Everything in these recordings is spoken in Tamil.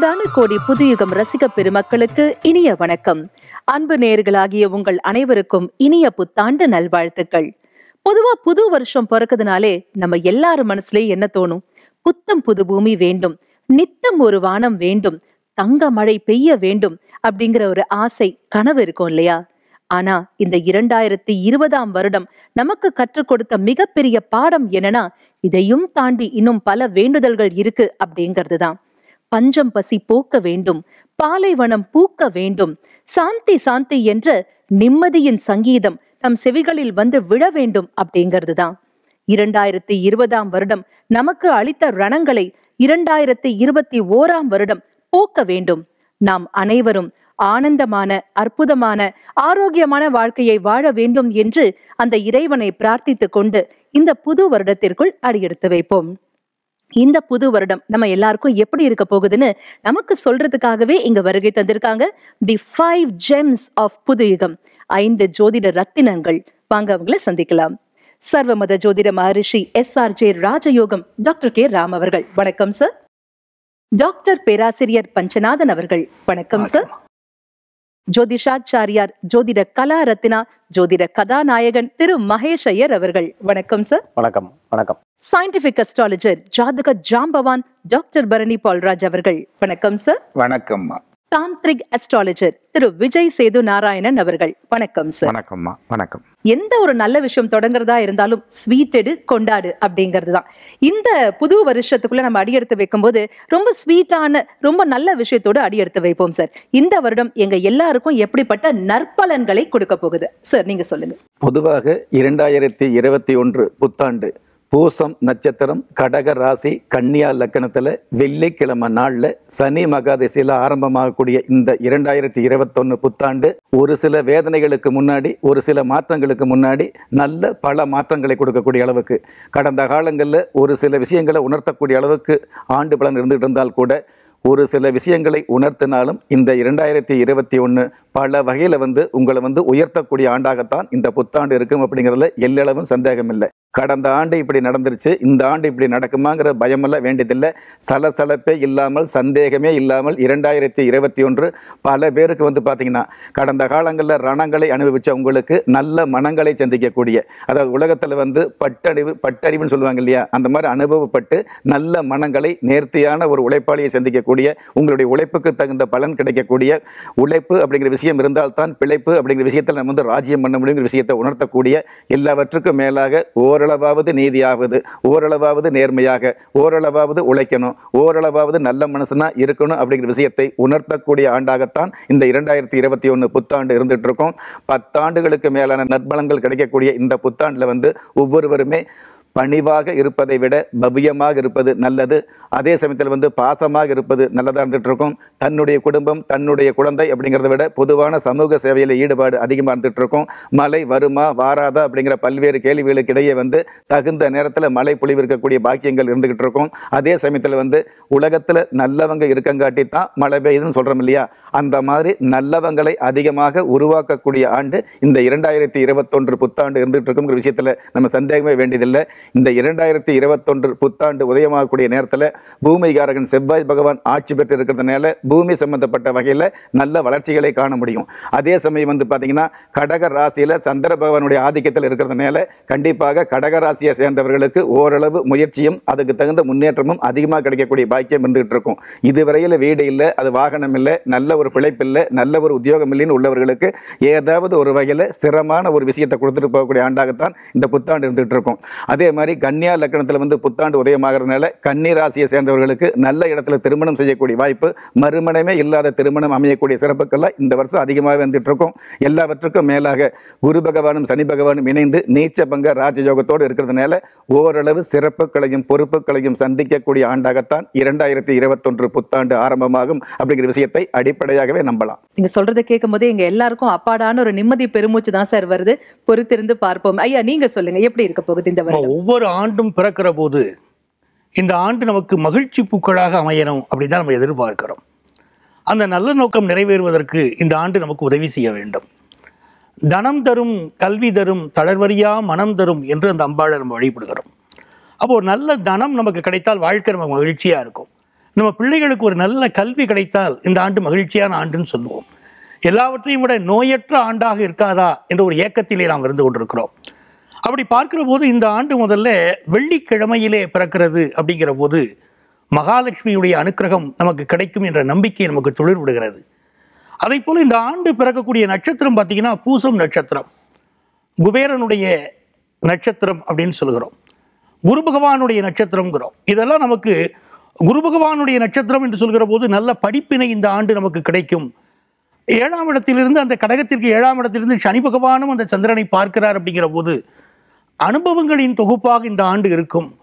கோடான கோடி புதுயுகம் ரசிக பெருமக்களுக்கு இனிய வணக்கம். அன்பு நேர்களாகிய உங்கள் அனைவருக்கும் இனிய புத்தாண்டு நல்வாழ்த்துக்கள். பொதுவா புது வருஷம் பிறக்குதுனாலே நம்ம எல்லாரும் மனசுலயும் என்ன தோணும்? புத்தம் புது பூமி வேண்டும் நித்தம் ஒரு வானம் வேண்டும் தங்க மழை பெய்ய வேண்டும் அப்படிங்கிற ஒரு ஆசை கனவு இருக்கும் இல்லையா? ஆனா இந்த இரண்டாயிரத்தி இருபதாம் வருடம் நமக்கு கற்றுக் கொடுத்த மிகப்பெரிய பாடம் என்னன்னா இதையும் தாண்டி இன்னும் பல வேண்டுதல்கள் இருக்கு அப்படிங்கிறது தான் பஞ்சம் பசி போக்க வேண்டும் பாலைவனம் பூக்க வேண்டும் சாந்தி சாந்தி என்ற நிம்மதியின் சங்கீதம் நம் செவிகளில் வந்து விழ வேண்டும் அப்படிங்கிறது தான் இரண்டாயிரத்தி இருபதாம் வருடம் நமக்கு அளித்த ரணங்களை இரண்டாயிரத்தி இருபத்தி ஓராம் வருடம் போக்க வேண்டும். நாம் அனைவரும் ஆனந்தமான அற்புதமான ஆரோக்கியமான வாழ்க்கையை வாழ வேண்டும் என்று அந்த இறைவனை பிரார்த்தித்துக் கொண்டு இந்த புது வருடத்திற்குள் அடியெடுத்து வைப்போம். இந்த புது வருடம் நம்ம எல்லாருக்கும் எப்படி இருக்க போகுதுன்னு நமக்கு சொல்றதுக்காகவே இங்க வருகை தந்திருக்காங்க. தி ஃபைவ் ஜெம்ஸ் ஆஃப் புது யுகம். ஐந்து ஜோதிட ரத்தினங்கள். வாங்க அவங்கள சந்திக்கலாம். சர்வமத ஜோதிட மகரிஷி எஸ் ஆர் ஜே ராஜயோகம் டாக்டர் கே ராம் அவர்கள். வணக்கம் சார் டாக்டர் பேராசிரியர் பஞ்சநாதன் அவர்கள். வணக்கம் சார் ஜோதிஷாச்சாரியார் ஜோதிட கலா ரத்னா ஜோதிட கதாநாயகன் திரு மகேஷ் ஐயர் அவர்கள். வணக்கம் சார் வணக்கம் வணக்கம். சயின்டிபிக் அஸ்ட்ராலஜர் ஜாதக ஜாம்பவான் டாக்டர் பரணி பால்ராஜ் அவர்கள். வணக்கம் சார் வணக்கம்மா தாந்திரிக் அஸ்ட்ராலஜர் திரு விஜய் சேது நாராயணன் அவர்கள். வணக்கம் சார் வணக்கம்மா வணக்கம். எந்த ஒரு நல்ல விஷயம் தொடங்குறதா இருந்தாலும் ஸ்வீட் எடு கொண்டாடு அப்படிங்கிறது தான். இந்த புது வருஷத்துக்குள்ள நம்ம அடியெடுத்து வைக்கும்போது ரொம்ப ஸ்வீட்டான ரொம்ப நல்ல விஷயத்தோட அடியெடுத்து வைப்போம் சார் இந்த வருடம் எங்க எல்லாருக்கும் எப்படிப்பட்ட நற்பலன்களை கொடுக்க போகுது? சார் நீங்க சொல்லுங்க. பொதுவாக இரண்டாயிரத்தி இருபத்தி ஒன்று புத்தாண்டு பூசம் நட்சத்திரம் கடக ராசி கன்னியா லக்கணத்தில் வெள்ளிக்கிழமை நாளில் சனி மகாதிசையில் ஆரம்பமாகக்கூடிய இந்த இரண்டாயிரத்தி இருபத்தொன்று புத்தாண்டு ஒரு சில வேதனைகளுக்கு முன்னாடி ஒரு சில மாற்றங்களுக்கு முன்னாடி நல்ல பல மாற்றங்களை கொடுக்கக்கூடிய அளவுக்கு. கடந்த காலங்களில் ஒரு சில விஷயங்களை உணர்த்தக்கூடிய அளவுக்கு ஆண்டு பலன் இருந்துகிட்டு இருந்தால் கூட ஒரு சில விஷயங்களை உணர்த்தினாலும் இந்த இரண்டாயிரத்தி இருபத்தி ஒன்று பல வகையில் வந்து உங்களை வந்து உயர்த்தக்கூடிய ஆண்டாகத்தான் இந்த புத்தாண்டு இருக்கும் அப்படிங்கிறதுல எல்லளவும் சந்தேகம் இல்லை கடந்த ஆண்டு இப்படி நடந்துருச்சு இந்த ஆண்டு இப்படி நடக்குமாங்கிற பயமெல்லாம் வேண்டியதில்லை. சலசலப்பே இல்லாமல் சந்தேகமே இல்லாமல் இரண்டாயிரத்தி இருபத்தி ஒன்று பல பேருக்கு வந்து பார்த்தீங்கன்னா கடந்த காலங்களில் ரணங்களை அனுபவிச்ச உங்களுக்கு நல்ல மனங்களை சந்திக்கக்கூடிய அதாவது உலகத்தில் வந்து பட்டறிவு பட்டறிவுன்னு சொல்லுவாங்க இல்லையா அந்த மாதிரி அனுபவப்பட்டு நல்ல மனங்களை நேர்த்தியான ஒரு உழைப்பாளியை சந்திக்கக்கூடிய உங்களுடைய உழைப்புக்கு தகுந்த பலன் கிடைக்கக்கூடிய உழைப்பு அப்படிங்கிற விஷயம் இருந்தால்தான் பிழைப்பு அப்படிங்கிற விஷயத்தில் நம்ம வந்து ராஜ்யம் பண்ண முடியுங்கிற விஷயத்தை உணர்த்தக்கூடிய எல்லாவற்றுக்கும் மேலாக ஓரளவாவது நீதியாவது ஓரளவாவது நேர்மையாக ஓரளவாவது உழைக்கணும் ஓரளவாவது நல்ல மனசுனா இருக்கணும் அப்படிங்கிற விஷயத்தை உணர்த்தக்கூடிய ஆண்டாகத்தான் இந்த இரண்டாயிரத்தி இருபத்தி ஒன்று புத்தாண்டு இருந்துட்டு இருக்கோம் பத்தாண்டுகளுக்கு மேலான நற்பலங்கள் கிடைக்கக்கூடிய இந்த புத்தாண்டில் வந்து ஒவ்வொருவருமே பணிவாக இருப்பதை விட பவ்யமாக இருப்பது நல்லது. அதே சமயத்தில் வந்து பாசமாக இருப்பது நல்லதாக இருந்துட்டு இருக்கும் தன்னுடைய குடும்பம் தன்னுடைய குழந்தை அப்படிங்கிறத விட பொதுவான சமூக சேவையில் ஈடுபாடு அதிகமாக இருந்துட்டு இருக்கும் மழை வருமா வாராதா அப்படிங்கிற பல்வேறு கேள்விகளுக்கு இடையே வந்து தகுந்த நேரத்தில் மழை பொழிவு இருக்கக்கூடிய பாக்கியங்கள் இருந்துகிட்டு இருக்கும் அதே சமயத்தில் வந்து உலகத்தில் நல்லவங்க இருக்கங்காட்டி தான் மழை பெய்யுதுன்னு சொல்கிறோம் இல்லையா? அந்த மாதிரி நல்லவங்களை அதிகமாக உருவாக்கக்கூடிய ஆண்டு இந்த இரண்டாயிரத்தி இருபத்தொன்று புத்தாண்டு இருந்துகிட்டு இருக்குங்கிற விஷயத்தில் நம்ம சந்தேகமே வேண்டியதில்லை. இந்த இரண்டாயிரத்தி இருபத்தொன்று புத்தாண்டு உதயமாகக்கூடிய நேரத்தில் பூமிகாரகன் செவ்வாய் பகவான் ஆட்சி பெற்று இருக்கிறதுனால பூமி சம்பந்தப்பட்ட வகையில் நல்ல வளர்ச்சிகளை காண முடியும். அதே சமயம் வந்து பார்த்தீங்கன்னா கடக ராசியில் சந்திர பகவானுடைய ஆதிக்கத்தில் இருக்கிறதுனால கண்டிப்பாக கடக ராசியை சேர்ந்தவர்களுக்கு ஓரளவு முயற்சியும் அதுக்கு தகுந்த முன்னேற்றமும் அதிகமாக கிடைக்கக்கூடிய பாக்கியம் இருந்துகிட்டு இருக்கும். இதுவரையில் வீடு இல்லை அது வாகனம் இல்லை நல்ல ஒரு பிழைப்பு இல்லை நல்ல ஒரு உத்தியோகம் இல்லைன்னு உள்ளவர்களுக்கு ஏதாவது ஒரு வகையில் ஸ்திரமான ஒரு விஷயத்தை கொடுத்துட்டு போகக்கூடிய ஆண்டாகத்தான் இந்த புத்தாண்டு இருந்துகிட்டு இருக்கும். அதே மாதிரி கன்னியா லக்கணத்தில் வந்து புத்தாண்டு உதயமாகிறதுனால கன்னி ராசியை சேர்ந்தவர்களுக்கு நல்ல இடத்துல திருமணம் செய்யக்கூடிய வாய்ப்பு மறுமணமே இல்லாத திருமணம் அமையக்கூடிய சிறப்புக்கெல்லாம் இந்த வருஷம் அதிகமாக வந்துட்டு இருக்கும் எல்லாவற்றுக்கும் மேலாக குரு பகவானும் சனி பகவானும் இணைந்து நீச்ச பங்க ராஜயோகத்தோடு இருக்கிறதுனால ஓரளவு சிறப்புகளையும் பொறுப்புகளையும் சந்திக்கக்கூடிய ஆண்டாகத்தான் இரண்டாயிரத்தி இருபத்தொன்று புத்தாண்டு ஆரம்பமாகும் அப்படிங்கிற விஷயத்தை அடிப்படையாகவே நம்பலாம். நீங்க சொல்றதை கேட்கும் போதே எங்க எல்லாருக்கும் அப்பாடான ஒரு நிம்மதி பெருமூச்சு தான் சார் வருது. பொறுத்திருந்து பார்ப்போம். ஐயா நீங்க சொல்லுங்க. எப்படி இருக்க போகுது இந்த வருடம்? ஒவ்வொரு ஆண்டும் பிறக்கிற போது இந்த ஆண்டு நமக்கு மகிழ்ச்சி பூக்களாக அமையணும் அப்படின்னு தான் நம்ம எதிர்பார்க்கிறோம். அந்த நல்ல நோக்கம் நிறைவேறுவதற்கு இந்த ஆண்டு நமக்கு உதவி செய்ய வேண்டும். தனம் தரும் கல்வி தரும் தளர்வரியா மனம் தரும் என்று அந்த அம்பாளை நம்ம வழிபடுகிறோம். அப்போது ஒரு நல்ல தனம் நமக்கு கிடைத்தால் வாழ்க்கை நமக்கு மகிழ்ச்சியாக இருக்கும். நம்ம பிள்ளைகளுக்கு ஒரு நல்ல கல்வி கிடைத்தால் இந்த ஆண்டு மகிழ்ச்சியான ஆண்டுன்னு சொல்லுவோம். எல்லாவற்றையும் விட நோயற்ற ஆண்டாக இருக்காதா என்ற ஒரு ஏக்கத்திலே நாம் இருந்து கொண்டிருக்கிறோம். அப்படி பார்க்கிற போது இந்த ஆண்டு முதல்ல வெள்ளிக்கிழமையிலே பிறக்கிறது அப்படிங்கிற போது மகாலட்சுமியுடைய அனுக்கிரகம் நமக்கு கிடைக்கும் என்ற நம்பிக்கை நமக்கு தொழில் விடுகிறது அதே போல இந்த ஆண்டு பிறக்கக்கூடிய நட்சத்திரம் பார்த்தீங்கன்னா பூசம் நட்சத்திரம். குபேரனுடைய நட்சத்திரம் அப்படின்னு சொல்கிறோம் குரு பகவானுடைய நட்சத்திரம்ங்கிறோம். இதெல்லாம் நமக்கு குரு பகவானுடைய நட்சத்திரம் என்று சொல்கிற போது நல்ல படிப்பினை இந்த ஆண்டு நமக்கு கிடைக்கும். ஏழாம் இடத்திலிருந்து அந்த கடகத்திற்கு ஏழாம் இடத்திலிருந்து சனி பகவானும் அந்த சந்திரனை பார்க்கிறார் அப்படிங்கிற போது அனுபவங்களின் தொகுப்பாக இந்த ஆண்டு இருக்கும்.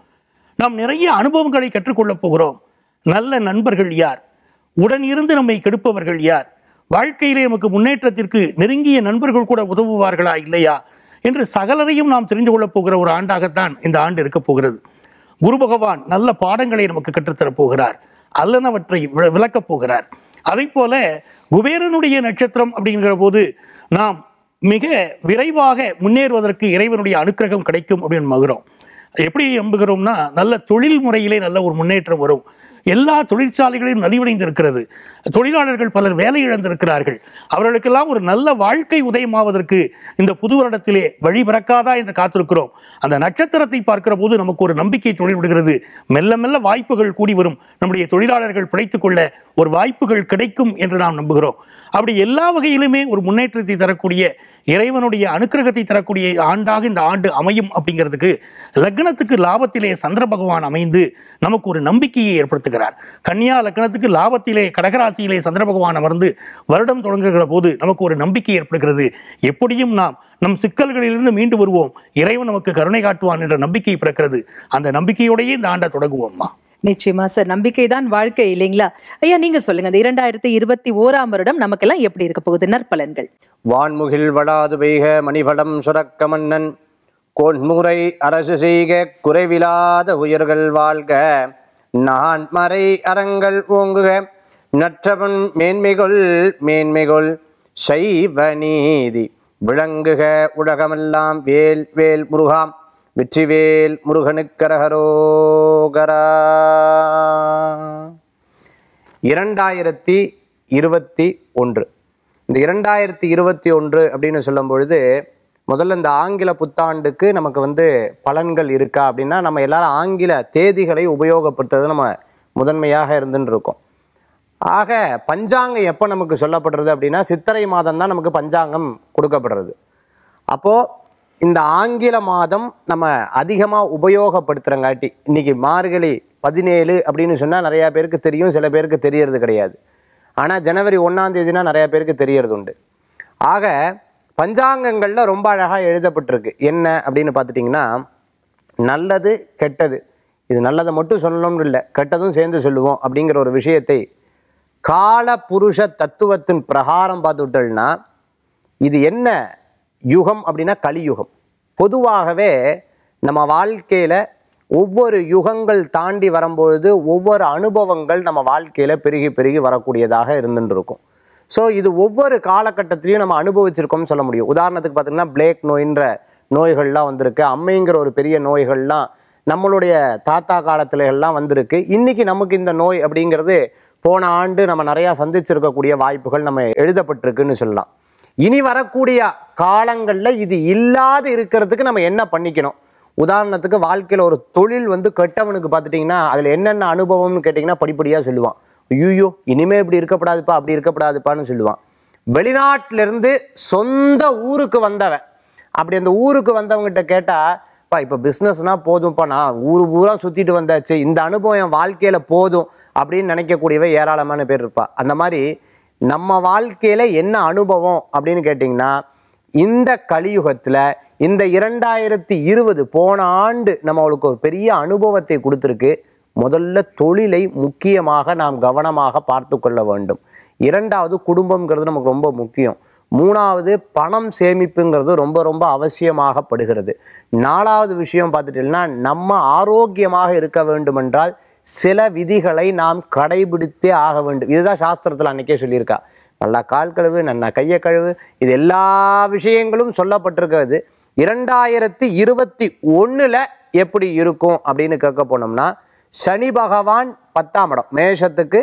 நாம் நிறைய அனுபவங்களை கற்றுக்கொள்ளப் போகிறோம். நல்ல நண்பர்கள் யார்? உடன் இருந்து நம்மை கெடுப்பவர்கள் யார்? வாழ்க்கையிலே நமக்கு முன்னேற்றத்திற்கு நெருங்கிய நண்பர்கள் கூட உதவுவார்களா இல்லையா? என்று சகலரையும் நாம் தெரிந்து கொள்ளப் போகிற ஒரு ஆண்டாகத்தான் இந்த ஆண்டு இருக்கப் போகிறது. குரு பகவான் நல்ல பாடங்களை நமக்கு கற்றுத்தரப் போகிறார். அல்லனவற்றை விளக்கப் போகிறார். அதை போல குபேரனுடைய நட்சத்திரம் அப்படிங்கிற போது நாம் மிக விரைவாக முன்னேறுவதற்கு இறைவனுடைய அனுக்கிரகம் கிடைக்கும் அப்படின்னு மகுறோம் எப்படி நம்புகிறோம்னா நல்ல தொழில் முறையிலே நல்ல ஒரு முன்னேற்றம் வரும். எல்லா தொழிற்சாலைகளிலும் நலிவடைந்து இருக்கிறது தொழிலாளர்கள் பலர் வேலை இழந்திருக்கிறார்கள். அவர்களுக்கெல்லாம் ஒரு நல்ல வாழ்க்கை உதயமாவதற்கு இந்த புது வருடத்திலே வழி பிறக்காதா என்று காத்திருக்கிறோம். அந்த நட்சத்திரத்தை பார்க்கிற போது நமக்கு ஒரு நம்பிக்கை தொழில் விடுகிறது மெல்ல மெல்ல வாய்ப்புகள் கூடி வரும். நம்முடைய தொழிலாளர்கள் பிழைத்துக்கொள்ள ஒரு வாய்ப்புகள் கிடைக்கும் என்று நாம் நம்புகிறோம். அப்படி எல்லா வகையிலுமே ஒரு முன்னேற்றத்தை தரக்கூடிய இறைவனுடைய அனுக்கிரகத்தை தரக்கூடிய ஆண்டாக இந்த ஆண்டு அமையும் அப்படிங்கிறதுக்கு லக்னத்துக்கு லாபத்திலே சந்திர பகவான் அமைந்து நமக்கு ஒரு நம்பிக்கையை ஏற்படுத்துகிறார். கன்னியா லக்னத்துக்கு லாபத்திலே கடகராசியிலே சந்திர பகவான் அமர்ந்து வருடம் தொடங்குகிற போது நமக்கு ஒரு நம்பிக்கை ஏற்படுகிறது. எப்படியும் நாம் நம் சிக்கல்களிலிருந்து மீண்டு வருவோம். இறைவன் நமக்கு கருணை காட்டுவான் என்ற நம்பிக்கை பிறக்கிறது. அந்த நம்பிக்கையோடையே இந்த ஆண்டை தொடங்குவோம்மா. நிச்சயமா சார் நம்பிக்கை தான் வாழ்க்கை இல்லைங்களா? ஐயா நீங்க சொல்லுங்க. இந்த இரண்டாயிரத்தி இருபத்தி ஓராம் வருடம் நமக்கெல்லாம் எப்படி இருக்க போகுது? நற்பலன்கள். வான்முகில் வளாது பெய்க மணிபடம் சுரக்க மன்னன். கோன்முறை அரசு செய்க குறைவிலாத உயர்கள் வாழ்க. நான் மறை அறங்கள் ஓங்குக. நற்றவன் மேன்மைகொள் மேன்மைகொள். சைவ நீதி விளங்குக. உலகமெல்லாம் வேல் வேல் முருகாம். வெற்றிவேல் முருகனுக்கரகரோகரா இரண்டாயிரத்தி இருபத்தி ஒன்று. இந்த இரண்டாயிரத்தி இருபத்தி ஒன்று அப்படின்னு சொல்லும் பொழுது முதல்ல இந்த ஆங்கில புத்தாண்டுக்கு நமக்கு வந்து பலன்கள் இருக்கா அப்படின்னா நம்ம எல்லாரும் ஆங்கில தேதிகளை உபயோகப்படுத்துறது நம்ம முதன்மையாக இருந்துன்னு இருக்கோம் ஆக பஞ்சாங்கம் எப்போ நமக்கு சொல்லப்படுறது அப்படின்னா சித்திரை மாதம் தான் நமக்கு பஞ்சாங்கம் கொடுக்கப்படுறது. அப்போது இந்த ஆங்கில மாதம் நம்ம அதிகமாக உபயோகப்படுத்துகிறங்காட்டி இன்றைக்கி மார்கழி பதினேழு அப்படின்னு சொன்னால் நிறையா பேருக்கு தெரியும் சில பேருக்கு தெரியறது கிடையாது. ஆனால் ஜனவரி ஒன்றாம் தேதினா நிறையா பேருக்கு தெரியறது உண்டு. ஆக பஞ்சாங்கங்களில் ரொம்ப அழகாக எழுதப்பட்டிருக்கு. என்ன அப்படின்னு பார்த்துட்டிங்கன்னா நல்லது கெட்டது. இது நல்லதை மட்டும் சொல்லணும்னு இல்லை கெட்டதும் சேர்ந்து சொல்லுவோம் அப்படிங்கிற ஒரு விஷயத்தை கால புருஷ தத்துவத்தின் பிரகாரம் பார்த்துட்டோம்னா இது என்ன யுகம் அப்படின்னா கலியுகம். பொதுவாகவே நம்ம வாழ்க்கையில் ஒவ்வொரு யுகங்கள் தாண்டி வரும்பொழுது ஒவ்வொரு அனுபவங்கள் நம்ம வாழ்க்கையில் பெருகி பெருகி வரக்கூடியதாக இருந்துருக்கும் ஸோ இது ஒவ்வொரு காலகட்டத்திலையும் நம்ம அனுபவிச்சிருக்கோம்னு சொல்ல முடியும். உதாரணத்துக்கு பார்த்தீங்கன்னா பிளேக் நோயின்ற நோய்கள்லாம் வந்திருக்கு. அம்மைங்கிற ஒரு பெரிய நோய்கள்லாம் நம்மளுடைய தாத்தா காலத்துல எல்லாம் வந்திருக்கு. இன்றைக்கி நமக்கு இந்த நோய் அப்படிங்கிறது போன ஆண்டு நம்ம நிறையா சந்திச்சிருக்கக்கூடிய வாய்ப்புகள் நம்ம எழுதப்பட்டிருக்குன்னு சொல்லலாம். இனி வரக்கூடிய காலங்களில் இது இல்லாது இருக்கிறதுக்கு நம்ம என்ன பண்ணிக்கணும்? உதாரணத்துக்கு வாழ்க்கையில் ஒரு தொழில் வந்து கெட்டவனுக்கு பார்த்துட்டிங்கன்னா அதில் என்னென்ன அனுபவம்னு கேட்டிங்கன்னா படிப்படியாக சொல்லுவான். ஐயோ இனிமேல் இப்படி இருக்கக்கூடாதுப்பா அப்படி இருக்கக்கூடாதுப்பான்னு சொல்லுவான். வெளிநாட்டிலேருந்து சொந்த ஊருக்கு வந்தவன். அப்படி அந்த ஊருக்கு வந்தவங்ககிட்ட கேட்டால் பா இப்போ பிஸ்னஸ்னால் போதும்ப்பா நான் ஊர் ஊரா சுற்றிட்டு வந்தாச்சு. இந்த அனுபவம் என் வாழ்க்கையில் போதும். அப்படின்னு நினைக்கக்கூடியவை ஏராளமான பேர் இருப்பா. அந்த மாதிரி நம்ம வாழ்க்கையில் என்ன அனுபவம் அப்படின்னு கேட்டிங்கன்னா இந்த கலியுகத்தில் இந்த இரண்டாயிரத்தி இருபது போன ஆண்டு நம்மளுக்கு ஒரு பெரிய அனுபவத்தை கொடுத்துருக்கு. முதல்ல தொழிலை முக்கியமாக நாம் கவனமாக பார்த்து கொள்ள வேண்டும். இரண்டாவது குடும்பம்ங்கிறது நமக்கு ரொம்ப முக்கியம். மூணாவது பணம் சேமிப்புங்கிறது ரொம்ப ரொம்ப அவசியமாகப்படுகிறது. நாலாவது விஷயம் பார்த்துட்டீங்கன்னா நம்ம ஆரோக்கியமாக இருக்க வேண்டுமென்றால் சில விதிகளை நாம் கடைபிடித்தே ஆக வேண்டும். இதுதான் சாஸ்திரத்தில் அன்னைக்கே சொல்லியிருக்கா. நல்லா கால் கழுவு நல்லா கையை கழுவு. இது எல்லா விஷயங்களும் சொல்லப்பட்டிருக்கிறது. இரண்டாயிரத்தி இருபத்தி ஒன்றில் எப்படி இருக்கும் அப்படின்னு கேட்க போனோம்னா சனி பகவான் பத்தாம் இடம். மேஷத்துக்கு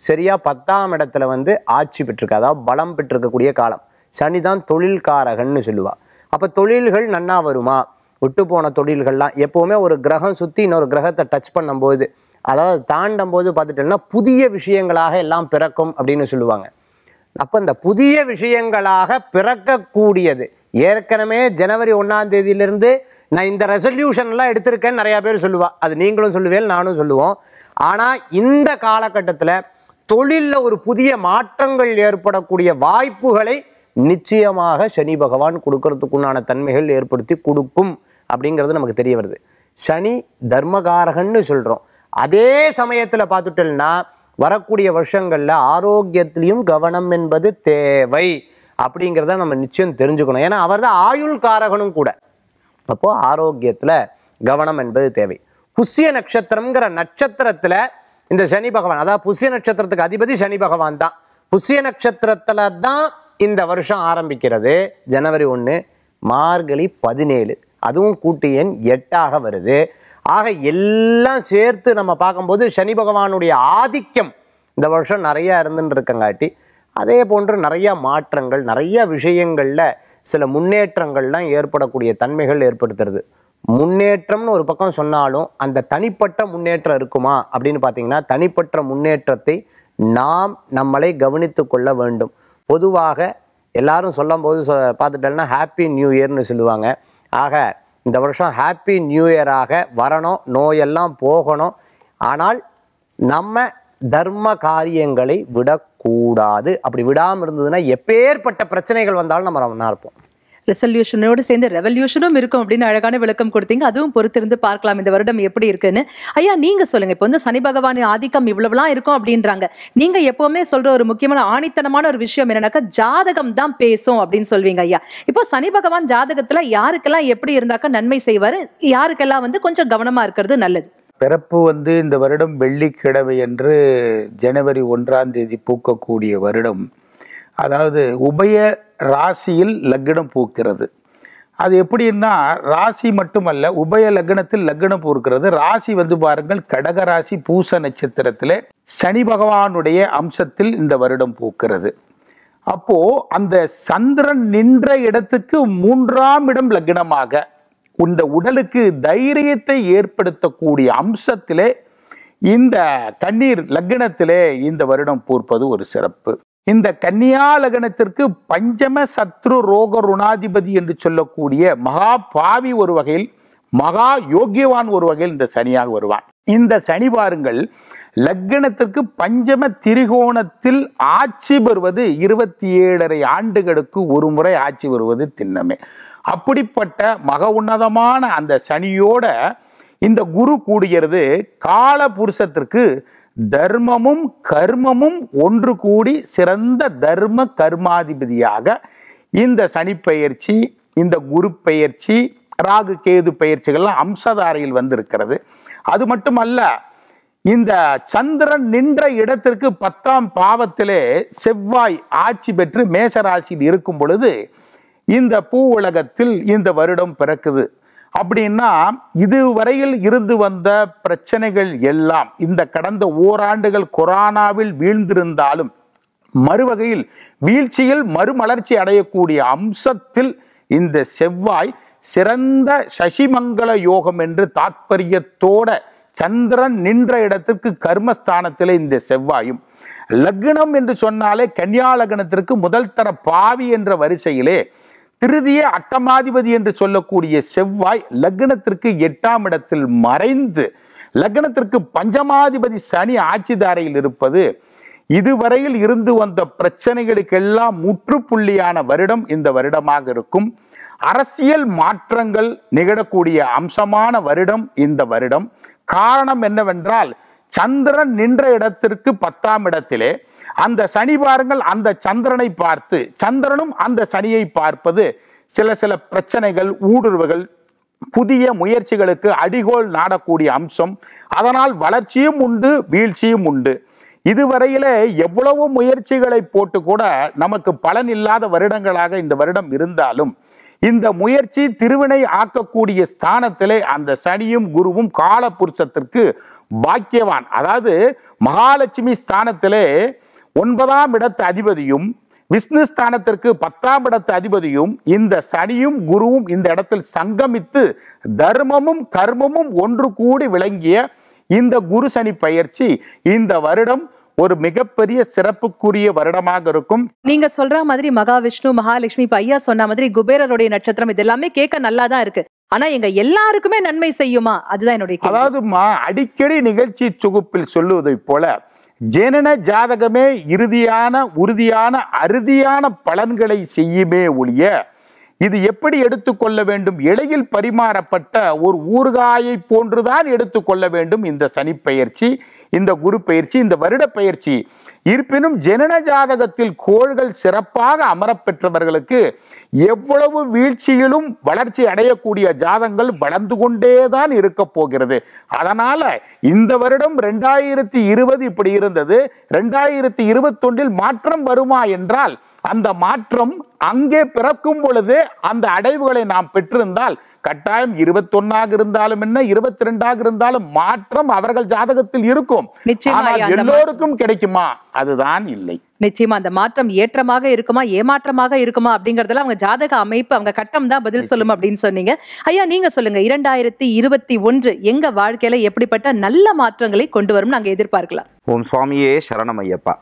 சரியாக பத்தாம் இடத்துல வந்து ஆட்சி பெற்றிருக்கு. அதாவது பலம் பெற்றிருக்கக்கூடிய காலம். சனி தான் தொழில்காரகன்னு சொல்லுவாள் அப்போ தொழில்கள் நன்னா வருமா? விட்டு போன தொழில்கள்லாம் எப்போவுமே ஒரு கிரகம் சுற்றி இன்னொரு கிரகத்தை டச் பண்ணும்போது அதாவது தாண்டும் போது பார்த்துட்டோம்னா புதிய விஷயங்களாக எல்லாம் பிறக்கும் அப்படின்னு சொல்லுவாங்க. அப்போ இந்த புதிய விஷயங்களாக பிறக்கக்கூடியது. ஏற்கனவே ஜனவரி ஒன்றாம் தேதியிலிருந்து நான் இந்த ரெசல்யூஷன்லாம் எடுத்திருக்கேன்னு நிறையா பேர் சொல்லுவா. அது நீங்களும் சொல்லுவேன் நானும் சொல்லுவோம். ஆனால் இந்த காலகட்டத்தில் தொழிலில் ஒரு புதிய மாற்றங்கள் ஏற்படக்கூடிய வாய்ப்புகளை நிச்சயமாக சனி பகவான் கொடுக்கறதுக்குண்டான தன்மைகள் ஏற்படுத்தி கொடுக்கும் அப்படிங்கிறது நமக்கு தெரிய வருது. சனி தர்மகாரகன்னு சொல்கிறோம் அதே சமயத்தில் பார்த்துட்டோம்னா வரக்கூடிய வருஷங்களில் ஆரோக்கியத்திலையும் கவனம் என்பது தேவை அப்படிங்கிறத நம்ம நிச்சயம் தெரிஞ்சுக்கணும். ஏன்னா அவர் தான் ஆயுள் காரகனும் கூட. அப்போது ஆரோக்கியத்தில் கவனம் என்பது தேவை. புஷ்ய நட்சத்திரம்ங்கிற நட்சத்திரத்தில் இந்த சனி பகவான் அதாவது புஷ்ய நட்சத்திரத்துக்கு அதிபதி சனி பகவான் தான். புஷ்ய நட்சத்திரத்தில் தான் இந்த வருஷம் ஆரம்பிக்கிறது. ஜனவரி ஒன்று மார்கழி பதினேழு அதுவும் கூட்டு எண் எட்டாக வருது. ஆக எல்லாம் சேர்த்து நம்ம பார்க்கும்போது சனி பகவானுடைய ஆதிக்கம் இந்த வருஷம் நிறையா இருந்துன்னு இருக்கங்காட்டி அதே போன்று நிறையா மாற்றங்கள் நிறைய விஷயங்களில் சில முன்னேற்றங்கள்லாம் ஏற்படக்கூடிய தன்மைகள் ஏற்படுத்துறது. முன்னேற்றம்னு ஒரு பக்கம் சொன்னாலும் அந்த தனிப்பட்ட முன்னேற்றம் இருக்குமா அப்படின்னு பார்த்தீங்கன்னா தனிப்பட்ட முன்னேற்றத்தை நாம் நம்மளை கவனித்து கொள்ள வேண்டும். பொதுவாக எல்லாரும் சொல்லும்போது சொ பார்த்துட்டோம்னா ஹாப்பி நியூ இயர்னு சொல்லுவாங்க. ஆக இந்த வருஷம் ஹாப்பி நியூ இயராக வரணும் நோயெல்லாம் போகணும். ஆனால் நம்ம தர்ம காரியங்களை விடக்கூடாது. அப்படி விடாமல் இருந்ததுன்னா எப்பேற்பட்ட பிரச்சனைகள் வந்தாலும் நம்ம நல்லா இருப்போம். ரெசல்யூஷனோடு சேர்ந்து ரெவல்யூஷனும் இருக்கும் அப்படின்னு அழகான விளக்கம் கொடுத்தீங்க. அதுவும் பொறுத்திருந்து பார்க்கலாம். இந்த வருடம் எப்படி இருக்குன்னு. ஐயா நீங்க சொல்லுங்க. இப்போ வந்து சனி பகவானின் ஆதிக்கம் இவ்வளவுலாம் இருக்கும் அப்படின்றாங்க. நீங்க எப்பவுமே சொல்ற ஒரு முக்கியமான ஆணித்தனமான ஒரு விஷயம் என்னன்னாக்கா ஜாதகம் தான் பேசும் அப்படின்னு சொல்வீங்க ஐயா. இப்போ சனி பகவான் ஜாதகத்துல யாருக்கெல்லாம் எப்படி இருந்தாக்கா நன்மை செய்வாரு? யாருக்கெல்லாம் வந்து கொஞ்சம் கவனமா இருக்கிறது நல்லது? பிறப்பு வந்து இந்த வருடம் வெள்ளிக்கிழமை என்று ஜனவரி ஒன்றாம் தேதி பூக்கக்கூடிய வருடம். அதாவது உபய ராசியில் லக்னம் பூக்கிறது. அது எப்படின்னா ராசி மட்டுமல்ல உபய லக்னத்தில் லக்னம் பூக்கிறது. ராசி வந்து பாருங்கள் கடக ராசி பூச நட்சத்திரத்தில் சனி பகவானுடைய அம்சத்தில் இந்த வருடம் பூக்கிறது. அப்போ அந்த சந்திரன் நின்ற இடத்துக்கு மூன்றாம் இடம் லக்னமாக இந்த உடலுக்கு தைரியத்தை ஏற்படுத்தக்கூடிய அம்சத்திலே இந்த கண்ணீர் லக்னத்திலே இந்த வருடம் பூர்ப்பது ஒரு சிறப்பு. இந்த கன்னியா லக்னத்திற்கு பஞ்சம சத்ரு ரோக ருணாதிபதி என்று சொல்லக்கூடிய மகா பாவி ஒரு வகையில் மகா யோக்கியவான் ஒரு வகையில் இந்த சனியாக வருவான். இந்த சனி பாருங்கள் லக்னத்திற்கு பஞ்சம திரிகோணத்தில் ஆட்சி பெறுவது இருபத்தி ஏழரை ஆண்டுகளுக்கு ஒரு முறை ஆட்சி வருவது திண்ணமே. அப்படிப்பட்ட மக உன்னதமான அந்த சனியோட இந்த குரு கூடுகிறது கால புருஷத்திற்கு தர்மமும் கர்மமும் ஒன்று கூடி சிறந்த தர்ம கர்மாதிபதியாக இந்த சனி பெயர்ச்சி இந்த குரு பெயர்ச்சி ராகு கேது பெயர்ச்சிகள்லாம் அம்சதாரையில் வந்திருக்கிறது. அது மட்டுமல்ல இந்த சந்திரன் நின்ற இடத்திற்கு பத்தாம் பாவத்திலே செவ்வாய் ஆட்சி பெற்று மேசராசியில் இருக்கும் பொழுது இந்த பூ உலகத்தில் இந்த வருடம் பிறக்குது. அப்படின்னா இதுவரையில் இருந்து வந்த பிரச்சனைகள் எல்லாம் இந்த கடந்த ஓராண்டுகள் கொரோனாவில் வீழ்ந்திருந்தாலும் மறுவகையில் வீழ்ச்சியில் மறுமலர்ச்சி அடையக்கூடிய அம்சத்தில் இந்த செவ்வாய் சிறந்த சசிமங்கல யோகம் என்று தாத்பரியத்தோட சந்திரன் நின்ற இடத்திற்கு கர்மஸ்தானத்திலே இந்த செவ்வாயும். லக்னம் என்று சொன்னாலே கன்னியா லக்னத்திற்கு முதல் தர பாவி என்ற வரிசையிலே திருதிய அட்டமாதிபதி என்று சொல்லக்கூடிய செவ்வாய் லக்னத்திற்கு எட்டாம் இடத்தில் மறைந்து லக்னத்திற்கு பஞ்சமாதிபதி சனி ஆட்சிதாரையில் இருப்பது இதுவரையில் இருந்து வந்த பிரச்சனைகளுக்கெல்லாம் முற்றுப்புள்ளியான வருடம் இந்த வருடமாக இருக்கும். அரசியல் மாற்றங்கள் நிகழக்கூடிய அம்சமான வருடம் இந்த வருடம். காரணம் என்னவென்றால் சந்திரன் நின்ற இடத்திற்கு பத்தாம் இடத்திலே அந்த சனி பாருங்கள் அந்த சந்திரனை பார்த்து சந்திரனும் அந்த சனியை பார்ப்பது சில சில பிரச்சனைகள் ஊடுருவுகள் புதிய முயற்சிகளுக்கு அடிகோல் நாடக்கூடிய அம்சம். அதனால் வளர்ச்சியும் உண்டு வீழ்ச்சியும் உண்டு. இதுவரையில எவ்வளவு முயற்சிகளை போட்டு கூட நமக்கு பலன் இல்லாத வருடங்களாக இந்த வருடம் இருந்தாலும் இந்த முயற்சி திருவினை ஆக்கக்கூடிய ஸ்தானத்திலே அந்த சனியும் குருவும் காலபுருஷத்திற்கு பாக்கியவான். அதாவது மகாலட்சுமி ஸ்தானத்திலே ஒன்பதாம் இடத்து அதிபதியும் விஷ்ணு ஸ்தானத்திற்கு பத்தாம் இடத்து அதிபதியும் இந்த சனியும் குருவும் இந்த இடத்தில் சங்கமித்து தர்மமும் கர்மமும் ஒன்று கூடி விளங்கிய இந்த குரு சனி பயிற்சி இந்த வருடம் ஒரு மிகப்பெரிய சிறப்புக்குரிய வருடமாக இருக்கும். நீங்க சொல்ற மாதிரி மகாவிஷ்ணு மகாலட்சுமி இப்ப ஐயா சொன்ன மாதிரி குபேரருடைய நட்சத்திரம் இது எல்லாமே கேட்க நல்லா தான் இருக்கு. ஆனா எங்க எல்லாருக்குமே நன்மை செய்யுமா? அதுதான் என்னுடைய. அதாவதுமா அடிக்கடி நிகழ்ச்சி தொகுப்பில் சொல்லுவதைப் போல ஜனன ஜாதகமே இறுதியான உறுதியான அறுதியான பலன்களை செய்யுமே ஒழிய இது எப்படி எடுத்துக்கொள்ள வேண்டும்? இலையில் பரிமாறப்பட்ட ஒரு ஊறுகாயை போன்றுதான் எடுத்துக்கொள்ள வேண்டும் இந்த சனி பயிற்சி இந்த குரு பயிற்சி இந்த வருட பயிற்சி இருப்பினும் ஜனன ஜாதகத்தில் கோள்கள் சிறப்பாக அமரப்பெற்றவர்களுக்கு எவ்வளவு வீழ்ச்சியிலும் வளர்ச்சி அடையக்கூடிய ஜாதங்கள் வளர்ந்து கொண்டேதான் இருக்க போகிறது. அதனால இந்த வருடம் ரெண்டாயிரத்தி இருபது இப்படி இருந்தது. ரெண்டாயிரத்தி இருபத்தொன்றில் மாற்றம் வருமா என்றால் அந்த மாற்றம் அங்கே பிறக்கும் பொழுது அந்த அடைவுகளை நாம் பெற்றிருந்தால் கட்டாயம் இருபத்தொன்னாக இருந்தாலும் என்ன இருபத்தி ரெண்டாக இருந்தாலும் மாற்றம் அவர்கள் ஜாதகத்தில் இருக்கும். எல்லோருக்கும் கிடைக்குமா? அதுதான் இல்லை. நிச்சயமா அந்த மாற்றம் ஏற்றமாக இருக்குமா ஏமாற்றமாக இருக்குமா அப்படிங்கறதெல்லாம் அவங்க ஜாதக அமைப்பு அவங்க கட்டம் தான் பதில் சொல்லும் அப்படின்னு சொன்னீங்க. ஐயா நீங்க சொல்லுங்க இரண்டாயிரத்தி இருபத்தி ஒன்று எங்க வாழ்க்கையில எப்படிப்பட்ட நல்ல மாற்றங்களை கொண்டு வரும்னு நாங்க எதிர்பார்க்கலாம்? ஓம் சுவாமியே சரணம் ஐயப்பா.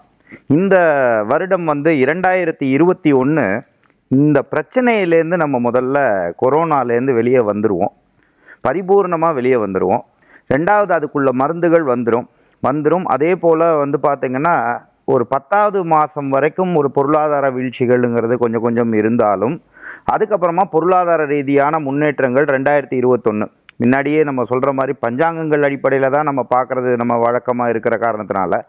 இந்த வருடம் வந்து இரண்டாயிரத்தி இருபத்தி ஒன்று இந்த பிரச்சனையிலேருந்து நம்ம முதல்ல கொரோனாலேருந்து வெளியே வந்துடுவோம் பரிபூர்ணமாக வெளியே வந்துடுவோம் ரெண்டாவது அதுக்குள்ள மருந்துகள் வந்துடும் வந்துடும் அதே போல் வந்து பார்த்திங்கன்னா ஒரு பத்தாவது மாதம் வரைக்கும் ஒரு பொருளாதார வீழ்ச்சிகள்ங்கிறது கொஞ்சம் கொஞ்சம் இருந்தாலும் அதுக்கப்புறமா பொருளாதார ரீதியான முன்னேற்றங்கள் ரெண்டாயிரத்தி இருபத்தொன்று முன்னாடியே நம்ம சொல்கிற மாதிரி பஞ்சாங்கங்கள் அடிப்படையில் தான் நம்ம பார்க்குறது நம்ம வழக்கமாக இருக்கிற காரணத்தினால.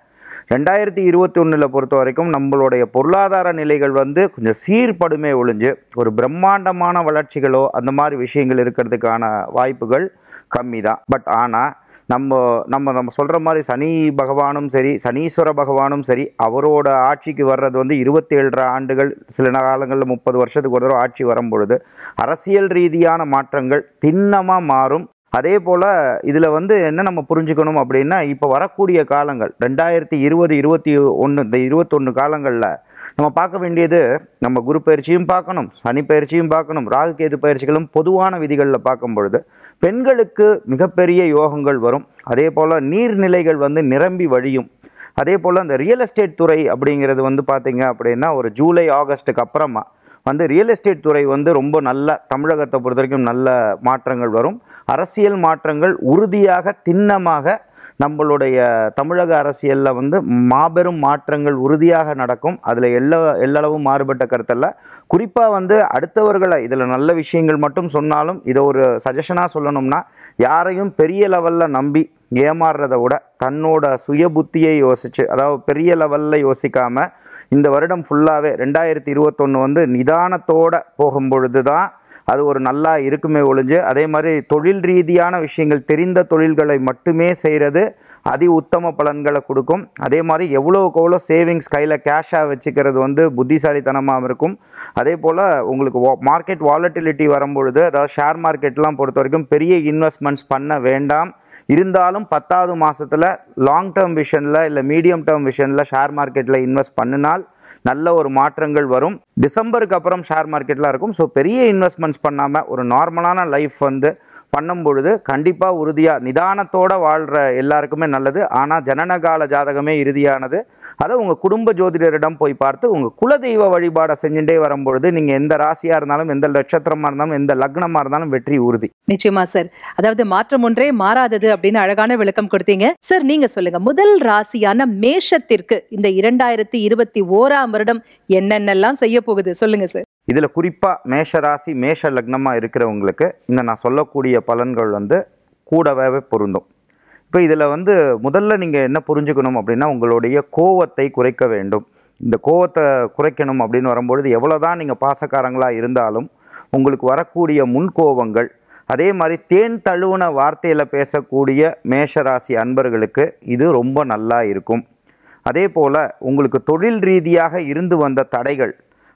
ரெண்டாயிரத்தி இருபத்தி ஒன்றில் பொறுத்த வரைக்கும் நம்மளுடைய பொருளாதார நிலைகள் வந்து கொஞ்சம் சீர்படுமே ஒழிஞ்சு ஒரு பிரம்மாண்டமான வளர்ச்சிகளோ அந்த மாதிரி விஷயங்கள் இருக்கிறதுக்கான வாய்ப்புகள் கம்மி தான் பட் ஆனால் நம்ம நம்ம நம்ம சொல்கிற மாதிரி சனி பகவானும் சரி சனீஸ்வர பகவானும் சரி அவரோட ஆட்சிக்கு வர்றது வந்து இருபத்தேழு ஆண்டுகள் சில காலங்களில் முப்பது வருஷத்துக்கு ஒரு தடவை ஆட்சி வரும் பொழுது அரசியல் ரீதியான மாற்றங்கள் திண்ணமாக மாறும். அதே போல் இதில் வந்து என்ன நம்ம புரிஞ்சுக்கணும் அப்படின்னா இப்போ வரக்கூடிய காலங்கள் ரெண்டாயிரத்தி இருபது இருபத்தி ஒன்று இந்த இருபத்தொன்று காலங்களில் நம்ம பார்க்க வேண்டியது நம்ம குரு பயிற்சியும் பார்க்கணும் சனி பயிற்சியும் பார்க்கணும் ராகு கேது பயிற்சிகளும் பொதுவான விதிகளில் பார்க்கும் பொழுது பெண்களுக்கு மிகப்பெரிய யோகங்கள் வரும். அதே போல் நீர்நிலைகள் வந்து நிரம்பி வழியும். அதே போல் அந்த ரியல் எஸ்டேட் துறை அப்படிங்கிறது வந்து பார்த்திங்க அப்படின்னா ஒரு ஜூலை ஆகஸ்ட்டுக்கு அப்புறமா வந்து ரியல் எஸ்டேட் துறை வந்து ரொம்ப நல்ல தமிழகத்தை பொறுத்த வரைக்கும் நல்ல மாற்றங்கள் வரும். அரசியல் மாற்றங்கள் உறுதியாக திண்ணமாக நம்மளுடைய தமிழக அரசியலில் வந்து மாபெரும் மாற்றங்கள் உறுதியாக நடக்கும். அதில் எல்லா எல்லளவும் மாறுபட்ட கருத்தல்ல. குறிப்பாக வந்து அடுத்தவர்களை இதில் நல்ல விஷயங்கள் மட்டும் சொன்னாலும் இதை ஒரு சஜஷனாக சொல்லணும்னா யாரையும் பெரிய லெவலில் நம்பி ஏமாறுறதை விட தன்னோட சுய புத்தியை யோசித்து அதாவது பெரிய லெவலில் யோசிக்காமல் இந்த வருடம் ஃபுல்லாகவே ரெண்டாயிரத்தி இருபத்தொன்று வந்து நிதானத்தோட போகும் பொழுது தான் அது ஒரு நல்லா இருக்குமே ஒழிஞ்சு அதே மாதிரி தொழில் ரீதியான விஷயங்கள் தெரிந்த தொழில்களை மட்டுமே செய்கிறது அதி உத்தம பலன்களை கொடுக்கும். அதே மாதிரி எவ்வளோக்கு எவ்வளோ சேவிங்ஸ் கையில் கேஷாக வச்சுக்கிறது வந்து புத்திசாலித்தனமாக இருக்கும். அதே போல் உங்களுக்கு மார்க்கெட் வாலட்டிலிட்டி வரும்பொழுது அதாவது ஷேர் மார்க்கெட்லாம் பொறுத்த வரைக்கும் பெரிய இன்வெஸ்ட்மெண்ட்ஸ் பண்ண வேண்டாம். இருந்தாலும் பத்தாவது மாதத்தில் லாங் டேர்ம் விஷனில் இல்லை மீடியம் டேர்ம் விஷனில் ஷேர் மார்க்கெட்டில் இன்வெஸ்ட் பண்ணினால் நல்ல ஒரு மாற்றங்கள் வரும். டிசம்பருக்கு அப்புறம் ஷேர் மார்க்கெட்டில் இருக்கும். ஸோ பெரிய இன்வெஸ்ட்மெண்ட்ஸ் பண்ணாமல் ஒரு நார்மலான லைஃப் வந்து பண்ணும் பொழுது கண்டிப்பாக உறுதியாக நிதானத்தோட வாழ்கிற எல்லாருக்குமே நல்லது. ஆனால் ஜனனகால ஜாதகமே இறுதியானது. அதை உங்கள் குடும்ப ஜோதிடரிடம் போய் பார்த்து உங்கள் குலதெய்வ வழிபாடை செஞ்சுட்டே வரும்பொழுது நீங்கள் எந்த ராசியாக இருந்தாலும் எந்த நட்சத்திரமாக இருந்தாலும் எந்த லக்னமாக இருந்தாலும் வெற்றி உறுதி. நிச்சயமா சார். அதாவது மாற்றம் ஒன்றே மாறாதது அப்படின்னு அழகான விளக்கம் கொடுத்தீங்க. சார் நீங்க சொல்லுங்க முதல் ராசியான மேஷத்திற்கு இந்த இரண்டாயிரத்தி இருபத்தி ஓராம் வருடம் என்னென்னலாம் செய்ய போகுது? சொல்லுங்க சார். இதில் குறிப்பாக மேஷ ராசி மேஷ லக்னமாக இருக்கிறவங்களுக்கு இந்த நான் சொல்லக்கூடிய பலன்கள் வந்து கூடவே பொருந்தும். இப்போ இதில் வந்து முதல்ல நீங்கள் என்ன புரிஞ்சுக்கணும் அப்படின்னா உங்களுடைய கோவத்தை குறைக்க வேண்டும். இந்த கோவத்தை குறைக்கணும் அப்படின்னு வரும்பொழுது எவ்வளோ தான் நீங்கள் பாசக்காரங்களாக இருந்தாலும் உங்களுக்கு வரக்கூடிய முன்கோபங்கள் அதே மாதிரி தேன் தழுவுன வார்த்தையில் பேசக்கூடிய மேஷராசி அன்பர்களுக்கு இது ரொம்ப நல்லா இருக்கும். அதே போல் உங்களுக்கு தொழில் ரீதியாக இருந்து வந்த தடைகள்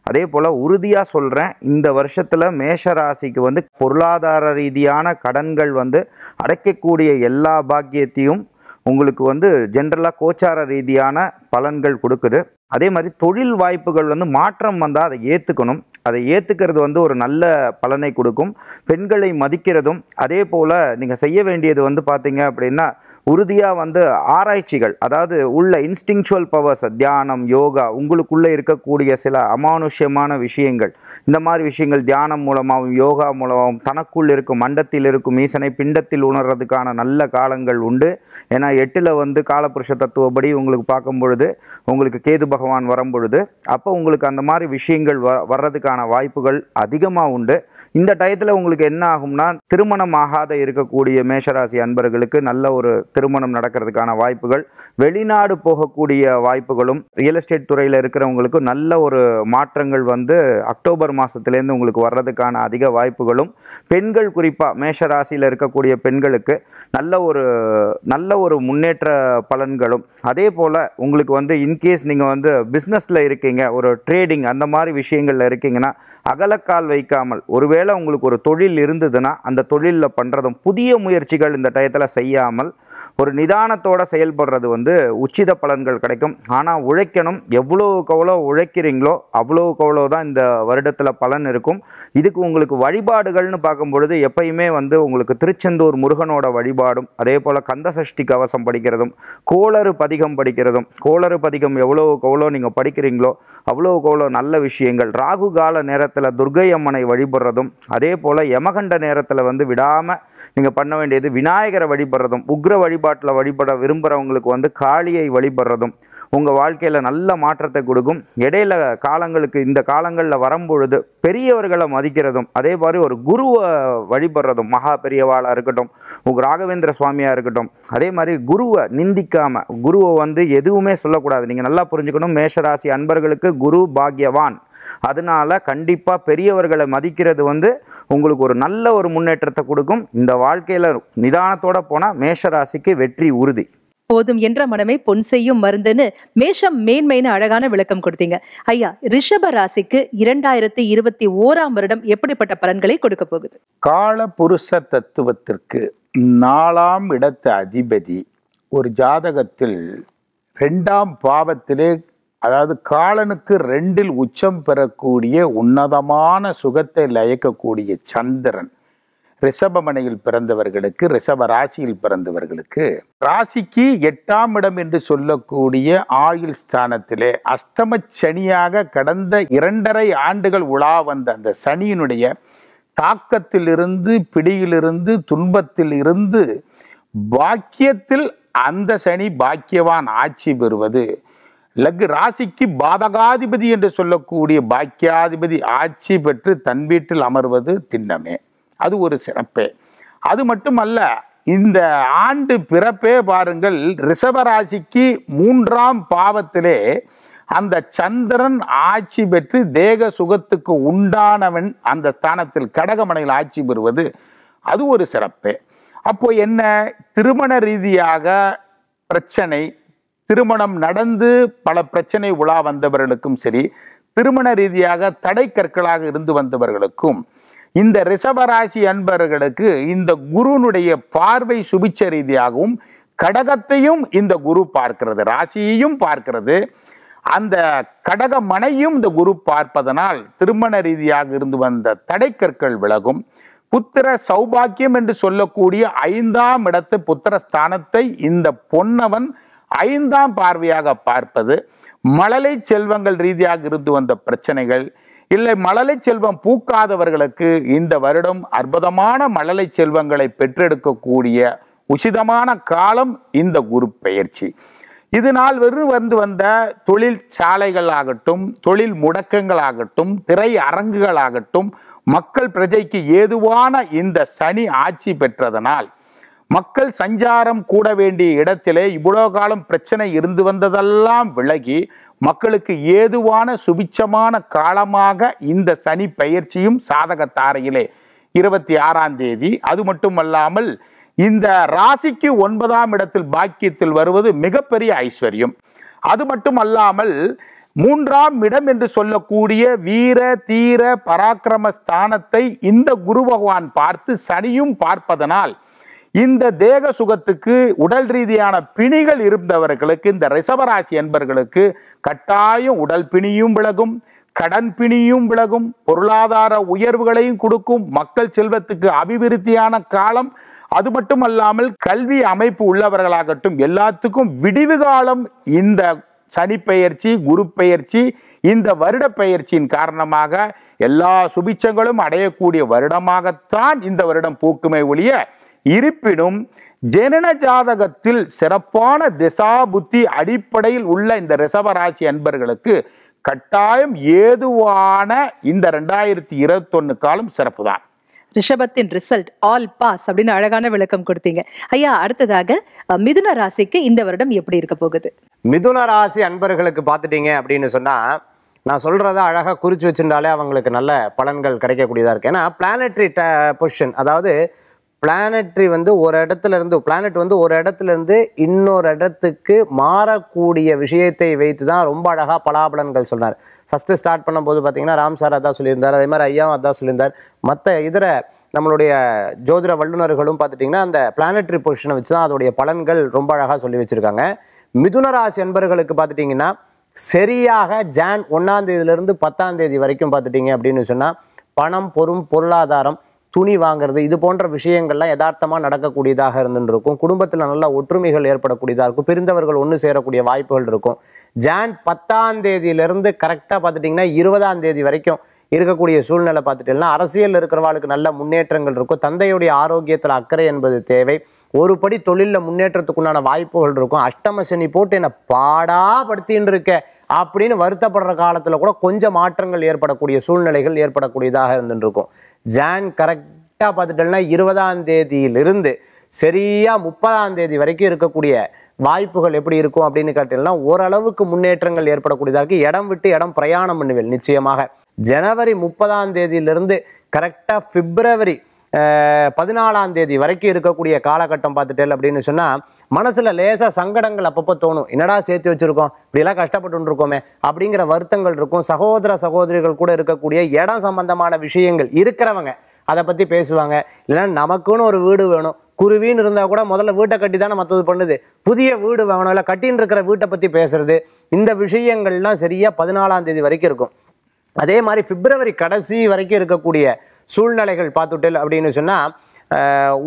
அதே போல் உறுதியாக சொல்கிறேன் இந்த வருஷத்தில் மேஷ ராசிக்கு வந்து பொருளாதார ரீதியான கடன்கள் வந்து அடைக்கக்கூடிய எல்லா பாக்கியத்தையும் உங்களுக்கு வந்து ஜென்ரலாக கோச்சார ரீதியான பலன்கள் கொடுக்குது. அதே மாதிரி தொழில் வாய்ப்புகள் வந்து மாற்றம் வந்தால் அதை ஏற்றுக்கணும் அதை ஏற்றுக்கிறது வந்து ஒரு நல்ல பலனை கொடுக்கும். பெண்களை மதிக்கிறதும் அதே போல் நீங்கள் செய்ய வேண்டியது வந்து பார்த்தீங்க அப்படின்னா உறுதியாக வந்து ஆராய்ச்சிகள் அதாவது உள்ள இன்ஸ்டிங்சுவல் பவர்ஸ் தியானம் யோகா உங்களுக்குள்ளே இருக்கக்கூடிய சில அமானுஷ்யமான விஷயங்கள். இந்த மாதிரி விஷயங்கள் தியானம் மூலமாகவும் யோகா மூலமாகவும் தனக்குள் இருக்கும் மண்டத்தில் இருக்கும் ஈசனை பிண்டத்தில் உணர்றதுக்கான நல்ல காலங்கள் உண்டு. ஏன்னா எட்டில் வந்து காலபுருஷ தத்துவப்படி உங்களுக்கு பார்க்கும் பொழுது உங்களுக்கு கேது பகவான் வரும் பொழுது அப்போ உங்களுக்கு அந்த மாதிரி விஷயங்கள் வ வர்றதுக்கான வாய்ப்புகள் அதிகமாக உண்டு. இந்த டயத்தில் உங்களுக்கு என்ன ஆகும்னா திருமணம் ஆகாத இருக்கக்கூடிய மேஷராசி அன்பர்களுக்கு நல்ல ஒரு திருமணம் நடக்கிறதுக்கான வாய்ப்புகள் வெளிநாடு போகக்கூடிய வாய்ப்புகளும் ரியல் எஸ்டேட் துறையில் இருக்கிறவங்களுக்கு நல்ல ஒரு மாற்றங்கள் வந்து அக்டோபர் மாதத்துலேருந்து உங்களுக்கு வர்றதுக்கான அதிக வாய்ப்புகளும் பெண்கள் குறிப்பாக மேஷராசியில் இருக்கக்கூடிய பெண்களுக்கு நல்ல ஒரு நல்ல ஒரு முன்னேற்ற பலன்களும். அதே போல் உங்களுக்கு வந்து இன்கேஸ் நீங்கள் வந்து பிஸ்னஸில் இருக்கீங்க ஒரு ட்ரேடிங் அந்த மாதிரி விஷயங்களில் இருக்கீங்கன்னா அகலக்கால் வைக்காமல் ஒருவேளை உங்களுக்கு ஒரு தொழில் இருந்ததுன்னா அந்த தொழிலில் பண்ணுறதும் புதிய முயற்சிகள் இந்த டயத்தில் செய்யாமல் ஒரு நிதானத்தோட செயல்படுறது வந்து உச்சித பலன்கள் கிடைக்கும். ஆனால் உழைக்கணும். எவ்வளோவுக்கு எவ்வளோ உழைக்கிறீங்களோ அவ்வளோவுக்கு அவ்வளோ தான் இந்த வருடத்தில் பலன் இருக்கும். இதுக்கு உங்களுக்கு வழிபாடுகள்னு பார்க்கும் பொழுது எப்பயுமே வந்து உங்களுக்கு திருச்செந்தூர் முருகனோட வழிபாடும் அதே போல் கந்தசஷ்டி கவசம் படிக்கிறதும் கோளறு பதிகம் படிக்கிறதும் கோளறு பதிகம் எவ்வளோவுக்கு எவ்வளோ நீங்கள் படிக்கிறீங்களோ அவ்வளோக்கு அவ்வளோ நல்ல விஷயங்கள். ராகு கால நேரத்தில் துர்க்கை அம்மனை வழிபடுறதும் அதே போல் யமகண்ட நேரத்தில் வந்து விடாமல் நீங்கள் பண்ண வேண்டியது விநாயகரை வழிபடுறதும் உக்ர வழிபாட்டில் வழிபட விரும்புகிறவங்களுக்கு வந்து காளியை வழிபடுறதும் உங்கள் வாழ்க்கையில் நல்ல மாற்றத்தை கொடுக்கும். இடையில காலங்களுக்கு இந்த காலங்களில் வரும்பொழுது பெரியவர்களை மதிக்கிறதும் அதே மாதிரி ஒரு குருவை வழிபடுறதும் மகா பெரியவாளாக இருக்கட்டும் உங்கள் ராகவேந்திர சுவாமியாக இருக்கட்டும் அதே மாதிரி குருவை நிந்திக்காமல் குருவை வந்து எதுவுமே சொல்லக்கூடாது. நீங்கள் நல்லா புரிஞ்சுக்கணும் மேஷராசி அன்பர்களுக்கு குரு பாக்யவான் அதனால கண்டிப்பாக பெரியவர்களை மதிக்கிறது வந்து உங்களுக்கு ஒரு நல்ல ஒரு முன்னேற்றத்தை கொடுக்கும். இந்த வாழ்க்கையில் நிதானத்தோட போனால் மேஷராசிக்கு வெற்றி உறுதி. போதும் என்ற மனமே பொன் செய்யும் மருந்துன்னு மேஷம் மேன்மைன்னு அழகான விளக்கம் கொடுத்தீங்க. ஐயா ரிஷப ராசிக்கு இரண்டாயிரத்தி இருபத்தி ஓராம் வருடம் எப்படிப்பட்ட பலன்களை கொடுக்க போகுது? கால புருஷ தத்துவத்திற்கு நாலாம் இடத்து அதிபதி ஒரு ஜாதகத்தில் ரெண்டாம் பாவத்திலே அதாவது காலனுக்கு ரெண்டில் உச்சம் பெறக்கூடிய உன்னதமான சுகத்தை லயக்கக்கூடிய சந்திரன் ரிஷபமனையில் பிறந்தவர்களுக்கு ரிஷப ராசியில் பிறந்தவர்களுக்கு ராசிக்கு எட்டாம் இடம் என்று சொல்லக்கூடிய ஆயுள் ஸ்தானத்திலே அஸ்தம சனியாக கடந்த இரண்டரை ஆண்டுகள் உலா வந்த அந்த சனியினுடைய தாக்கத்திலிருந்து பிடியிலிருந்து துன்பத்தில் இருந்து பாக்கியத்தில் அந்த சனி பாக்கியவான் ஆட்சி பெறுவது. லக்கு ராசிக்கு பாதகாதிபதி என்று சொல்லக்கூடிய பாக்கியாதிபதி ஆட்சி பெற்று தன் வீட்டில் அமர்வது திண்ணமே. அது ஒரு சிறப்பே. அது மட்டுமல்ல இந்த ஆண்டு பிறப்பே பாருங்கள் ரிஷபராசிக்கு மூன்றாம் பாவத்திலே அந்த சந்திரன் ஆட்சி பெற்று தேக சுகத்துக்கு உண்டானவன் அந்த ஸ்தானத்தில் கடகமனையில் ஆட்சி பெறுவது. அது ஒரு சிறப்பு. அப்போ என்ன? திருமண ரீதியாக பிரச்சனை திருமணம் நடந்து பல பிரச்சனை உலா வந்தவர்களுக்கும் சரி திருமண ரீதியாக தடை கற்களாக இருந்து வந்தவர்களுக்கும் இந்த ரிஷபராசி அன்பர்களுக்கு இந்த குருனுடைய பார்வை சுபிச்ச ரீதியாகவும் கடகத்தையும் இந்த குரு பார்க்கிறது ராசியையும் பார்க்கிறது. அந்த கடக மனையும் இந்த குரு பார்ப்பதனால் திருமண ரீதியாக இருந்து வந்த தடைக்கற்கள் விலகும். புத்திர சௌபாக்கியம் என்று சொல்லக்கூடிய ஐந்தாம் இடத்து புத்திர ஸ்தானத்தை இந்த பொன்னவன் ஐந்தாம் பார்வையாக பார்ப்பது மழலை செல்வங்கள் ரீதியாக இருந்து வந்த பிரச்சனைகள் இல்லை மழலை செல்வம் பூக்காதவர்களுக்கு இந்த வருடம் அற்புதமான மழலை செல்வங்களை பெற்றெடுக்கக்கூடிய உசிதமான காலம் இந்த குரு பெயர்ச்சி. இது நாள் வெறும் வந்து வந்த தொழில் சாலைகள் ஆகட்டும் தொழில் முடக்கங்கள் ஆகட்டும் திரை அரங்குகள் ஆகட்டும் மக்கள் பிரஜைக்கு ஏதுவான இந்த சனி ஆட்சி பெற்றதனால் மக்கள் சஞ்சாரம் கூட வேண்டிய இடத்திலே இவ்வளோ காலம் பிரச்சனை இருந்து வந்ததெல்லாம் விலகி மக்களுக்கு ஏதுவான சுபிச்சமான காலமாக இந்த சனி பயிற்சியும் சாதக தாரையிலே இருபத்தி ஆறாம் தேதி. அது மட்டுமல்லாமல் இந்த ராசிக்கு ஒன்பதாம் இடத்தில் பாக்கியத்தில் வருவது மிகப்பெரிய ஐஸ்வர்யம். அது மட்டுமல்லாமல் மூன்றாம் இடம் என்று சொல்லக்கூடிய வீர தீர பராக்கிரம ஸ்தானத்தை இந்த குரு பகவான் பார்த்து சனியும் பார்ப்பதனால் இந்த தேக சுகத்துக்கு உடல் ரீதியான பிணிகள் இருந்தவர்களுக்கு இந்த ரிஷபராசி என்பர்களுக்கு கட்டாயம் உடல் பிணியும் விலகும் கடன் பிணியும் விலகும் பொருளாதார உயர்வுகளையும் கொடுக்கும் மக்கள் செல்வத்துக்கு அபிவிருத்தியான காலம் அது மட்டுமல்லாமல் கல்வி அமைப்பு உள்ளவர்களாகட்டும் எல்லாத்துக்கும் விடிவு காலம் இந்த சனி பெயர்ச்சி குரு பெயர்ச்சி இந்த வருட பெயர்ச்சியின் காரணமாக எல்லா சுபிச்சங்களும் அடையக்கூடிய வருடமாகத்தான் இந்த வருடம் பூக்குமே ஒழிய இருப்பினும் ஜனன ஜாதகத்தில் சிறப்பான திசா புத்தி அடிப்படையில் உள்ள இந்த ரிஷபராசி அன்பர்களுக்கு கட்டாயம் ஏதுவான இந்த ரெண்டாயிரத்தி இருபத்தொன்னு காலம் சிறப்பு தான் ரிஷபத்தின் ரிசல்ட் ஆல் பாஸ் அப்படின்னு அழகான விளக்கம் கொடுத்தீங்க. ஐயா அடுத்ததாக மிதுன ராசிக்கு இந்த வருடம் எப்படி இருக்க போகுது? மிதுன ராசி அன்பர்களுக்கு பார்த்துட்டீங்க அப்படின்னு சொன்னா நான் சொல்றத அழகா குறிச்சு வச்சிருந்தாலே அவங்களுக்கு நல்ல பலன்கள் கிடைக்கக்கூடியதா இருக்கு. ஏன்னா பிளானட்ரி பொசிஷன் அதாவது பிளானட்ரி வந்து ஒரு இடத்துல இருந்து பிளானட் வந்து ஒரு இடத்துல இருந்து இன்னொரு இடத்துக்கு மாறக்கூடிய விஷயத்தை வைத்து தான் ரொம்ப அழகாக பலாபலன்கள் சொன்னார் ஃபஸ்ட்டு ஸ்டார்ட் பண்ணும்போது பார்த்தீங்கன்னா ராம் சார் அதான் சொல்லியிருந்தார் அதே மாதிரி ஐயாவும் அதான் சொல்லியிருந்தார். மற்ற இதர நம்மளுடைய ஜோதிட வல்லுநர்களும் பார்த்துட்டிங்கன்னா அந்த பிளானட்ரி பொசிஷனை வச்சு தான் அதோடைய பலன்கள் ரொம்ப அழகாக சொல்லி வச்சுருக்காங்க. மிதுனராசி என்பர்களுக்கு பார்த்துட்டிங்கன்னா சரியாக ஜான் ஒன்றாம் தேதியிலிருந்து பத்தாம் தேதி வரைக்கும் பார்த்துட்டிங்க அப்படின்னு சொன்னால் பணம் பொறும் பொருளாதாரம் துணி வாங்குறது இது போன்ற விஷயங்கள்லாம் யதார்த்தமாக நடக்கக்கூடியதாக இருந்துருக்கும். குடும்பத்தில் நல்ல ஒற்றுமைகள் ஏற்படக்கூடியதாக இருக்கும். பிரிந்தவர்கள் ஒன்று சேரக்கூடிய வாய்ப்புகள் இருக்கும். ஜான் பத்தாம் தேதியிலிருந்து கரெக்டாக பார்த்துட்டிங்கன்னா இருபதாம் தேதி வரைக்கும் இருக்கக்கூடிய சூழ்நிலை பார்த்துட்டீங்கன்னா அரசியல் இருக்கிறவாளுக்கு நல்ல முன்னேற்றங்கள் இருக்கும். தந்தையுடைய ஆரோக்கியத்தில் அக்கறை என்பது தேவை. ஒரு படி தொழிலில் முன்னேற்றத்துக்குண்டான வாய்ப்புகள் இருக்கும். அஷ்டம சனி போட்டு என்னை பாடா படுத்தின்னு இருக்க அப்படின்னு வருத்தப்படுற காலத்தில் கூட கொஞ்சம் மாற்றங்கள் ஏற்படக்கூடிய சூழ்நிலைகள் ஏற்படக்கூடியதாக இருந்துருக்கும். ஜான் கரெக்டாக பார்த்துட்டோம்னா இருபதாம் தேதியிலிருந்து சரியாக முப்பதாம் தேதி வரைக்கும் இருக்கக்கூடிய வாய்ப்புகள் எப்படி இருக்கும் அப்படின்னு கேட்டீங்கன்னா ஓரளவுக்கு முன்னேற்றங்கள் ஏற்படக்கூடியதாக இருக்குது இடம் விட்டு இடம் பிரயாணம் பண்ணுவேன் நிச்சயமாக. ஜனவரி முப்பதாம் தேதியிலிருந்து கரெக்டாக பிப்ரவரி பதினாலாம் தேதி வரைக்கும் இருக்கக்கூடிய காலகட்டம் பார்த்துட்டேன் அப்படின்னு சொன்னால் மனசில் லேசாக சங்கடங்கள் அப்பப்போ தோணும். என்னடா சேர்த்து வச்சுருக்கோம்? இப்படிலாம் கஷ்டப்பட்டுருக்கோமே அப்படிங்கிற வருத்தங்கள் இருக்கும். சகோதர சகோதரிகள் கூட இருக்கக்கூடிய இடம் சம்பந்தமான விஷயங்கள் இருக்கிறவங்க அதை பற்றி பேசுவாங்க. இல்லைன்னா நமக்குன்னு ஒரு வீடு வேணும். குருவின்னு இருந்தால் கூட முதல்ல வீட்டை கட்டி தானே மற்றது பண்ணுது. புதிய வீடு வேணும் இல்லை கட்டின்னு இருக்கிற வீட்டை பற்றி பேசுறது. இந்த விஷயங்கள்லாம் சரியாக பதினாலாம் தேதி வரைக்கும் இருக்கும். அதே மாதிரி பிப்ரவரி கடைசி வரைக்கும் இருக்கக்கூடிய சூழ்நிலைகள் பார்த்துட்டல் அப்படின்னு சொன்னால்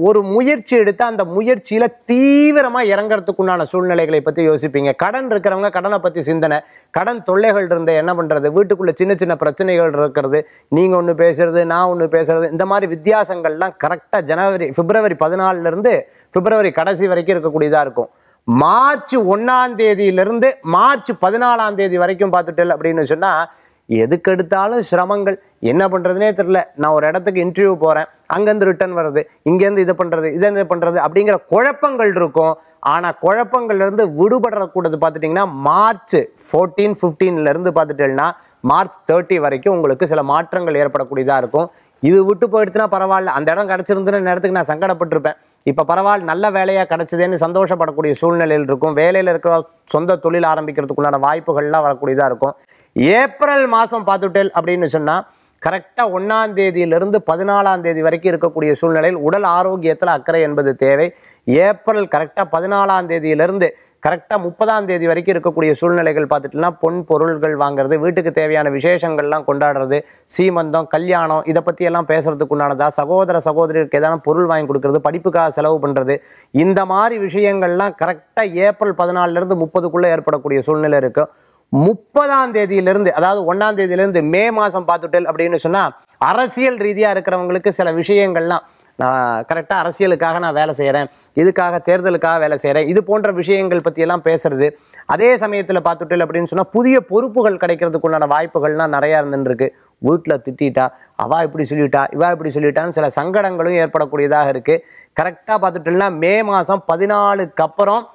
ஒரு முயற்சி எடுத்து அந்த முயற்சியில் தீவிரமாக இறங்கிறதுக்குண்டான சூழ்நிலைகளை பற்றி யோசிப்பீங்க. கடன் இருக்கிறவங்க கடனை பற்றி சிந்தனை. கடன் தொல்லைகள் இருந்த என்ன பண்ணுறது வீட்டுக்குள்ளே சின்ன சின்ன பிரச்சனைகள் இருக்கிறது. நீங்கள் ஒன்று பேசுறது நான் ஒன்று பேசுறது இந்த மாதிரி வித்தியாசங்கள்லாம் கரெக்டாக ஜனவரி பிப்ரவரி பதினாலிருந்து பிப்ரவரி கடைசி வரைக்கும் இருக்கக்கூடியதாக இருக்கும். மார்ச் ஒன்றாம் தேதியிலிருந்து மார்ச் பதினாலாம் தேதி வரைக்கும் பார்த்துட்டல் அப்படின்னு சொன்னால் எதுக்கெடுத்தாலும் சிரமங்கள். என்ன பண்ணுறதுனே தெரில நான் ஒரு இடத்துக்கு இன்டர்வியூ போகிறேன் அங்கேருந்து ரிட்டர்ன் வருது இங்கேருந்து இது பண்ணுறது இதை இது பண்ணுறது அப்படிங்கிற குழப்பங்கள் இருக்கும். ஆனால் குழப்பங்கள்லேருந்து விடுபடக்கூடாது பார்த்துட்டிங்கன்னா மார்ச் ஃபோர்டீன் ஃபிஃப்டீன்லேருந்து பார்த்துட்டேன்னா மார்ச் தேர்ட்டி வரைக்கும் உங்களுக்கு சில மாற்றங்கள் ஏற்படக்கூடியதாக இருக்கும். இது விட்டு போயிடுச்சுன்னா பரவாயில்ல. அந்த இடம் கிடச்சிருந்துன்னு நேரத்துக்கு நான் சங்கடப்பட்டிருப்பேன். இப்போ பரவாயில்ல நல்ல வேலையாக கிடச்சிதேன்னு சந்தோஷப்படக்கூடிய சூழ்நிலையில் இருக்கும். வேலையில் இருக்கிற சொந்த தொழில் ஆரம்பிக்கிறதுக்குள்ளான வாய்ப்புகள்லாம் வரக்கூடியதாக இருக்கும். ஏப்ரல் மாதம் பார்த்துட்டேல் அப்படின்னு சொன்னால் கரெக்டாக ஒன்றாம் தேதியிலிருந்து பதினாலாம் தேதி வரைக்கும் இருக்கக்கூடிய சூழ்நிலையில் உடல் ஆரோக்கியத்தில் அக்கறை என்பது தேவை. ஏப்ரல் கரெக்டாக பதினாலாம் தேதியிலிருந்து கரெக்டாக முப்பதாம் தேதி வரைக்கும் இருக்கக்கூடிய சூழ்நிலைகள் பார்த்துட்டுனா பொன் பொருள்கள் வாங்குறது வீட்டுக்கு தேவையான விசேஷங்கள்லாம் கொண்டாடுறது சீமந்தம் கல்யாணம் இதை பற்றி எல்லாம் பேசுறதுக்கு உண்டானதா சகோதர சகோதரிக்கு ஏதாவது பொருள் வாங்கி கொடுக்கறது படிப்புக்காக செலவு பண்ணுறது இந்த மாதிரி விஷயங்கள்லாம் கரெக்டாக ஏப்ரல் பதினாலிருந்து முப்பதுக்குள்ளே ஏற்படக்கூடிய சூழ்நிலை இருக்கும் முப்பதாம் தேதியிலிருந்து அதாவது ஒன்றாம் தேதியிலிருந்து மே மாதம் பார்த்துட்டல் அப்படின்னு சொன்னால் அரசியல் ரீதியாக இருக்கிறவங்களுக்கு சில விஷயங்கள்லாம் நான் கரெக்டாக அரசியலுக்காக நான் வேலை செய்கிறேன் இதுக்காக தேர்தலுக்காக வேலை செய்கிறேன் இது போன்ற விஷயங்கள் பற்றியெல்லாம் பேசுறது. அதே சமயத்தில் பார்த்துட்டல் அப்படின்னு சொன்னால் புதிய பொறுப்புகள் கிடைக்கிறதுக்குள்ளான வாய்ப்புகள்லாம் நிறையா இருந்துருக்கு வீட்டில் திட்டிட்டா அவா இப்படி சொல்லிட்டா இவா இப்படி சொல்லிட்டான்னு சில சங்கடங்களும் ஏற்படக்கூடியதாக இருக்குது கரெக்டாக பார்த்துட்டோம்னா மே மாதம் பதினாலுக்கு அப்புறம்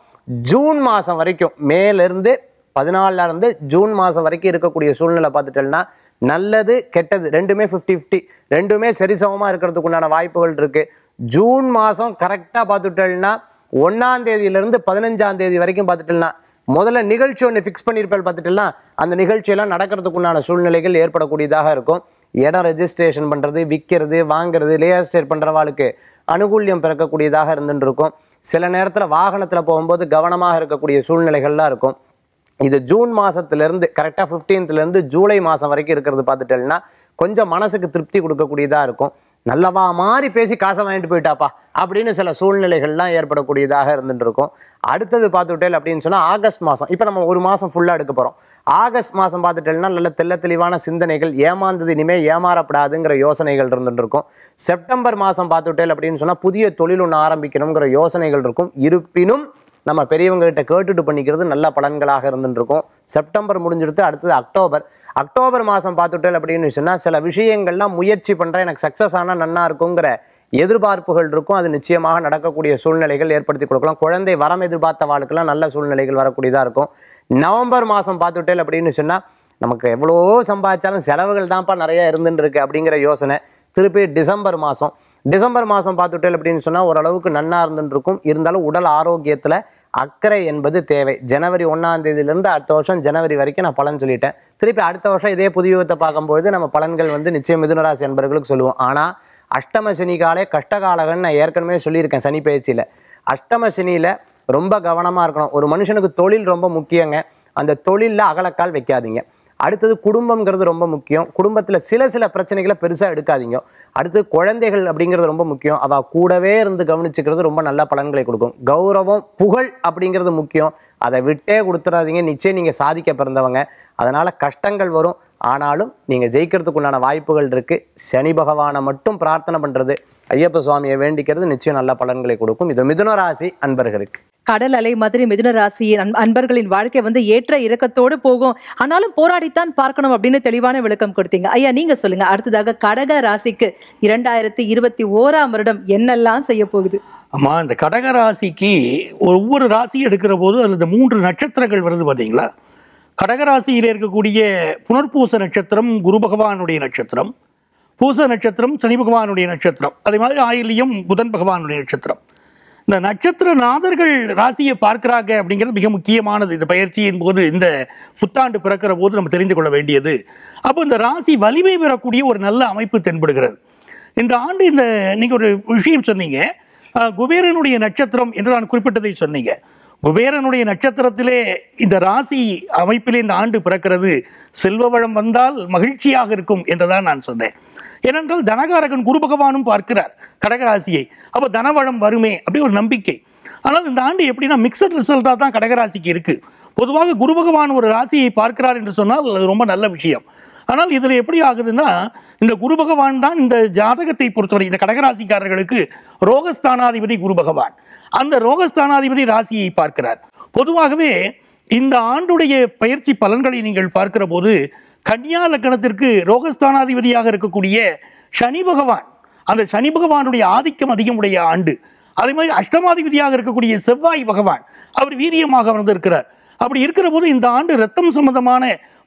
ஜூன் மாதம் வரைக்கும் மேலேருந்து பதினாலிருந்து ஜூன் மாதம் வரைக்கும் இருக்கக்கூடிய சூழ்நிலை பார்த்துட்டோம்னா நல்லது கெட்டது ரெண்டுமே ஃபிஃப்டி ஃபிஃப்டி ரெண்டுமே சரிசமமாக இருக்கிறதுக்கு உண்டான வாய்ப்புகள் இருக்குது ஜூன் மாதம் கரெக்டாக பார்த்துட்டோம்னா ஒன்றாம் தேதியிலேருந்து பதினஞ்சாம் தேதி வரைக்கும் பார்த்துட்டோம்னா முதல்ல நிகழ்ச்சி ஒன்று ஃபிக்ஸ் பண்ணியிருப்பேன் பார்த்துட்டோன்னா அந்த நிகழ்ச்சியெல்லாம் நடக்கிறதுக்கு உண்டான சூழ்நிலைகள் ஏற்படக்கூடியதாக இருக்கும். இடம் ரெஜிஸ்ட்ரேஷன் பண்ணுறது விற்கிறது வாங்குறது ரியல் எஸ்டேட் பண்ணுறவாளுக்கு அனுகூல்யம் பிறக்கக்கூடியதாக இருந்துட்டு இருக்கும். சில நேரத்தில் வாகனத்தில் போகும்போது கவனமாக இருக்கக்கூடிய சூழ்நிலைகள்லாம் இருக்கும். இது ஜூன் மாதத்துலேருந்து கரெக்டாக ஃபிஃப்டீன்த்லேருந்து ஜூலை மாதம் வரைக்கும் இருக்கிறது பார்த்துட்டேன்னா கொஞ்சம் மனசுக்கு திருப்தி கொடுக்கக்கூடியதாக இருக்கும். நல்லவா மாதிரி பேசி காசை வாங்கிட்டு போயிட்டாப்பா அப்படின்னு சில சூழ்நிலைகள்லாம் ஏற்படக்கூடியதாக இருந்துட்டு இருக்கும் அடுத்தது பார்த்துட்டேல் அப்படின்னு சொன்னால் ஆகஸ்ட் மாதம் இப்போ நம்ம ஒரு மாதம் ஃபுல்லாக எடுக்க போகிறோம் ஆகஸ்ட் மாதம் பார்த்துட்டேன்னா நல்ல தெல்ல தெளிவான சிந்தனைகள் ஏமாந்தது இனிமேல் ஏமாறப்படாதுங்கிற யோசனைகள் இருந்துட்டு இருக்கும் செப்டம்பர் மாதம் பார்த்துட்டேல் அப்படின்னு சொன்னால் புதிய தொழில் ஒன்று ஆரம்பிக்கணுங்கிற யோசனைகள் இருக்கும். இருப்பினும் நம்ம பெரியவங்ககிட்ட கேட்டுட்டு பண்ணிக்கிறது நல்ல பலன்களாக இருந்துருக்கும் செப்டம்பர் முடிஞ்சிடுத்து அடுத்தது அக்டோபர். அக்டோபர் மாதம் பார்த்துட்டேன் அப்படின்னு சொன்னால் சில விஷயங்கள்லாம் முயற்சி பண்ணுறேன் எனக்கு சக்ஸஸ் ஆனால் நன்னா இருக்குங்கிற எதிர்பார்ப்புகள் இருக்கும். அது நிச்சயமாக நடக்கக்கூடிய சூழ்நிலைகள் ஏற்படுத்தி கொடுக்கலாம். குழந்தை வரம் எதிர்பார்த்த வாழ்க்கெல்லாம் நல்ல சூழ்நிலைகள் வரக்கூடியதாக இருக்கும். நவம்பர் மாதம் பார்த்துட்டேன் அப்படின்னு சொன்னால் நமக்கு எவ்வளோ சம்பாதிச்சாலும் செலவுகள் தான்ப்பா நிறையா இருந்துட்டு இருக்கு அப்படிங்கிற யோசனை. திருப்பி டிசம்பர் மாதம். டிசம்பர் மாதம் பார்த்துட்டேன் அப்படின்னு சொன்னால் ஓரளவுக்கு நன்னா இருந்துருக்கும். இருந்தாலும் உடல் ஆரோக்கியத்தில் அக்கறை என்பது தேவை. ஜனவரி ஒன்றாம் தேதியிலேருந்து அடுத்த வருஷம் ஜனவரி வரைக்கும் நான் பலன் சொல்லிட்டேன். திருப்பி அடுத்த வருஷம் இதே புதியுகத்தை பார்க்கும்பொழுது நம்ம பலன்கள் வந்து நிச்சயம் மிதுனராசி என்பர்களுக்கு சொல்லுவோம். ஆனால் அஷ்டம சனி காலே கஷ்டகாலகன்னு நான் ஏற்கனவே சொல்லியிருக்கேன் சனி பயிற்சியில் அஷ்டம சனியில் ரொம்ப கவனமாக இருக்கணும். ஒரு மனுஷனுக்கு தொழில் ரொம்ப முக்கியங்க. அந்த தொழிலில் அகலக்கால் வைக்காதீங்க. அடுத்தது குடும்பம்ங்கிறது ரொம்ப முக்கியம். குடும்பத்தில் சில சில பிரச்சனைகளை பெருசாக எடுக்காதீங்க. அடுத்து குழந்தைகள் அப்படிங்கிறது ரொம்ப முக்கியம். அவள் கூடவே இருந்து கவனிச்சுக்கிறது ரொம்ப நல்ல பலன்களை கொடுக்கும். கௌரவம் புகழ் அப்படிங்கிறது முக்கியம். அதை விட்டே கொடுத்துடாதீங்க நிச்சயம் நீங்கள் சாதிக்க பிறந்தவங்க. அதனால் கஷ்டங்கள் வரும். ஆனாலும் நீங்கள் ஜெயிக்கிறதுக்குண்டான வாய்ப்புகள் இருக்குது சனி பகவானை மட்டும் பிரார்த்தனை பண்ணுறது ஐயப்ப சுவாமியை வேண்டிக்கிறது நிச்சயம் நல்ல பலன்களை கொடுக்கும். இது மிதுன ராசி அன்பர்களுக்கு. கடல் அலை மாதிரி மிதுன ராசியின் அன்- அன்பர்களின் வாழ்க்கை வந்து ஏற்ற இறக்கத்தோடு போகும். ஆனாலும் போராடித்தான் பார்க்கணும் அப்படின்னு தெளிவான விளக்கம் கொடுத்தீங்க. ஐயா நீங்க சொல்லுங்க. அடுத்ததாக கடக ராசிக்கு இரண்டாயிரத்தி இருபத்தி ஓராம் வருடம் என்னெல்லாம் செய்ய போகுது? அம்மா இந்த கடக ராசிக்கு ஒவ்வொரு ராசி எடுக்கிற போது அதில் இந்த மூன்று நட்சத்திரங்கள் வருது பார்த்தீங்களா? கடகராசியில் இருக்கக்கூடிய புனர்பூச நட்சத்திரம் குரு பகவானுடைய நட்சத்திரம். பூச நட்சத்திரம் சனி பகவானுடைய நட்சத்திரம். அதே மாதிரி ஆயிலியம் புதன் பகவானுடைய நட்சத்திரம். இந்த நட்சத்திர நாதர்கள் ராசியை பார்க்கிறாங்க அப்படிங்கிறது மிக முக்கியமானது. இந்த பயிற்சியின் போது இந்த புத்தாண்டு பிறக்கிற போது நம்ம தெரிந்து கொள்ள வேண்டியது. அப்போ இந்த ராசி வலிமை பெறக்கூடிய ஒரு நல்ல அமைப்பு தென்படுகிறது. இந்த ஆண்டு இந்த நீங்க ஒரு விஷயம் சொன்னீங்க. குபேரனுடைய நட்சத்திரம் என்று நான் குறிப்பிட்டதை சொன்னீங்க. குபேரனுடைய நட்சத்திரத்திலே இந்த ராசி அமைப்பிலே இந்த ஆண்டு பிறக்கிறது. செல்வ வளம் வந்தால் மகிழ்ச்சியாக இருக்கும் என்றுதான் நான் சொன்னேன். ஏனென்றால் தனகாரகன் குரு பகவானும் பார்க்கிறார் கடகராசியை. அப்போ தனவளம் வருமே அப்படி ஒரு நம்பிக்கை. ஆனால் இந்த ஆண்டு எப்படின்னா மிக்சட் ரிசல்ட்டாக தான் கடகராசிக்கு இருக்குது பொதுவாக குரு பகவான் ஒரு ராசியை பார்க்கிறார் என்று சொன்னால் அது ரொம்ப நல்ல விஷயம். ஆனால் இதில் எப்படி ஆகுதுன்னா இந்த குரு பகவான் தான் இந்த ஜாதகத்தை பொறுத்தவரை இந்த கடகராசிக்காரர்களுக்கு ரோகஸ்தானாதிபதி குரு பகவான். அந்த ரோகஸ்தானாதிபதி ராசியை பார்க்கிறார். பொதுவாகவே இந்த ஆண்டுடைய பயிற்சி பலன்களை நீங்கள் பார்க்கிற போது கன்னியா லக்கணத்திற்கு ரோகஸ்தானாதிபதியாக இருக்கக்கூடிய சனி பகவான். அந்த சனி பகவானுடைய ஆதிக்கம் அதிகமுடைய ஆண்டு. அதே மாதிரி அஷ்டமாதிபதியாக இருக்கக்கூடிய செவ்வாய் பகவான் அவர் வீரியமாக வந்திருக்கிறார் அப்படி இருக்கிற போது இந்த ஆண்டு ரத்தம் சம்பந்தமான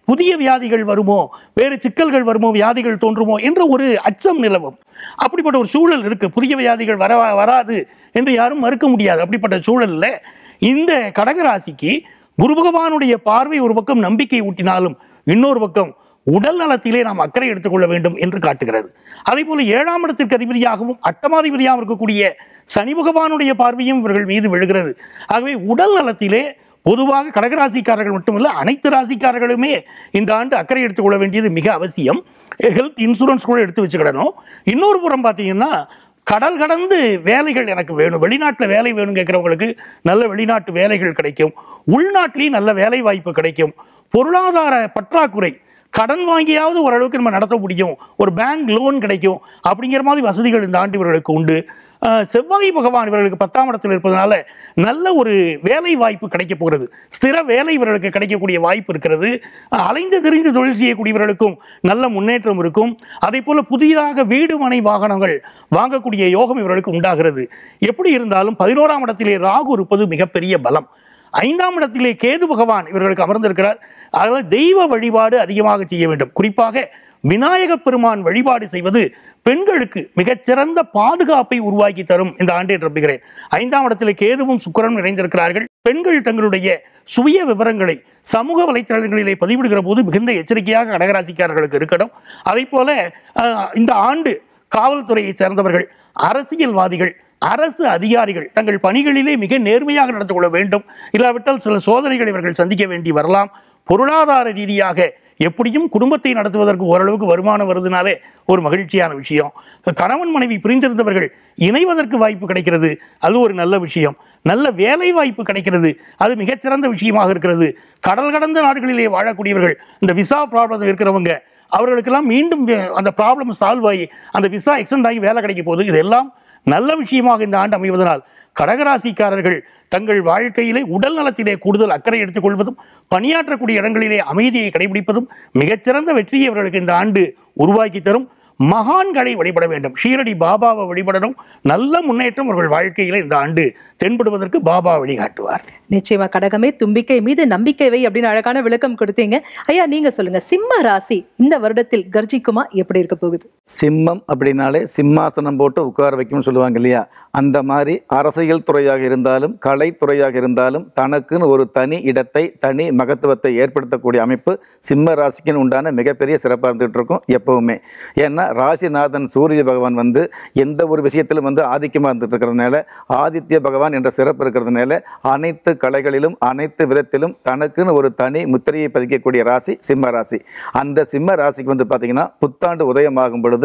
புதிய வியாதிகள் வருமோ வேறு சிக்கல்கள் வருமோ வியாதிகள் தோன்றுமோ என்ற ஒரு அச்சம் நிலவும். அப்படிப்பட்ட ஒரு சூழல் இருக்கு. புதிய வியாதிகள் வர வராது என்று யாரும் மறுக்க முடியாது. அப்படிப்பட்ட சூழலில் இந்த கடகராசிக்கு குரு பகவானுடைய பார்வை ஒரு பக்கம் நம்பிக்கை ஊட்டினாலும் இன்னொரு பக்கம் உடல் நலத்திலே நாம் அக்கறை எடுத்துக்கொள்ள வேண்டும் என்று காட்டுகிறது. அதே போல ஏழாம் இடத்திற்கு அதிபதியாகவும் அட்டமாதிபதியாகவும் இருக்கக்கூடிய சனி பகவானுடைய பார்வையும் இவர்கள் மீது விழுகிறது. ஆகவே உடல் நலத்திலே பொதுவாக கடகராசிக்காரர்கள் மட்டுமல்ல அனைத்து ராசிக்காரர்களுமே இந்த ஆண்டு அக்கறை எடுத்துக்கொள்ள வேண்டியது மிக அவசியம். ஹெல்த் இன்சூரன்ஸ் கூட எடுத்து வச்சுக்கிடணும். இன்னொரு புறம் பார்த்தீங்கன்னா கடல் கடந்து வேலைகள் எனக்கு வேணும். வெளிநாட்டில் வேலை வேணும் கேட்குறவங்களுக்கு நல்ல வெளிநாட்டு வேலைகள் கிடைக்கும். உள்நாட்டிலையும் நல்ல வேலை வாய்ப்பு கிடைக்கும். பொருளாதார பற்றாக்குறை. கடன் வாங்கியாவது ஓரளவுக்கு நம்ம நடத்த முடியும். ஒரு பேங்க் லோன் கிடைக்கும். அப்படிங்கிற மாதிரி வசதிகள் இந்த ஆண்டு இவர்களுக்கு உண்டு. செவ்வாய் பகவான் இவர்களுக்கு பத்தாம் இடத்தில் இருப்பதனால நல்ல ஒரு வேலை வாய்ப்பு கிடைக்க போகிறது. ஸ்திர வேலை இவர்களுக்கு கிடைக்கக்கூடிய வாய்ப்பு இருக்கிறது. அலைந்து திரிந்து தொழில் செய்யக்கூடியவர்களுக்கும் நல்ல முன்னேற்றம் இருக்கும். அதே போல புதிதாக வீடு மனை வாகனங்கள் வாங்கக்கூடிய யோகம் இவர்களுக்கு உண்டாகிறது. எப்படி இருந்தாலும் பதினோராம் இடத்திலே ராகு இருப்பது மிகப்பெரிய பலம். ஐந்தாம் இடத்திலே கேது பகவான் இவர்களுக்கு அமர்ந்திருக்கிறார். அதனால் தெய்வ வழிபாடு அதிகமாக செய்ய வேண்டும். குறிப்பாக விநாயக பெருமான் வழிபாடு செய்வது பெண்களுக்கு மிகச்சிறந்த பாதுகாப்பை உருவாக்கி தரும் இந்த ஆண்டு என்று நம்புகிறேன். ஐந்தாம் இடத்தில் கேதுவும் சுக்கரனும் இணைந்திருக்கிறார்கள். பெண்கள் தங்களுடைய சுய விவரங்களை சமூக வலைத்தளங்களிலே பதிவிடுகிற போது மிகுந்த எச்சரிக்கையாக கடகராசிக்காரர்களுக்கு இருக்கணும். அதே போல இந்த ஆண்டு காவல்துறையை சேர்ந்தவர்கள் அரசியல்வாதிகள் அரசு அதிகாரிகள் தங்கள் பணிகளிலே மிக நேர்மையாக நடந்து கொள்ள வேண்டும். இல்லாவிட்டால் சில சோதனைகள் இவர்கள் சந்திக்க வேண்டி வரலாம். பொருளாதார ரீதியாக எப்படியும் குடும்பத்தை நடத்துவதற்கு ஓரளவுக்கு வருமானம் வருதுனாலே ஒரு மகிழ்ச்சியான விஷயம். கணவன் மனைவி பிரிந்திருந்தவர்கள் இணைவதற்கு வாய்ப்பு கிடைக்கிறது. அது ஒரு நல்ல விஷயம். நல்ல வேலை வாய்ப்பு கிடைக்கிறது. அது மிகச்சிறந்த விஷயமாக இருக்கிறது. கடல் கடந்த நாடுகளிலே வாழக்கூடியவர்கள் இந்த விசா ப்ராப்ளம் இருக்கிறவங்க அவர்களுக்கெல்லாம் மீண்டும் அந்த ப்ராப்ளம் சால்வ் ஆகி அந்த விசா எக்ஸ்டெண்ட் ஆகி வேலை கிடைக்க போகுது. இதெல்லாம் நல்ல விஷயமாக இந்த ஆண்டு அமைவதனால் கடகராசிக்காரர்கள் தங்கள் வாழ்க்கையிலே உடல் நலத்திலே கூடுதல் அக்கறை எடுத்துக்கொள்வதும் பணியாற்றக்கூடிய இடங்களிலே அமைதியை கடைபிடிப்பதும் மிகச்சிறந்த வெற்றியை அவர்களுக்கு இந்த ஆண்டு உருவாக்கி தரும் மகான்களை வழிபட வேண்டும். ஷீரடி பாபாவை வழிபடணும். நல்ல முன்னேற்றம் அவர்கள் வாழ்க்கையில இந்த ஆண்டு தென்படுவதற்கு பாபா வழிகாட்டுவார். நிச்சயமா கடகமே தும்பிக்கை மீது நம்பிக்கை வை அப்படின்னு அழகான விளக்கம் கொடுத்தீங்க. ஐயா நீங்க சொல்லுங்க சிம்ம ராசி இந்த வருடத்தில் கர்ஜிக்குமா எப்படி இருக்க போகுது? சிம்மம் அப்படின்னாலே சிம்மாசனம் போட்டு உட்கார வைக்கும்னு சொல்லுவாங்க இல்லையா? அந்த மாதிரி அரசியல் துறையாக இருந்தாலும் கலைத்துறையாக இருந்தாலும் தனக்குன்னு ஒரு தனி இடத்தை தனி மகத்துவத்தை ஏற்படுத்தக்கூடிய அமைப்பு சிம்ம ராசிக்குன்னு உண்டான மிகப்பெரிய சிறப்பாக இருந்துகிட்டு இருக்கும் எப்பவுமே. ஏன்னா ராசிநாதன் சூரிய பகவான் வந்து எந்த ஒரு விஷயத்திலும் வந்து ஆதிக்கமாக இருந்துட்டு இருக்கிறதுனால ஆதித்ய பகவான் என்ற சிறப்பு இருக்கிறதுனால அனைத்து கலைகளிலும் அனைத்து விதத்திலும் தனக்குன்னு ஒரு தனி முத்திரையை பதிக்கக்கூடிய ராசி சிம்ம ராசி. அந்த சிம்ம ராசிக்கு வந்து பார்த்தீங்கன்னா புத்தாண்டு உதயமாகும் பொழுது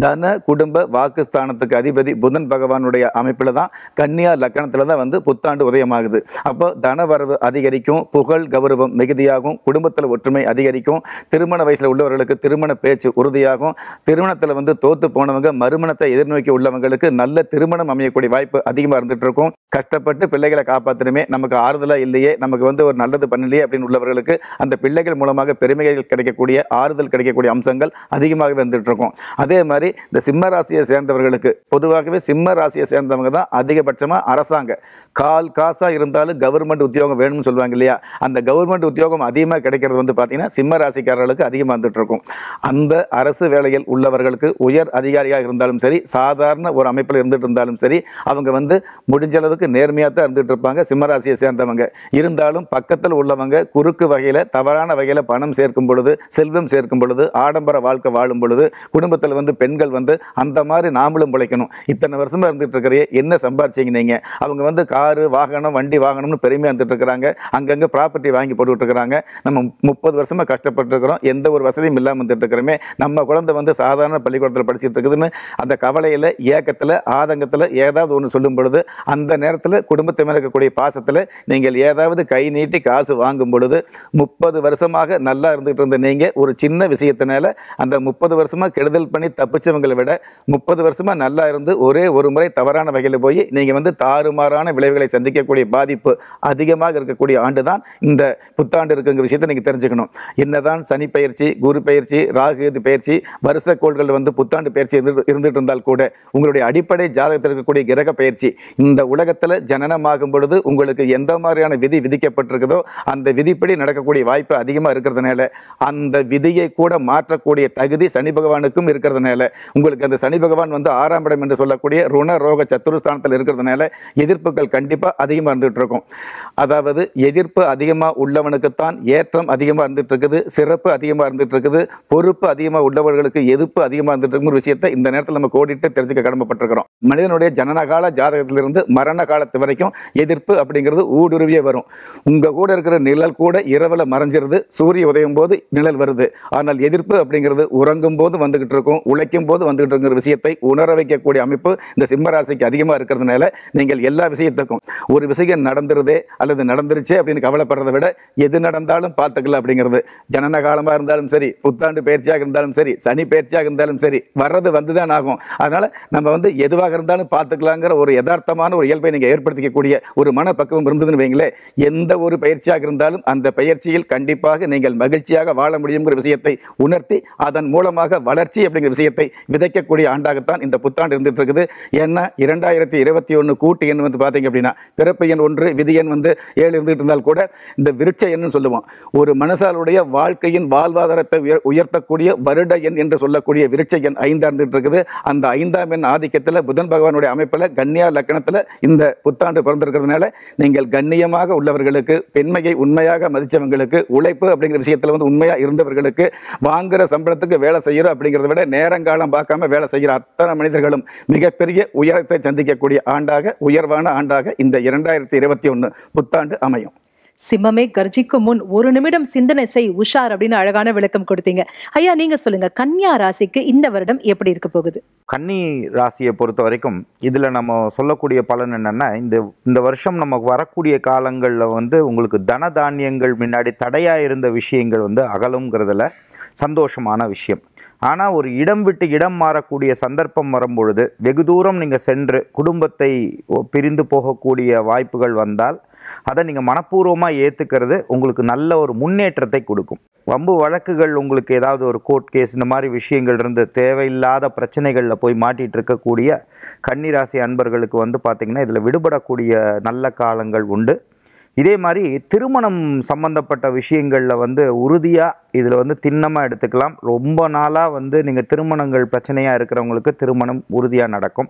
தன குடும்ப வாக்குஸ்தானத்துக்கு அதிபதி புதன் பகவானுடைய அமைப்பில் தான் கன்னியா லக்கணத்தில் தான் வந்து புத்தாண்டு உதயமாகுது. அப்போ தனவரவு அதிகரிக்கும் புகழ் கௌரவம் மிகுதியாகும் குடும்பத்தில் ஒற்றுமை அதிகரிக்கும் திருமண வயசில் உள்ளவர்களுக்கு திருமண பேச்சு உறுதியாகும் திருமணத்தில் வந்து தோத்து போனவங்க மறுமணத்தை எதிர்நோக்கி உள்ளவங்களுக்கு நல்ல திருமணம் அமையக்கூடிய வாய்ப்பு அதிகமாக இருந்துட்டு இருக்கும் கஷ்டப்பட்டு பிள்ளைகளை காப்பாற்றணுமே நமக்கு ஆறுதலாக இல்லையே நமக்கு வந்து ஒரு நல்லது பண்ணலையே அப்படின்னு உள்ளவர்களுக்கு அந்த பிள்ளைகள் மூலமாக பெருமைகள் கிடைக்கக்கூடிய ஆறுதல் கிடைக்கக்கூடிய அம்சங்கள் அதிகமாகவே வந்துட்டு இருக்கும் அதே மாதிரி இந்த சிம்ம ராசியை சேர்ந்தவர்களுக்கு பொதுவாகவே சிம்ம ராசியை சேர்ந்தவங்க தான் அதிகபட்சமாக அரசாங்க. கால் காசாக இருந்தாலும் கவர்மெண்ட் உத்தியோகம் வேணும்னு சொல்லுவாங்க இல்லையா? அந்த கவர்மெண்ட் உத்தியோகம் அதிகமாக கிடைக்கிறது வந்து பார்த்தீங்கன்னா சிம்ம ராசிக்காரர்களுக்கு அதிகமாக வந்துட்டு இருக்கும். அந்த அரசு வேலையில் உள்ளவர்களுக்கு உயர் அதிகாரியாக இருந்தாலும் சரி சாதாரண ஒரு அமைப்பில் இருந்துட்டு இருந்தாலும் சரி அவங்க வந்து முடிஞ்ச அளவுக்கு நேர்மையாக தான் இருந்துட்டு இருப்பாங்க சிம்மராசியை சேர்ந்தவங்க. இருந்தாலும் பக்கத்தில் உள்ளவங்க குறுக்கு வகையில் தவறான வகையில் பணம் சேர்க்கும் பொழுது செல்வம் சேர்க்கும் பொழுது ஆடம்பர வாழ்க்கை வாழும் பொழுது குடும்பத்தில் வந்து பெண்கள் வந்து அந்த மாதிரி நாமளும் பிழைக்கணும் இத்தனை வருஷமாக இருந்துகிட்டு இருக்கிறே என்ன சம்பாரிச்சிங்க நீங்கள் அவங்க வந்து காரு வாகனம் வண்டி வாகனம்னு பெருமையாக இருந்துட்டு இருக்கிறாங்க. அங்கங்கே ப்ராப்பர்ட்டி வாங்கி போட்டுக்கிட்டு இருக்கிறாங்க. நம்ம முப்பது வருஷமாக கஷ்டப்பட்டுருக்குறோம் எந்த ஒரு வசதியும் இல்லாமல் இருந்துட்டு இருக்கிறோமே. நம்ம குழந்தை வந்து சாதாரண பள்ளிக்கூடத்தில் படிச்சுட்டு இருக்குதுன்னு அந்த கவலையில் ஏக்கத்தில் ஆதங்கத்தில் ஏதாவது ஒன்று சொல்லும் பொழுது அந்த நேரத்தில் குடும்பத்தை மேலே இருக்கக்கூடிய பாசத்தில் நீங்கள் ஏதாவது கை நீட்டி காசு வாங்கும் பொழுது முப்பது வருஷமாக நல்லா இருந்துகிட்டு இருந்த நீங்கள் ஒரு சின்ன விஷயத்தினால அந்த முப்பது வருஷமாக கெடுதல் பண்ணி தப்பிச்சவங்களை விட முப்பது வருஷமாக நல்லா இருந்து ஒரே ஒரு முறை தவறான வகையில் போய் நீங்கள் வந்து தாறுமாறான விளைவுகளை சந்திக்கக்கூடிய பாதிப்பு அதிகமாக இருக்கக்கூடிய ஆண்டு தான் இந்த புத்தாண்டு இருக்குங்கிற விஷயத்தை நீங்கள் தெரிஞ்சுக்கணும். என்னதான் சனி பயிற்சி குரு பயிற்சி ராகு பயிற்சி வருஷ கோள்கள் வந்து புத்தாண்டு பயிற்சி இருந்து இருந்துட்டு இருந்தால் கூட உங்களுடைய அடிப்படை ஜாதகத்தில் இருக்கக்கூடிய கிரக பயிற்சி இந்த உலகத்தில் ஜனனமாகும் பொழுது உங்களுக்கு எந்த மாதிரியான விதி விதிக்கப்பட்டிருக்குதோ அந்த விதிப்படி நடக்கக்கூடிய வாய்ப்பு அதிகமாக இருக்கிறதுனால அந்த விதியை கூட மாற்றக்கூடிய தகுதி சனி பகவானுக்கும் இருக்கிறதுனால உங்களுக்கு அந்த சனி பகவான் வந்து ஆறாம் இடம் என்று சொல்லக்கூடிய ருண ரோக சத்துருஸ்தானத்தில் இருக்கிறதுனால எதிர்ப்புகள் கண்டிப்பாக அதிகமாக இருந்துகிட்டு இருக்கும். அதாவது எதிர்ப்பு அதிகமாக உள்ளவனுக்குத்தான் ஏற்றம் அதிகமாக இருந்துட்டு இருக்குது சிறப்பு அதிகமாக இருந்துட்டு இருக்குது பொறுப்பு அதிகமாக உள்ளவர்களுக்கு எதிர்ப்பு அதிகமாக இருந்துட்டு இருக்கும் ஒரு விஷயத்தை இந்த நேரத்தில் நம்ம கோடிட்டு தெரிஞ்சுக்க கடமைப்பட்டிருக்கிறோம். மனிதனுடைய ஜனனகால ஜாதகத்திலிருந்து மரண காலத்து வரைக்கும் எதிர்ப்பு அப்படிங்கிறது ஊடுருவியே வரும். உங்க கூட இருக்கிற நிழல் கூட இரவில் மறைஞ்சிருது சூரிய உதயம் போது நிழல் வருது. ஆனால் எதிர்ப்பு அப்படிங்கிறது உறங்கும் போது வந்துகிட்டு இருக்கும். உழைக்கும் போது வந்துகிட்டு இருக்கிற விஷயத்தை உணர வைக்கக்கூடிய அமைப்பு இந்த சிம்மராசிக்கு அதிகமாக இருக்கிறதுனால நீங்கள் எல்லா விஷயத்துக்கும் ஒரு விஷயம் நடந்துருதே அல்லது நடந்துருச்சே அப்படின்னு கவலைப்படுறதை விட எது நடந்தாலும் பார்த்துக்கலாம் அப்படிங்கிறது. ஜனன காலமாக இருந்தாலும் சரி புத்தாண்டு பயிற்சியாக இருந்தாலும் சரி சனி பயிற்சியாக இருந்தாலும் சரி வர்றது வந்து தான் ஆகும். அதனால் நம்ம வந்து எதுவாக இருந்தாலும் பார்த்துக்கலாங்கிற ஒரு யதார்த்தமான ஒரு இயல்பை நீங்கள் ஏற்படுத்திக்கக்கூடிய ஒரு மனப்பக்குவம் இருந்ததுன்னு வைங்களேன். எந்த ஒரு பயிற்சியாக இருந்தாலும் அந்த பயிற்சியில் கண்டிப்பாக நீங்கள் மகிழ்ச்சியாக வாழ முடியுங்கிற விஷயத்தை உணர்த்தி அதன் மூலமாக வளர்ச்சி அப்படிங்கிற விஷயத்தை விதைக்கக்கூடிய ஆண்டாகத்தான் இந்த புத்தாண்டு இருந்துட்டு இருக்குது ஏன்னா இரண்டாயிரத்தி இருபத்தி ஒன்று கூட்டு எண் வந்து பார்த்தீங்க அப்படின்னா பிறப்பு எண் ஒன்று விதி எண் வந்து ஏழு இருந்துட்டு இருந்தால் கூட இந்த விருட்ச எண்ணு சொல்லுவோம் ஒரு மனுஷாலுடைய வாழ்க்கையின் வாழ்வாதாரத்தை உயர் உயர்த்தக்கூடிய வருட எண் என்று சொல்லக்கூடிய விருட்ச எண் ஐந்தா இருந்துட்டு இருக்குது அந்த ஐந்தாம் எண் ஆதிக்கத்தில் புதன் பகவானுடைய அமைப்பில் கன்னியா லக்கணத்தில் இந்த புத்தாண்டு பிறந்திருக்கிறதுனால நீங்கள் கண்ணியமாக உள்ளவர்களுக்கு பெண்மையை உண்மையாக மதிச்சவங்களுக்கு உழைப்பு அப்படிங்கிற விஷயத்தில் வந்து உண்மையாக இருந்தவர்களுக்கு வாங்குற சம்பளத்துக்கு வேலை செய்கிறோம் அப்படிங்கிறத விட நேரங்காலம் பார்க்காம வேலை செய்கிற அத்தனை மனிதர்களும் மிகப்பெரிய உயரத்தை சந்திக்கக்கூடிய ஆண்டாக உயர்வான ஆண்டாக இந்த இரண்டாயிரத்தி இருபத்தி ஒன்று புத்தாண்டு அமையும். சிம்மமே கர்ஜிக்கும் முன் ஒரு நிமிடம் சிந்தனை செய் உஷார் அப்படின்னு அழகான விளக்கம் கொடுத்தீங்க. ஐயா நீங்க சொல்லுங்க கன்னியா ராசிக்கு இந்த வருடம் எப்படி இருக்க போகுது? கன்னி ராசியை பொறுத்த வரைக்கும் இதில் நம்ம சொல்லக்கூடிய பலன் என்னென்னா இந்த இந்த வருஷம் நமக்கு வரக்கூடிய காலங்களில் வந்து உங்களுக்கு தன தானியங்கள் முன்னாடி தடையாக இருந்த விஷயங்கள் வந்து அகலுங்கிறதுல சந்தோஷமான விஷயம். ஆனால் ஒரு இடம் விட்டு இடம் மாறக்கூடிய சந்தர்ப்பம் வரும்பொழுது வெகு தூரம் நீங்கள் சென்று குடும்பத்தை பிரிந்து போகக்கூடிய வாய்ப்புகள் வந்தால் அதை நீங்கள் மனப்பூர்வமாக ஏற்றுக்கிறது உங்களுக்கு நல்ல ஒரு முன்னேற்றத்தை கொடுக்கும். வம்பு வழக்குகள் உங்களுக்கு ஏதாவது ஒரு கோர்ட் கேஸ் இந்த மாதிரி விஷயங்கள் இருந்து தேவையில்லாத பிரச்சனைகளில் போய் மாட்டிகிட்டு இருக்கக்கூடிய கன்னிராசி அன்பர்களுக்கு வந்து பார்த்திங்கன்னா இதில் விடுபடக்கூடிய நல்ல காலங்கள் உண்டு. இதே மாதிரி திருமணம் சம்பந்தப்பட்ட விஷயங்களில் வந்து உறுதியாக இதில் வந்து திண்ணமாக எடுத்துக்கலாம். ரொம்ப நாளாக வந்து நீங்கள் திருமணங்கள் பிரச்சனையாக இருக்கிறவங்களுக்கு திருமணம் உறுதியாக நடக்கும்.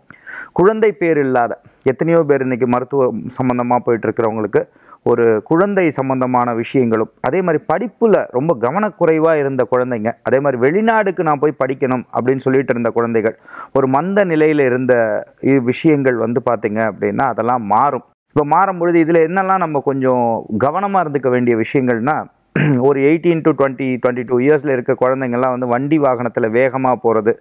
குழந்தை பேர் இல்லாத எத்தனையோ பேர் இன்றைக்கி மருத்துவ சம்மந்தமாக போயிட்டுருக்கிறவங்களுக்கு ஒரு குழந்தை சம்பந்தமான விஷயங்களும் அதே மாதிரி படிப்பில் ரொம்ப கவனக்குறைவாக இருந்த குழந்தைங்க அதே மாதிரி வெளிநாடுக்கு நான் போய் படிக்கணும் அப்படின்னு சொல்லிட்டு இருந்த குழந்தைகள் ஒரு மந்த நிலையில் இருந்த இ- விஷயங்கள் வந்து பார்த்திங்க அப்படின்னா அதெல்லாம் மாறும். இப்போ மாறும்பொழுது இதில் என்னெல்லாம் நம்ம கொஞ்சம் கவனமாக இருந்துக்க வேண்டிய விஷயங்கள்னா ஒரு eighteen to twenty twenty two இயர்ஸில் இருக்க குழந்தைங்கள்லாம் வந்து வண்டி வாகனத்தில் வேகமாக போகிறது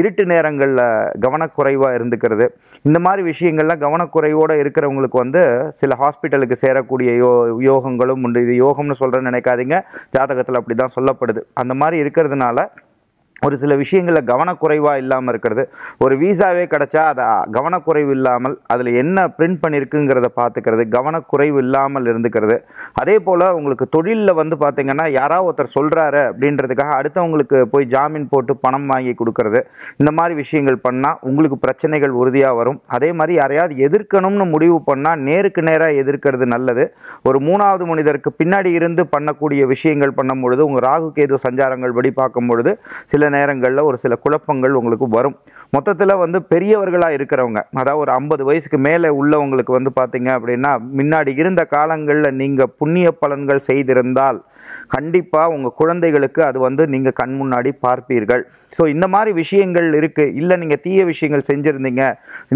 இருட்டு நேரங்களில் கவனக்குறைவாக இருந்துக்கிறது. இந்த மாதிரி விஷயங்கள்லாம் கவனக்குறைவோடு இருக்கிறவங்களுக்கு வந்து சில ஹாஸ்பிட்டலுக்கு சேரக்கூடிய யோ யோகங்களும் உண்டு. இது யோகம்னு சொல்கிறேன்னு நினைக்காதீங்க. ஜாதகத்தில் அப்படி தான் சொல்லப்படுது. அந்த மாதிரி இருக்கிறதுனால ஒரு சில விஷயங்களில் கவனக்குறைவாக இல்லாமல் இருக்கிறது. ஒரு வீசாவே கிடச்சா அதை கவனக்குறைவு இல்லாமல் அதில் என்ன பிரிண்ட் பண்ணியிருக்குங்கிறத பார்த்துக்கிறது கவனக்குறைவு இல்லாமல் இருந்துக்கிறது. அதே போல் உங்களுக்கு தொழிலில் வந்து பார்த்திங்கன்னா யாராவது ஒருத்தர் சொல்கிறாரு அப்படின்றதுக்காக அடுத்தவங்களுக்கு போய் ஜாமீன் போட்டு பணம் வாங்கி கொடுக்கறது. இந்த மாதிரி விஷயங்கள் பண்ணால் உங்களுக்கு பிரச்சனைகள் உறுதியாக வரும். அதே மாதிரி யாரையாவது எதிர்க்கணும்னு முடிவு பண்ணால் நேருக்கு நேராக எதிர்க்கிறது நல்லது. ஒரு மூணாவது மனிதருக்கு பின்னாடி இருந்து பண்ணக்கூடிய விஷயங்கள் பண்ணும் பொழுது உங்கள் ராகு கேது சஞ்சாரங்கள் படி பார்க்கும் பொழுது சில நேரங்களில் ஒரு சில குழப்பங்கள் உங்களுக்கு வரும். மொத்தத்தில் வந்து பெரியவர்களாக இருக்கிறவங்க அதாவது ஒரு ஐம்பது வயசுக்கு மேலே உள்ளவங்களுக்கு வந்து பார்த்தீங்க அப்படின்னா முன்னாடி இருந்த காலங்களில் நீங்கள் புண்ணிய பலன்கள் செய்திருந்தால் கண்டிப்பாக உங்கள் குழந்தைகளுக்கு அது வந்து நீங்கள் கண் முன்னாடி பார்ப்பீர்கள். ஸோ இந்த மாதிரி விஷயங்கள் இருக்குது இல்லை நீங்கள் தீய விஷயங்கள் செஞ்சுருந்தீங்க.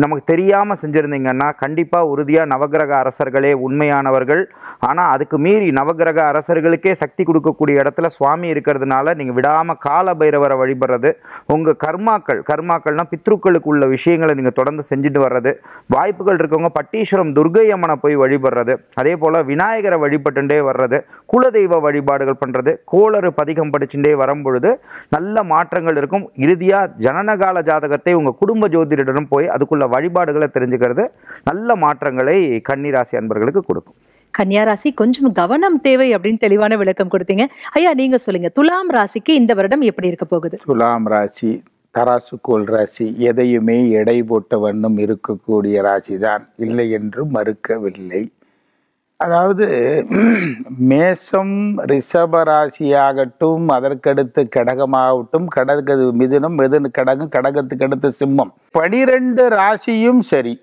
நமக்கு தெரியாமல் செஞ்சுருந்தீங்கன்னா கண்டிப்பாக உறுதியாக நவகிரக அரசர்களே உண்மையானவர்கள். ஆனால் அதுக்கு மீறி நவகிரக அரசர்களுக்கே சக்தி கொடுக்கக்கூடிய இடத்துல சுவாமி இருக்கிறதுனால நீங்கள் விடாமல் கால பைரவரை வழிபடுறது உங்கள் கர்மாக்கள் கர்மாக்கள்னால் பித்ருக்களுக்கு உள்ள விஷயங்களை நீங்கள் தொடர்ந்து செஞ்சுட்டு வர்றது வாய்ப்புகள் இருக்கவங்க பட்டீஸ்வரம் துர்கை அம்மனை போய் வழிபடுறது அதே போல் விநாயகரை வழிபட்டுட்டே வர்றது குலதெய்வ வழிபாடுகள் பண்ணுறது கோளறு பதிகம் படிச்சுட்டே வரும்பொழுது நல்ல மாற்றங்கள் இருக்கும். இறுதியாக ஜனனகால ஜாதகத்தை உங்கள் குடும்ப ஜோதிடரிடம் போய் அதுக்குள்ள வழிபாடுகளை தெரிஞ்சுக்கிறது நல்ல மாற்றங்களை கன்னிராசி அன்பர்களுக்கு கொடுக்கும். கன்னியா ராசி கொஞ்சம் கவனம் தேவை அப்படின்னு தெளிவான விளக்கம் கொடுத்தீங்க. ஐயா நீங்க சொல்லுங்க துலாம் ராசிக்கு இந்த வருடம் எப்படி இருக்க போகுது? துலாம் ராசி தராசுக்கோள் ராசி எதையுமே எடை போட்ட வண்ணம் இருக்கக்கூடிய ராசி தான் இல்லை என்று மறுக்கவில்லை. அதாவது மேசம் ரிஷப ராசியாகட்டும் அதற்கடுத்து கடகமாகட்டும் கடக மிதுனம் மிதுன கடகம் கடகத்துக்கு அடுத்து சிம்மம். பனிரெண்டு ராசியும் சரி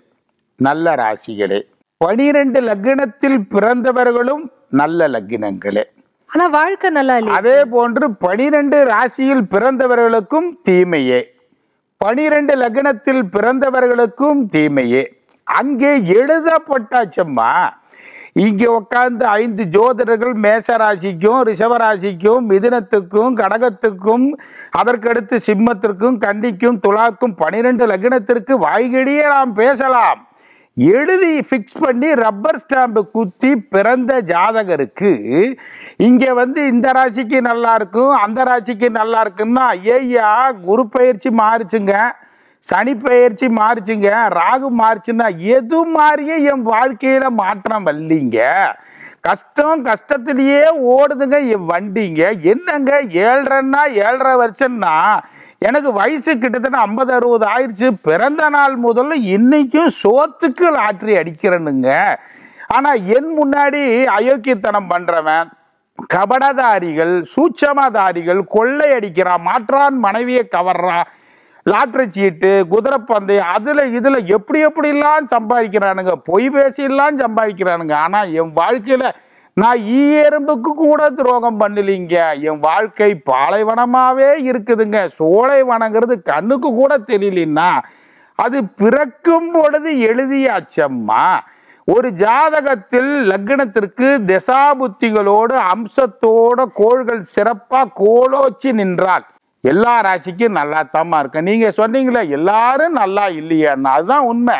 நல்ல ராசிகளே. பனிரெண்டு லக்னத்தில் பிறந்தவர்களும் நல்ல லக்னங்களே. ஆனா வாழ்க்கை நல்லா அதே போன்று பனிரெண்டு ராசியில் பிறந்தவர்களுக்கும் தீமையே. பனிரெண்டு லக்னத்தில் பிறந்தவர்களுக்கும் தீமையே. அங்கே எழுதப்பட்டாச்சம்மா இங்கே உட்கார்ந்து ஐந்து ஜோதிடர்கள் மேச ராசிக்கும் ரிஷபராசிக்கும் மிதுனத்துக்கும் கடகத்துக்கும் அதற்கடுத்து சிம்மத்திற்கும் கண்டிக்கும் துலாக்கும் பனிரெண்டு லக்னத்திற்கு வாய்கடியே நாம் பேசலாம். எழுதி ஃபிக்ஸ் பண்ணி ரப்பர் ஸ்டாம்பு குத்தி பிறந்த ஜாதகருக்கு இங்கே வந்து இந்த ராசிக்கு நல்லா இருக்கும் அந்த ராசிக்கு நல்லா இருக்குன்னா ஐயா குரு பயிற்சி மாறுச்சுங்க. சனி பயிற்சி மாறுச்சுங்க. ராகு மாறுச்சுன்னா எது மாறியே என் வாழ்க்கையில மாற்றம் வல்லிங்க கஷ்டம் கஷ்டத்திலேயே ஓடுதுங்க என் வண்டிங்க. என்னங்க ஏழ்ரைன்னா ஏழரை வருஷம்னா எனக்கு வயசு கிட்டத்தட்ட ஐம்பது அறுபது ஆயிடுச்சு. பிறந்த நாள் முதல்ல இன்னைக்கும் சோத்துக்கு லாட்ரி அடிக்கிறேனுங்க. ஆனா என் முன்னாடி அயோக்கியத்தனம் பண்றவன் கபடதாரிகள் சூட்சமதாரிகள் கொள்ளையடிக்கிறான் மாற்றான் மனைவியை கவர்றான் லாட்டரி சீட்டு குதிரை பந்தயம் அதில் இதில் எப்படி எப்படிலாம் சம்பாதிக்கிறானுங்க? பொய் பேசிலாம் சம்பாதிக்கிறானுங்க. ஆனால் என் வாழ்க்கையில் நான் ஈ எறும்புக்கு கூட துரோகம் பண்ணலீங்க. என் வாழ்க்கை பாலைவனமாகவே இருக்குதுங்க. சோலைவனங்கிறது கண்ணுக்கு கூட தெரியலன்னா அது பிறக்கும் பொழுது எழுதியாச்சம்மா. ஒரு ஜாதகத்தில் லக்னத்திற்கு தசாபுத்திகளோடு அம்சத்தோட கோள்கள் சிறப்பாக கோலோச்சி நின்றாள். எல்லா ராசிக்கும் நல்லா தாம்மா இருக்கு நீங்க சொன்னீங்களே எல்லாரும் நல்லா இல்லையான்னு. அதுதான் உண்மை.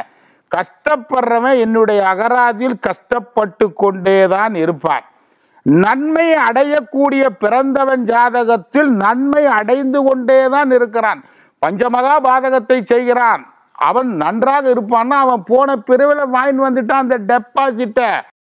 கஷ்டப்படுறவன் என்னுடைய அகராதியில் கஷ்டப்பட்டு கொண்டே தான் இருப்பான். நன்மை அடையக்கூடிய பிறந்தவன் ஜாதகத்தில் நன்மை அடைந்து கொண்டே தான் இருக்கிறான். பஞ்சமகா பாதகத்தை செய்கிறான். அவன் நன்றாக இருப்பான்னா அவன் போன பிரிவில் வாங்கி வந்துட்டான் அந்த டெபாசிட்டை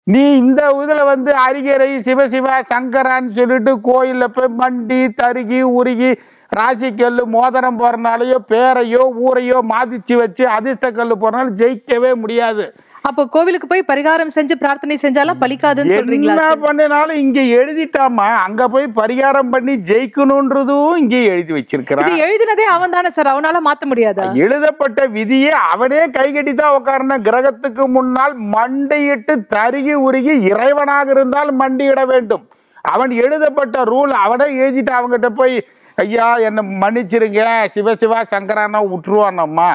நீ இந்த இதில் வந்து அரிகரை சிவசிவா சங்கரான்னு சொல்லிட்டு கோயிலில் போய் மண்டி தருகி உருகி ராசிக்கல்லு மோதிரம் போறனாலயோ பேரையோ ஊரையோ மாதிச்சு வச்சு அதிர்ஷ்ட கல்லு போறனால ஜெயிக்கவே முடியாது. அப்போ கோவிலுக்கு போய் பரிகாரம் செஞ்சு பிரார்த்தனை செஞ்சாலும் பலிக்காதுன்னு சொல்றீங்களா என்ன? பண்ணினாலும் இங்க எழுதிட்டாமா அங்க போய் பரிகாரம் பண்ணி ஜெயிக்கணும்ன்றதும் இங்கே எழுதி வச்சிருக்கிறான். எழுதினதே அவன் தானே சார். அவனால மாத்த முடியாதா? எழுதப்பட்ட விதியை அவனே கைகட்டி தான் உட்கார்ன கிரகத்துக்கு முன்னால் மண்டையிட்டு தருகி உருகி இறைவனாக இருந்தால் மண்டியிட வேண்டும். அவன் எழுதப்பட்ட ரூல் அவனே எழுதிட்டு அவங்ககிட்ட போய் ஐயா என்னை மன்னிச்சிருங்க. சிவசிவா சங்கரானா விட்டுருவானம்மா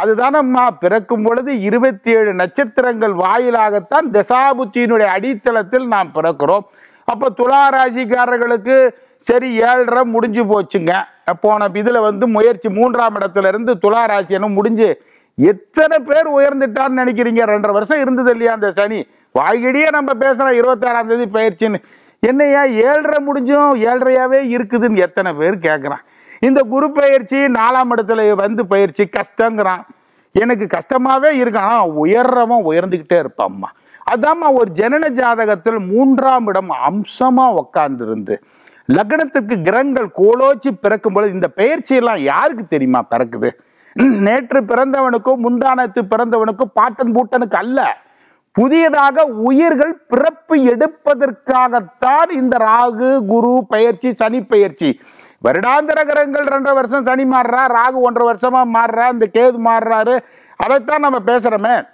அதுதானம்மா பிறக்கும் பொழுது இருபத்தி ஏழு நட்சத்திரங்கள் வாயிலாகத்தான் தசாபுத்தியினுடைய அடித்தளத்தில் நாம் பிறக்கிறோம். அப்போ துலா ராசிக்காரர்களுக்கு சரி ஏழரை முடிஞ்சு போச்சுங்க. போன இதில் வந்து முயற்சி மூன்றாம் இடத்துல இருந்து துலா என்ன முடிஞ்சு எத்தனை பேர் உயர்ந்துட்டான்னு நினைக்கிறீங்க? ரெண்டரை வருஷம் இருந்தது இல்லையா அந்த சனி? வாய்கடியே நம்ம பேசுகிறோம் இருபத்தாறாம் தேதி பயிற்சின்னு. என்னையா ஏழரை முடிஞ்சும் ஏழரையாவே இருக்குதுன்னு எத்தனை பேர் கேட்குறான் இந்த குரு பயிற்சி நாலாம் இடத்துல வந்து பயிற்சி கஷ்டங்கிறான். எனக்கு கஷ்டமாகவே இருக்கான் ஆனால் உயர்றவன் உயர்ந்துக்கிட்டே இருப்பாம்மா. அதாம்மா ஒரு ஜனன ஜாதகத்தில் மூன்றாம் இடம் அம்சமாக உக்காந்துருந்து. லக்னத்துக்கு கிரகங்கள் கோலோச்சி பிறக்கும் பொழுது இந்த பயிற்சியெல்லாம் யாருக்கு தெரியுமா பிறக்குது? நேற்று பிறந்தவனுக்கும் முந்தானத்து பிறந்தவனுக்கும் பாட்டன் பூட்டனுக்கு அல்ல. புதியதாக உயிர்கள் பிறப்பு எடுப்பதற்காகத்தான் இந்த ராகு குரு பயிற்சி சனி பயிற்சி. வருடாந்திர கிரகங்கள் ரெண்டரை வருஷம் சனி மாறுறா ராகு ஒன்றரை வருஷமா மாறுறா இந்த கேது மாறுறாரு. அதைத்தான் நம்ம பேசுறோமே.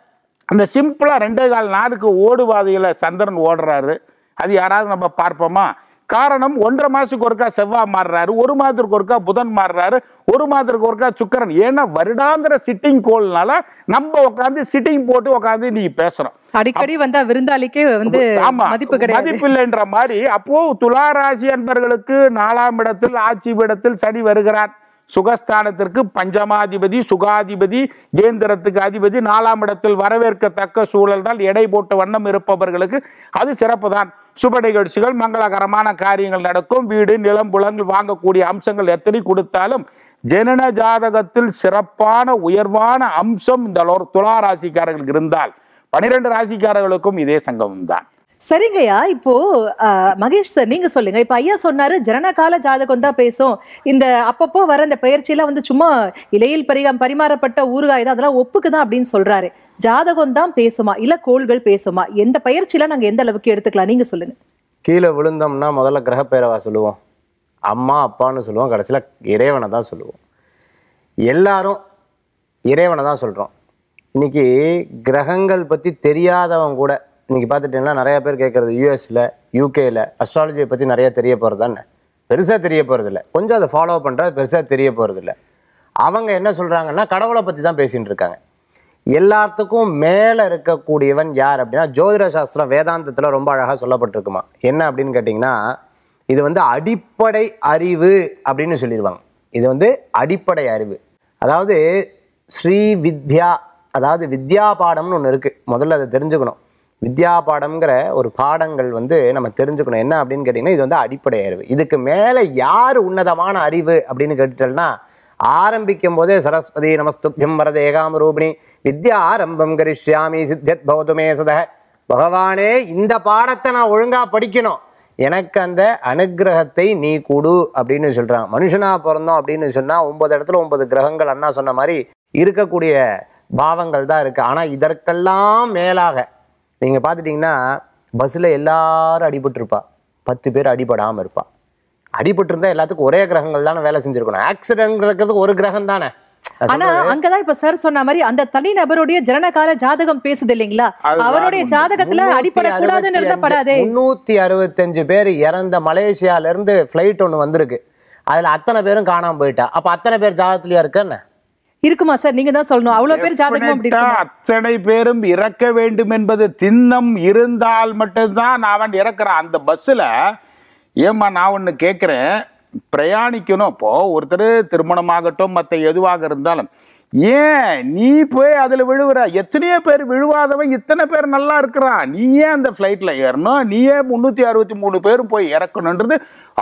அந்த சிம்பிளா ரெண்டே கால் நாளுக்கு ஓடுவாதையில் சந்திரன் ஓடுறாரு. அது யாராவது நம்ம பார்ப்போமா? காரணம் ஒன்றரை மாசத்துக்கு ஒருக்கா செவ்வாய் மாறுறாரு ஒரு மாதத்துக்கு ஒருக்கா புதன் மாறுறாரு ஒரு மாதத்துக்கு ஒருக்கா சுக்கிரன். ஏன்னா வருடாந்திர சிட்டிங் கோல்னால நம்ம உட்காந்து சிட்டிங் போட்டு உட்காந்து நீ பேசுறோம் அடிக்கடி வந்தா விருந்தாளிக்கே வந்து ஆமா மதிப்பு கிடையாது. மதிப்பில்லைன்ற மாதிரி அப்போ துலா ராசி அன்பர்களுக்கு நாலாம் இடத்தில் ஆட்சி இடத்தில் சனி வருகிறார். சுகஸ்தானத்திற்கு பஞ்சமாதிபதி சுகாதிபதி கேந்திரத்துக்கு அதிபதி நாலாம் இடத்தில் வரவேற்கத்தக்க சூழல் தான் எடை போட்ட வண்ணம் இருப்பவர்களுக்கு அது சிறப்பு தான் சுப நிகழ்ச்சிகள் மங்களகரமான காரியங்கள் நடக்கும். வீடு நிலம் புலங்கள் வாங்கக்கூடிய அம்சங்கள் எத்தனை கொடுத்தாலும் ஜனன ஜாதகத்தில் சிறப்பான உயர்வான அம்சம் இந்த துலா ராசிக்காரர்களுக்கு இருந்தால் பனிரெண்டு ராசிக்காரர்களுக்கும் இதே சங்கமம் தான் சரிங்கய்யா இப்போ மகேஷ் சார் நீங்க சொல்லுங்க. இப்ப ஐயா சொன்னாரு ஜனனகால ஜாதகம் தான் பேசும். இந்த அப்பப்போ வர இந்த பயிற்சியெல்லாம் வந்து சும்மா இலையில் பரிகம் பரிமாறப்பட்ட ஊறுகாய் தான் அதெல்லாம் ஒப்புக்கு தான் அப்படின்னு சொல்றாரு. ஜாதகம் தான் பேசுமா? இல்ல கோள்கள் பேசுமா? எந்த பயிற்சியெல்லாம் நாங்க எந்த அளவுக்கு எடுத்துக்கலாம்? நீங்க சொல்லுங்க. கீழே விழுந்தோம்னா முதல்ல கிரகப்பேரவா சொல்லுவோம். அம்மா அப்பான்னு சொல்லுவோம். கடைசியில் இறைவனை தான் சொல்லுவோம். எல்லாரும் இறைவனை தான் சொல்கிறோம் இன்னைக்கு கிரகங்கள் பற்றி தெரியாதவங்க கூட இன்னைக்கு பார்த்துட்டீங்கன்னா நிறைய பேர் கேட்குறது யூஎஸில் யூகேயில் அஸ்ட்ராலஜியை பற்றி நிறைய தெரிய போகிறதானே பெருசாக தெரிய போகிறதில்ல கொஞ்சம் அதை ஃபாலோ பண்ணுறது பெருசாக தெரிய போகிறதில்ல அவங்க என்ன சொல்கிறாங்கன்னா கடவுளை பற்றி தான் பேசின்னு இருக்காங்க. எல்லாத்துக்கும் மேலே இருக்கக்கூடியவன் யார் அப்படின்னா ஜோதிட சாஸ்திரம் வேதாந்தத்தில் ரொம்ப அழகாக சொல்லப்பட்டிருக்குமா? என்ன அப்படின்னு கேட்டிங்கன்னா இது வந்து அடிப்படை அறிவு அப்படின்னு சொல்லிடுவாங்க. இது வந்து அடிப்படை அறிவு. அதாவது ஸ்ரீ வித்யா அதாவது வித்யா பாடம்னு ஒன்று இருக்குது முதல்ல அதை தெரிஞ்சுக்கணும். வித்யா பாடம்ங்கிற ஒரு பாடங்கள் வந்து நம்ம தெரிஞ்சுக்கணும். என்ன அப்படின்னு கேட்டிங்கன்னா இது வந்து அடிப்படை அறிவு. இதுக்கு மேலே யார் உன்னதமான அறிவு அப்படின்னு கேட்டுட்டோம்னா ஆரம்பிக்கும் போதே சரஸ்வதி நமஸ்துப்யம் வரத ஏகாம ரூபிணி வித்யா ஆரம்பம் கரிஷ்யாமி சித்தியத் பௌதமே சத பகவானே இந்த பாடத்தை நான் ஒழுங்காக படிக்கணும். எனக்கு அந்த அனுக்கிரகத்தை நீ கொடு அப்படின்னு சொல்கிறான் மனுஷனா பிறந்தோம் அப்படின்னு சொன்னால் ஒன்பது இடத்துல ஒன்பது கிரகங்கள் அண்ணா சொன்ன மாதிரி இருக்கக்கூடிய பாவங்கள் தான் இருக்குது ஆனால் இதற்கெல்லாம் மேலாக நீங்க பார்த்துட்டீங்கன்னா பஸ்ல எல்லாரும் அடிபட்டிருப்பா. பத்து பேர் அடிபடாம இருப்பா. அடிபட்டிருந்தா எல்லாத்துக்கும் ஒரே கிரகங்கள் தானே வேலை செஞ்சிருக்கணும். ஆக்சிடென்ட் ஒரு கிரகம் தானே. ஆனா அங்கதான் இப்ப சார் சொன்ன மாதிரி அந்த தனி நபருடைய ஜனனகால ஜாதகம் பேசுது இல்லைங்களா? அவருடைய. ஜாதகத்துல அடிப்படக்கூடாதுன்னு இருந்தப்படாதே. முன்னூத்தி அறுபத்தஞ்சு பேர் இறந்த மலேசியால இருந்து பிளைட் ஒண்ணு வந்திருக்கு. அதுல அத்தனை பேரும் காணாம போயிட்டா. அப்ப அத்தனை பேர் ஜாதகத்திலயா இருக்கு என்ன? இருக்குமா சார்? நீங்க தான் சொல்லணும். அவ்வளவு பேர் ஜாதகம் அப்படி? அத்தனை பேரும் இறக்க வேண்டும் என்பது திண்ணம் இருந்தால் மட்டும்தான் அவன் இறக்குறான். அந்த பஸ்ஸில் ஏம்மா நான் ஒன்று கேட்குறேன் பிரயாணிக்கணும் இப்போ ஒருத்தர் திருமணமாகட்டும் மற்ற எதுவாக இருந்தாலும். ஏன்? நீ போய் அதில் விழுவுற. எத்தனையோ பேர் விழுவாதவன் இத்தனை பேர் நல்லா இருக்கிறான். நீ ஏன் அந்த ஃப்ளைட்டில் ஏறணும்? நீ ஏன் முந்நூற்றி அறுபத்தி மூணு பேரும் போய் இறக்கணுன்றது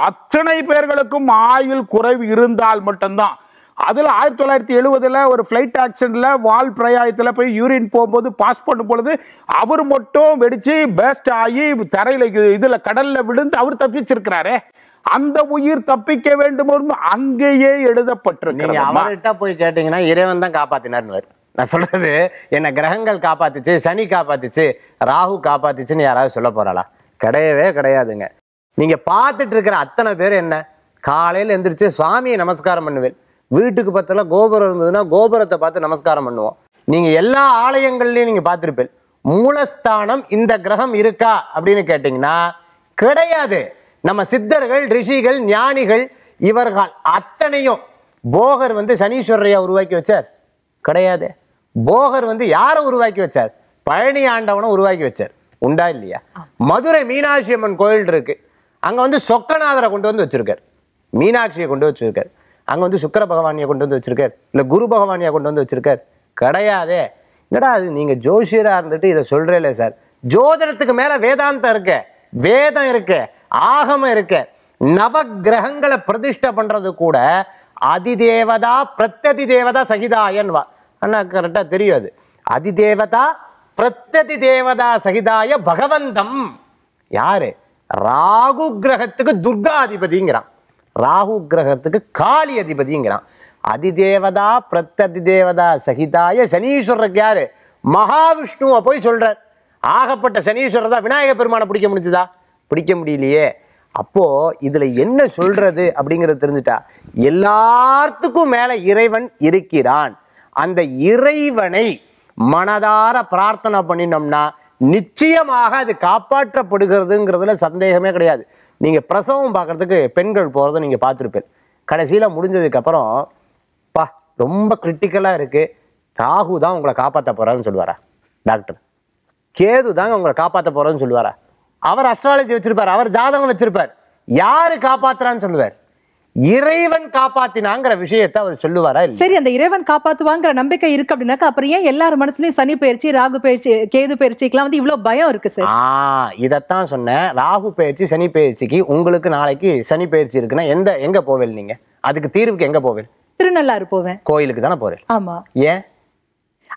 அத்தனை பேர்களுக்கும் ஆயுள் குறைவு இருந்தால் மட்டும்தான். அதில் ஆயிரத்தி தொள்ளாயிரத்தி எழுபதில் ஒரு ஃப்ளைட் ஆக்சிடெண்ட்டில் வால் பிரயாயத்தில் போய் யூரின் போகும்போது பாஸ் பண்ணும் பொழுது அவர் மட்டும் வெடித்து பேஸ்ட் ஆகி தரையில் இதில் கடலில் விழுந்து அவர் தப்பிச்சிருக்கிறாரே. அந்த உயிர் தப்பிக்க வேண்டும் அங்கேயே நீங்க அவர்கிட்ட போய் கேட்டீங்கன்னா இறைவன் தான் காப்பாத்தினார்னு நான் சொல்றது என்ன கிரகங்கள் காப்பாத்துச்சு சனி காப்பாத்துச்சு ராகு காப்பாத்துச்சுன்னு யாராவது சொல்ல போறாளா? கிடையவே கிடையாதுங்க. நீங்க பார்த்துட்டு இருக்கிற அத்தனை பேர் என்ன? காலையில் எந்திரிச்சு சுவாமியை நமஸ்காரம் பண்ணுவேன். வீட்டுக்கு பக்கத்துல கோபுரம் இருந்ததுன்னா கோபுரத்தை பார்த்து நமஸ்காரம் பண்ணுவோம். நீங்க எல்லா ஆலயங்கள்லயும் நீங்க பார்த்திருப்பேன் மூலஸ்தானம் இந்த கிரகம் இருக்கா அப்படின்னு கேட்டீங்கன்னா கிடையாது. நம்ம சித்தர்கள் ரிஷிகள் ஞானிகள் இவர்கள் அத்தனையும் போகர் வந்து சனீஸ்வரரையா உருவாக்கி வச்சார்? கிடையாது. போகர் வந்து யாரை உருவாக்கி வச்சார்? பழனி ஆண்டவனை உருவாக்கி வச்சார். உண்டா இல்லையா? மதுரை மீனாட்சி அம்மன் கோயில் இருக்கு. அங்க வந்து சொக்கநாதரை கொண்டு வந்து வச்சிருக்கார். மீனாட்சியை கொண்டு வச்சிருக்கார். அங்கே வந்து சுக்கர பகவானியை கொண்டு வந்து வச்சுருக்கார். இல்லை குரு பகவானியை கொண்டு வந்து வச்சிருக்கார். கிடையாதே. என்னடா அது நீங்கள் ஜோசியரா இருந்துட்டு இதை சொல்றேல சார். ஜோதிடத்துக்கு மேலே வேதாந்தம் இருக்கு. வேதம் இருக்கு. ஆகமம் இருக்கு. நவ கிரகங்களை பிரதிஷ்டை பண்றது கூட அதிதேவதா பிரத்யதி தேவதா சகிதாயன் வா அண்ணா கரெக்டாக தெரியும் அது. அதிதேவதா பிரத்யதி தேவதா சகிதாய பகவந்தம். யாரு? ராகு கிரகத்துக்கு துர்காதிபதிங்கிறான். ராகு கிரகத்துக்கு காளி அதிபதிங்கிறான். அதிதேவதா பிரத்ததி தேவதா சகிதாய சனீஸ்வரருக்கு யாரு? மகாவிஷ்ணுவை போய் சொல்கிறார் ஆகப்பட்ட சனீஸ்வரர் தான் விநாயகர் பெருமானை பிடிக்க முடிஞ்சுதா? பிடிக்க முடியலையே. அப்போது இதில் என்ன சொல்கிறது அப்படிங்கிறத தெரிஞ்சுட்டா எல்லாத்துக்கும் மேலே இறைவன் இருக்கிறான். அந்த இறைவனை மனதார பிரார்த்தனை பண்ணினோம்னா நிச்சயமாக அது காப்பாற்றப்படுகிறதுங்கிறதுல சந்தேகமே கிடையாது. நீங்கள் பிரசவம் பார்க்கறதுக்கு பெண்கள் போகிறத நீங்கள் பார்த்துருப்பேன் கடைசியில் முடிஞ்சதுக்கப்புறம் பா ரொம்ப கிரிட்டிக்கலாக இருக்குது ராகு தான் உங்களை காப்பாற்ற போகிறாருன்னு சொல்லுவாரா? டாக்டர். கேது தாங்க உங்களை காப்பாற்ற போகிறோன்னு சொல்லுவாரா? அவர் அஸ்ட்ராலஜி வச்சுருப்பார் அவர் ஜாதகம் வச்சுருப்பார். யார் காப்பாற்றுறான்னு சொல்லுவார்? இறைவன் காப்பாத்தினாங்கிற விஷயத்தை அவர் சொல்லுவாரா சரி அந்த இறைவன் காப்பாத்துவாங்கிற நம்பிக்கை இருக்கு அப்படின்னாக்கா அப்புறம் ஏன் எல்லார் மனசுலயும் சனி பயிற்சி ராகு பயிற்சி கேது பயிற்சிக்கெல்லாம் வந்து இவ்வளவு பயம் இருக்கு சார்? ஆ இதைத்தான் சொன்னேன். ராகு பயிற்சி சனி பயிற்சிக்கு உங்களுக்கு நாளைக்கு சனி பயிற்சி இருக்குன்னா எந்த எங்க போவேல் நீங்க? அதுக்கு தீர்வுக்கு எங்க போவேல்? திருநள்ளாறு போவேன். கோயிலுக்கு தானே போறேன் ஆமா. ஏன்?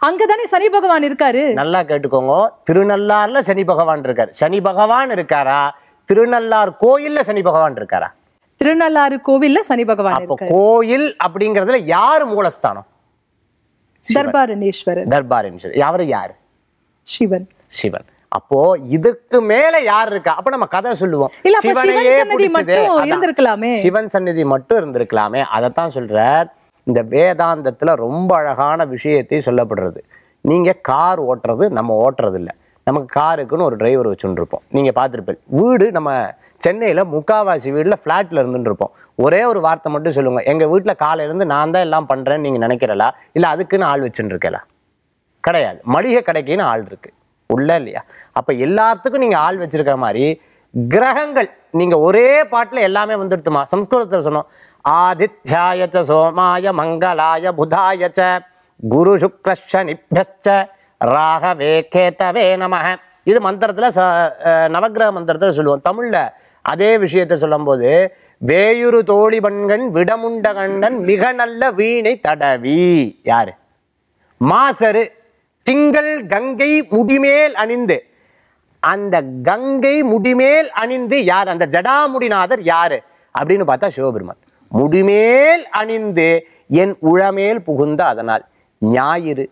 அங்கதானே சனி பகவான் இருக்காரு? நல்லா கேட்டுக்கோங்க. திருநள்ளாறுல சனி பகவான் இருக்காரு. சனி பகவான் இருக்காரா? திருநள்ளார் கோயில்ல சனி பகவான் இருக்காரா? திருநள்ளாறு கோவில்ல சனி பகவான் கோயில் அப்படிங்கறதுல யாரு மூலஸ்தானம்? தர்பாரணீஸ்வரர் தர்பார் அவரு யாரு சிவன். சிவன். அப்போ இதுக்கு மேல யார் இருக்கா? அப்ப நம்ம கதை சொல்லுவோம். சிவனையே. இருந்திருக்கலாமே. சிவன் சந்நிதி மட்டும் இருந்திருக்கலாமே. அதைத்தான் சொல்றார். இந்த வேதாந்தத்துல ரொம்ப அழகான விஷயத்தை சொல்லப்படுறது. நீங்க கார் ஓட்டுறது நம்ம ஓட்டுறது இல்ல நமக்கு காருக்குன்னு ஒரு டிரைவர் வச்சுட்டு இருப்போம் நீங்க பார்த்துருப்பீங்க. வீடு நம்ம சென்னையில் முக்காவாசி வீட்டில் ஃப்ளாட்டில் இருந்துருப்போம் இருப்போம். ஒரே ஒரு வார்த்தை மட்டும் சொல்லுங்க. எங்கள் வீட்டில் காலையிலேருந்து நான் தான் எல்லாம் பண்ணுறேன்னு நீங்கள் நினைக்கிறலா? இல்லை அதுக்குன்னு ஆள் வச்சுட்டு கிடையாது. மளிகை கடைக்குன்னு ஆள் இருக்குது உள்ள இல்லையா? அப்போ எல்லாத்துக்கும் நீங்கள் ஆள் வச்சிருக்கிற மாதிரி கிரகங்கள் நீங்கள் ஒரே பாட்டில் எல்லாமே வந்துடுத்துமா சம்ஸ்கிருதத்தில் சொன்னோம். ஆதித்யாய ச சோமாய மங்களாய புதாய ச குரு சுக்ரஷனிபியச்ச ராகவே கேத்தவே நமக. இது மந்திரத்தில் ச நவகிரக நவக்கிரக சொல்லுவோம். தமிழில் அதே விஷயத்தை சொல்லும்போது வேயுறு தோழிபன்கண் விடமுண்ட கண்ணன் மிக நல்ல வீணை தடவி. யாரு? மாசரு திங்கள் கங்கை முடிமேல் அணிந்து. அந்த கங்கை முடிமேல் அணிந்து யார்? அந்த ஜடாமுடிநாதர் யாரு? அப்படின்னு பார்த்தா சிவபெருமான். முடிமேல் அணிந்து என் உழமேல் புகுந்த அதனால் ஞாயிறு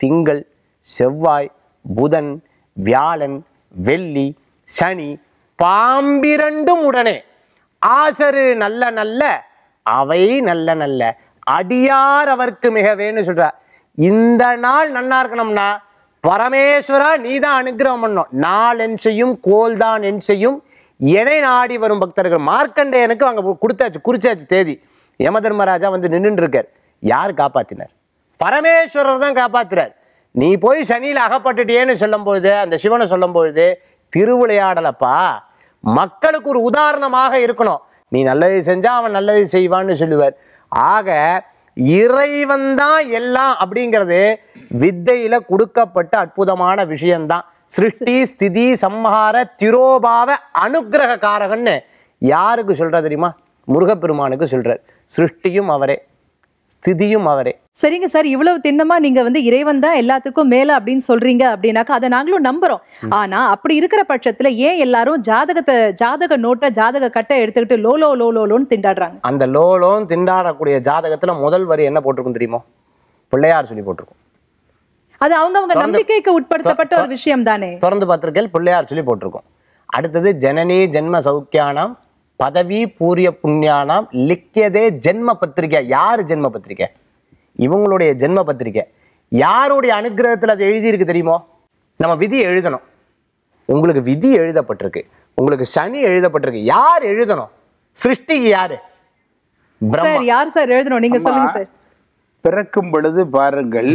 திங்கள் செவ்வாய் புதன் வியாழன் வெள்ளி சனி பாம்பிரண்டும் உடனே. ஆசரு நல்ல நல்ல அவை நல்ல நல்ல அடியார் அவர்க்கு மிகவேன்னு சொல்றார் இந்த நாள் நன்னா இருக்கணும்னா பரமேஸ்வரா நீதான் அனுகிரகம் பண்ணும். நாள் என் செய்யும் கோல் தான் என் செய்யும். எனை நாடி வரும் பக்தர்கள். மார்க்கண்டேயனுக்கு அங்க கொடுத்தாச்சு குறிச்சாச்சு தேதி. யம தர்மராஜா வந்து நின்றுட்டு இருக்கார் யார் காப்பாத்தினார்? பரமேஸ்வரர் தான் காப்பாத்துறார். நீ போய் சனியில் அகப்பட்டுட்டியேன்னு சொல்லும்பொழுது அந்த சிவனை சொல்லும்பொழுது திருவிளையாடலப்பா. மக்களுக்கு ஒரு உதாரணமாக இருக்கணும். நீ நல்லது செஞ்சா அவன் நல்லது செய்வான்னு சொல்லுவார். ஆக இறைவன் தான் எல்லாம் அப்படிங்கிறது வித்தையில கொடுக்கப்பட்ட அற்புதமான விஷயம்தான். சிருஷ்டி ஸ்திதி சம்ஹார திரோபாவ அனுகிரக காரகன்னு யாருக்கு சொல்ற தெரியுமா? முருகப்பெருமானுக்கு சொல்றார். சிருஷ்டியும் அவரே. ஸ்திதியும் அவரே. சரிங்க சார் இவ்வளவு திண்ணமா நீங்க வந்து இறைவன் தான் எல்லாத்துக்கும் மேல அப்படின்னு சொல்றீங்க அப்படின்னாக்கா அதை நாங்களும் நம்புறோம். ஆனா அப்படி இருக்கிற பட்சத்துல ஏன் எல்லாரும் ஜாதகத்தை ஜாதக நோட்டை ஜாதக கட்டை எடுத்துக்கிட்டு லோலோ லோலோன்னு திண்டாடுறாங்க? அந்த லோலோன் திண்டாடக்கூடிய ஜாதகத்துல முதல் வரி என்ன போட்டிருக்கும் தெரியுமா? பிள்ளையார் சொல்லி போட்டிருக்கும். அது அவங்கவங்க திறந்து- நம்பிக்கைக்கு உட்படுத்தப்பட்ட ஒரு விஷயம் தானே? திறந்து பார்த்திருக்கேன் பிள்ளையார் சொல்லி போட்டிருக்கோம். அடுத்தது ஜனனி ஜென்ம சௌக்கியானாம் பதவி பூரிய புண்ணியானாம் லிக்கியதே ஜென்ம பத்திரிகை. யார் ஜென்ம பத்திரிகை? இவங்களுடைய ஜென்ம பத்திரிகை. யாருடைய அனுகிரகத்தில் அது எழுதியிருக்கு தெரியுமோ? நம்ம விதி எழுதணும். உங்களுக்கு விதி எழுதப்பட்டிருக்கு. உங்களுக்கு சனி எழுதப்பட்டிருக்கு. யார் எழுதணும்? சிருஷ்டிக்கு யாரு? யார் சார் எழுதணும்? நீங்க சொல்லுங்க சார். பிறக்கும் பொழுது பாருங்கள்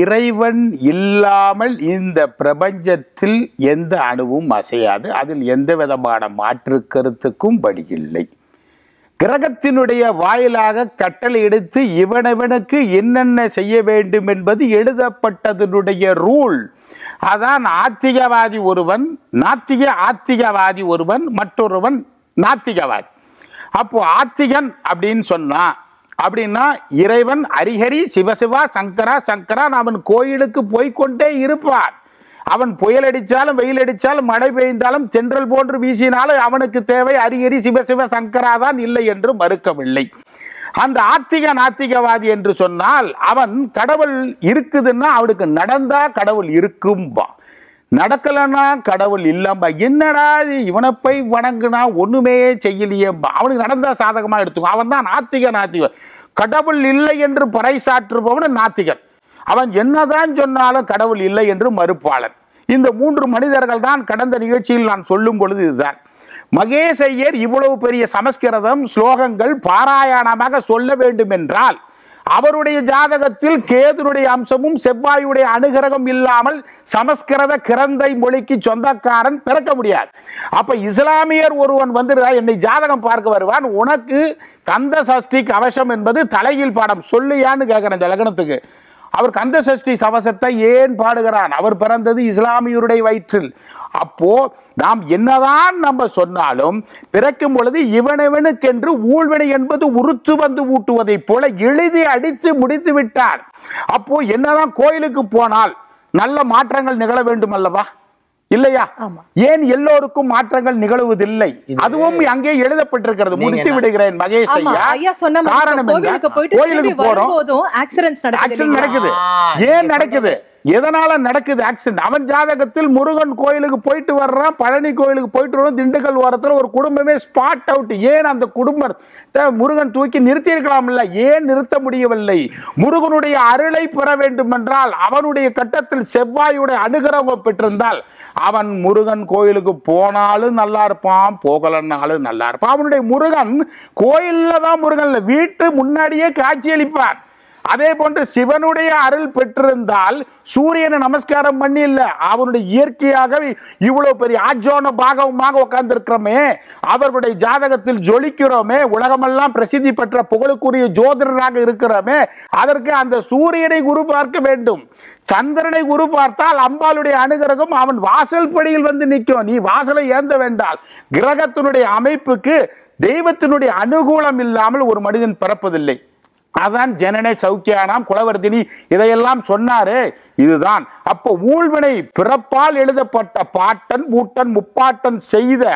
இறைவன் இல்லாமல் இந்த பிரபஞ்சத்தில் எந்த அணுவும் அசையாது. அதில் எந்த விதமான மாற்று கருத்துக்கும் வழியில்லை கிரகத்தினுடைய வாயிலாக கட்டளை எடுத்து இவனவனுக்கு என்னென்ன செய்ய வேண்டும் என்பது எழுதப்பட்டதனுடைய ரூல். அதான் ஆத்திகவாதி ஒருவன் நாத்திக ஆத்திகவாதி ஒருவன் மற்றொருவன் நாத்திகவாதி. அப்போ ஆத்திகன் அப்படின்னு சொன்னா அப்படின்னா இறைவன் அரிஹரி சிவசிவா சங்கரா சங்கரா அவன் கோயிலுக்கு போய்க்கொண்டே இருப்பான். அவன் புயல் அடித்தாலும் வெயில் அடித்தாலும் மழை பெய்ந்தாலும் தென்றல் போன்று வீசினாலும் அவனுக்கு தேவை அரிஹரி சிவசிவ சங்கரா தான் இல்லை என்று மறுக்கவில்லை. அந்த ஆத்திக நாத்திகவாதி என்று சொன்னால் அவன் கடவுள் இருக்குதுன்னா அவனுக்கு நடந்தா கடவுள் இருக்கும்பா. நடக்கலன்னா கடவுள் இல்லம்பா என்னடா இவனை போய் வணங்குனா ஒண்ணுமே செய்யலையேம்பா அவனுக்கு நடந்தா சாதகமாக எடுத்துக்கும். அவன் தான் நாத்திக நாத்திகன். கடவுள் இல்லை என்று பறைசாற்றுபவன் நாத்திகன். அவன் என்னதான் சொன்னாலும் கடவுள் இல்லை என்று மறுப்பாளன். இந்த மூன்று மனிதர்கள் தான் கடந்த நிகழ்ச்சியில் நான் சொல்லும் பொழுது இதுதான். மகேசையர் இவ்வளவு பெரிய சமஸ்கிருதம் ஸ்லோகங்கள் பாராயணமாக சொல்ல வேண்டும் என்றால் அவருடைய ஜாதகத்தில் கேதுனுடைய அம்சமும் செவ்வாயுடைய அனுகிரகம் இல்லாமல் சமஸ்கிருத கிரந்தை மொழிக்கு சொந்தக்காரன் பிறக்க முடியாது. அப்ப இஸ்லாமியர் ஒருவன் வந்து என்னை ஜாதகம் பார்க்க வருவான் உனக்கு கந்த சஷ்டி கவசம் என்பது தலையில் பாடம். சொல்லியான்னு கேட்கிறேன் இந்த லக்னத்துக்கு. அவர் கந்த சஷ்டி சவசத்தை ஏன் பாடுகிறான்? அவர் பிறந்தது இஸ்லாமியருடைய வயிற்றில். அப்போ நாம் என்னதான் நம்ம சொன்னாலும் பிறக்கும் பொழுது இவனவனுக்கென்று ஊழ்வினை என்பது உருத்து வந்து ஊட்டுவதைப் போல எழுதி அடித்து முடித்து விட்டார். அப்போ என்னதான் கோயிலுக்கு போனால் நல்ல மாற்றங்கள் நிகழ வேண்டும் அல்லவா? இல்லையா? ஆமா. ஏன் எல்லோருக்கும் மாற்றங்கள் நிகழுவதில்லை? அதுவும் அங்கே எழுதப்பட்டிருக்கிறது. முடித்து விடுகிறேன் மகேஷ் ஐயா. காரணம் போயிட்டு கோயிலுக்கு திரும்பி போறோம் நடக்குது ஏன் நடக்குது? எதனால நடக்குது ஆக்சிடென்ட் அவன் ஜாதகத்தில் முருகன் கோயிலுக்கு போயிட்டு வர்றான் பழனி கோயிலுக்கு போயிட்டு வர்றான் திண்டுக்கல் ஓரத்தில் ஒரு குடும்பமே ஸ்பாட் அவுட் ஏன் அந்த குடும்பத்தை முருகன் தூக்கி நிறுத்தியிருக்கலாம் இல்லை ஏன் நிறுத்த முடியவில்லை? முருகனுடைய அருளை பெற வேண்டும் என்றால் அவனுடைய கட்டத்தில் செவ்வாயுடைய அனுகிரகம் பெற்றிருந்தால் அவன் முருகன் கோயிலுக்கு போனாலும் நல்லா இருப்பான் போகலன்னாலும் நல்லா இருப்பான். அவனுடைய முருகன் கோயிலில் தான் முருகன் வீட்டு முன்னாடியே காட்சியளிப்பான் அதே போன்று சிவனுடைய அருள் பெற்றிருந்தால் சூரியனை நமஸ்காரம் பண்ணி இல்ல அவனுடைய இயற்கையாகவே இவ்வளவு பெரிய ஆஜோன பாகவமாக உட்கார்ந்திருக்கிறோமே அவர்களுடைய ஜாதகத்தில் ஜொலிக்கிறோமே உலகமெல்லாம் பிரசித்தி பெற்ற புகழுக்குரிய ஜோதிடராக இருக்கிறோமே அதற்கு அந்த சூரியனை குரு பார்க்க வேண்டும். சந்திரனை குரு பார்த்தால் அம்பாளுடைய அனுகிரகம் அவன் வாசல் படியில் வந்து நிற்கும். நீ வாசலை ஏந்த வேண்டால். கிரகத்தினுடைய அமைப்புக்கு தெய்வத்தினுடைய அனுகூலம் இல்லாமல் ஒரு மனிதன் பிறப்பதில்லை. அதான் ஜனனே சௌக்கியானாம் குலவர்தினி இதையெல்லாம் சொன்னாரு. இதுதான். அப்போ ஊழ்வினை பிறப்பால் எழுதப்பட்ட பாட்டன் மூட்டன் முப்பாட்டன் செய்த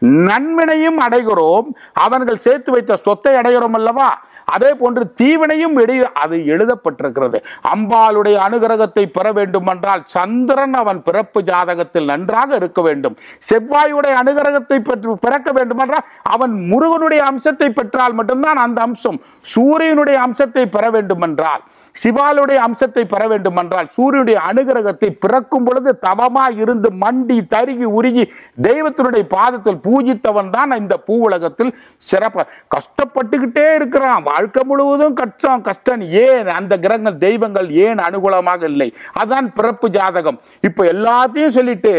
நன்வினையும் அடைகிறோம். அவர்கள் சேர்த்து வைத்த சொத்தை அடைகிறோம் அல்லவா? அதே போன்று தீவினையும் இடையே அது எழுதப்பட்டிருக்கிறது. அம்பாளுடைய அனுகிரகத்தை பெற வேண்டும் என்றால் சந்திரன் அவன் பிறப்பு ஜாதகத்தில் நன்றாக இருக்க வேண்டும். செவ்வாயுடைய அனுகிரகத்தை பெற்று பிறக்க வேண்டும் என்றால் அவன் முருகனுடைய அம்சத்தை பெற்றால் மட்டும்தான் அந்த அம்சம். சூரியனுடைய அம்சத்தை பெற வேண்டும் என்றால் சிவாலுடைய அம்சத்தை பெற வேண்டும் என்றால் சூரியனுடைய அனுகிரகத்தை பிறக்கும் பொழுது தவமா இருந்து மண்டி தருகி உருகி தெய்வத்தினுடைய பாதத்தில் பூஜித்தவன் தான் இந்த பூ உலகத்தில் சிறப்பு. கஷ்டப்பட்டுக்கிட்டே இருக்கிறான். வாழ்க்கை முழுவதும் கஷ்டம் கஷ்டம் ஏன்? அந்த கிரகங்கள் தெய்வங்கள் ஏன் அனுகூலமாக இல்லை? அதான் பிறப்பு ஜாதகம். இப்போ எல்லாத்தையும் சொல்லிட்டு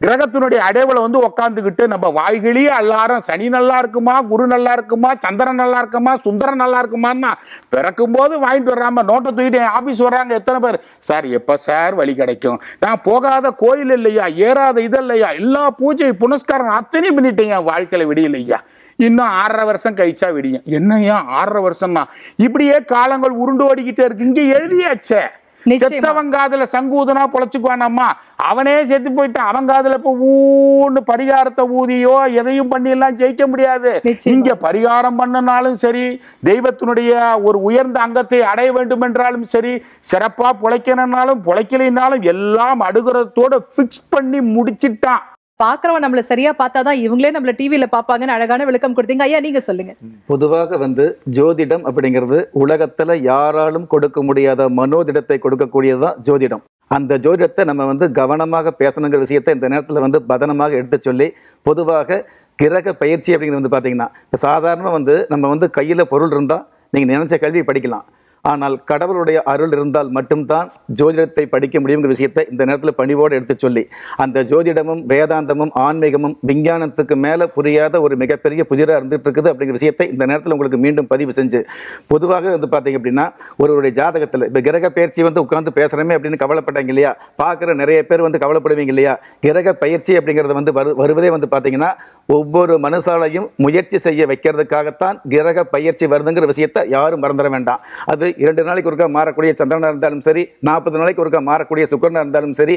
கிரகத்தினுடைய அடைவுல வந்து உட்காந்துக்கிட்டு நம்ம வாய்கிலேயே எல்லாரும் சனி நல்லா இருக்குமா குரு நல்லா இருக்குமா சந்திரன் நல்லா இருக்குமா சுந்தரன் நல்லா இருக்குமான்னா பிறக்கும் போது வாங்கிட்டு வர்றாம நோட்டை தூக்கிட்டு என் வர்றாங்க எத்தனை பேர்? சார் எப்போ சார் வழி கிடைக்கும்? நான் போகாத கோயில் இல்லையா? ஏறாத இது இல்லையா? எல்லா பூஜை புனஸ்காரம் அத்தனை பண்ணிட்டேன் என் வாழ்க்கையில் விடியலையா? இன்னும் ஆறரை வருஷம் கழிச்சா விடியும். என்னையா ஆறரை வருஷம்னா? இப்படியே காலங்கள் உருண்டு ஓடிக்கிட்டே இருக்கு. இங்கே எழுதியாச்சே. செத்தவன் காதுல சங்கூதனா பொழைச்சுக்குவானம்மா. அவனே செத்து போயிட்டான். அவன் காதுல இப்ப ஊன்னு பரிகாரத்தை ஊதியோ எதையும் பண்ணி எல்லாம் ஜெயிக்க முடியாது. இங்க பரிகாரம் பண்ணனாலும் சரி தெய்வத்தினுடைய ஒரு உயர்ந்த அங்கத்தை அடைய வேண்டும் என்றாலும் சரி சிறப்பா பொழைக்கணும்னாலும் பொழைக்கலைனாலும் எல்லாம் அடுகிறதோட ஃபிக்ஸ் பண்ணி முடிச்சிட்டான். பாக்குறவன் நம்மள சரியா பார்த்தாதான் இவங்களே நம்மள டிவியில பாப்பாங்கன்னு அழகான விளக்கம் கொடுத்தீங்க. ஐயா நீங்க சொல்லுங்க. பொதுவாக வந்து ஜோதிடம் அப்படிங்கிறது உலகத்துல யாராலும் கொடுக்க முடியாத மனோதிடத்தை கொடுக்கக்கூடியதுதான் ஜோதிடம். அந்த ஜோதிடத்தை நம்ம வந்து கவனமாக பேசணுங்கிற விஷயத்தை இந்த நேரத்தில் வந்து பதனமாக எடுத்து சொல்லி பொதுவாக கிரக பயிற்சி அப்படிங்கிறது வந்து பார்த்தீங்கன்னா இப்போ சாதாரணமாக வந்து நம்ம வந்து கையில் பொருள் இருந்தால் நீங்கள் நினைச்ச கல்வி படிக்கலாம். ஆனால் கடவுளுடைய அருள் இருந்தால் மட்டும்தான் ஜோதிடத்தை படிக்க முடியுங்கிற விஷயத்தை இந்த நேரத்தில் பணிவோடு எடுத்து சொல்லி அந்த ஜோதிடமும் வேதாந்தமும் ஆன்மீகமும் விஞ்ஞானத்துக்கு மேலே புரியாத ஒரு மிகப்பெரிய புதிராக இருந்துட்டு இருக்குது அப்படிங்கிற விஷயத்தை இந்த நேரத்தில் உங்களுக்கு மீண்டும் பதிவு செஞ்சு பொதுவாக வந்து பார்த்தீங்க அப்படின்னா ஒருவருடைய ஜாதகத்தில் இப்போ கிரக பயிற்சி வந்து உட்காந்து பேசுகிறோமே அப்படின்னு கவலைப்பட்டாங்க இல்லையா? பார்க்குற நிறைய பேர் வந்து கவலைப்படுவீங்க இல்லையா? கிரக பயிற்சி அப்படிங்கிறது வந்து வரு வருவதே வந்து பார்த்தீங்கன்னா ஒவ்வொரு மனுஷாலையும் முயற்சி செய்ய வைக்கிறதுக்காகத்தான் கிரக பயிற்சி வருதுங்கிற விஷயத்தை யாரும் மறந்துட வேண்டாம். அது இரண்டு நாளைக்கு ஒருக்கா மாறக்கூடிய சந்திரனாக இருந்தாலும் சரி நாற்பது நாளைக்கு ஒருக்கா மாறக்கூடிய சுக்கரனாக இருந்தாலும் சரி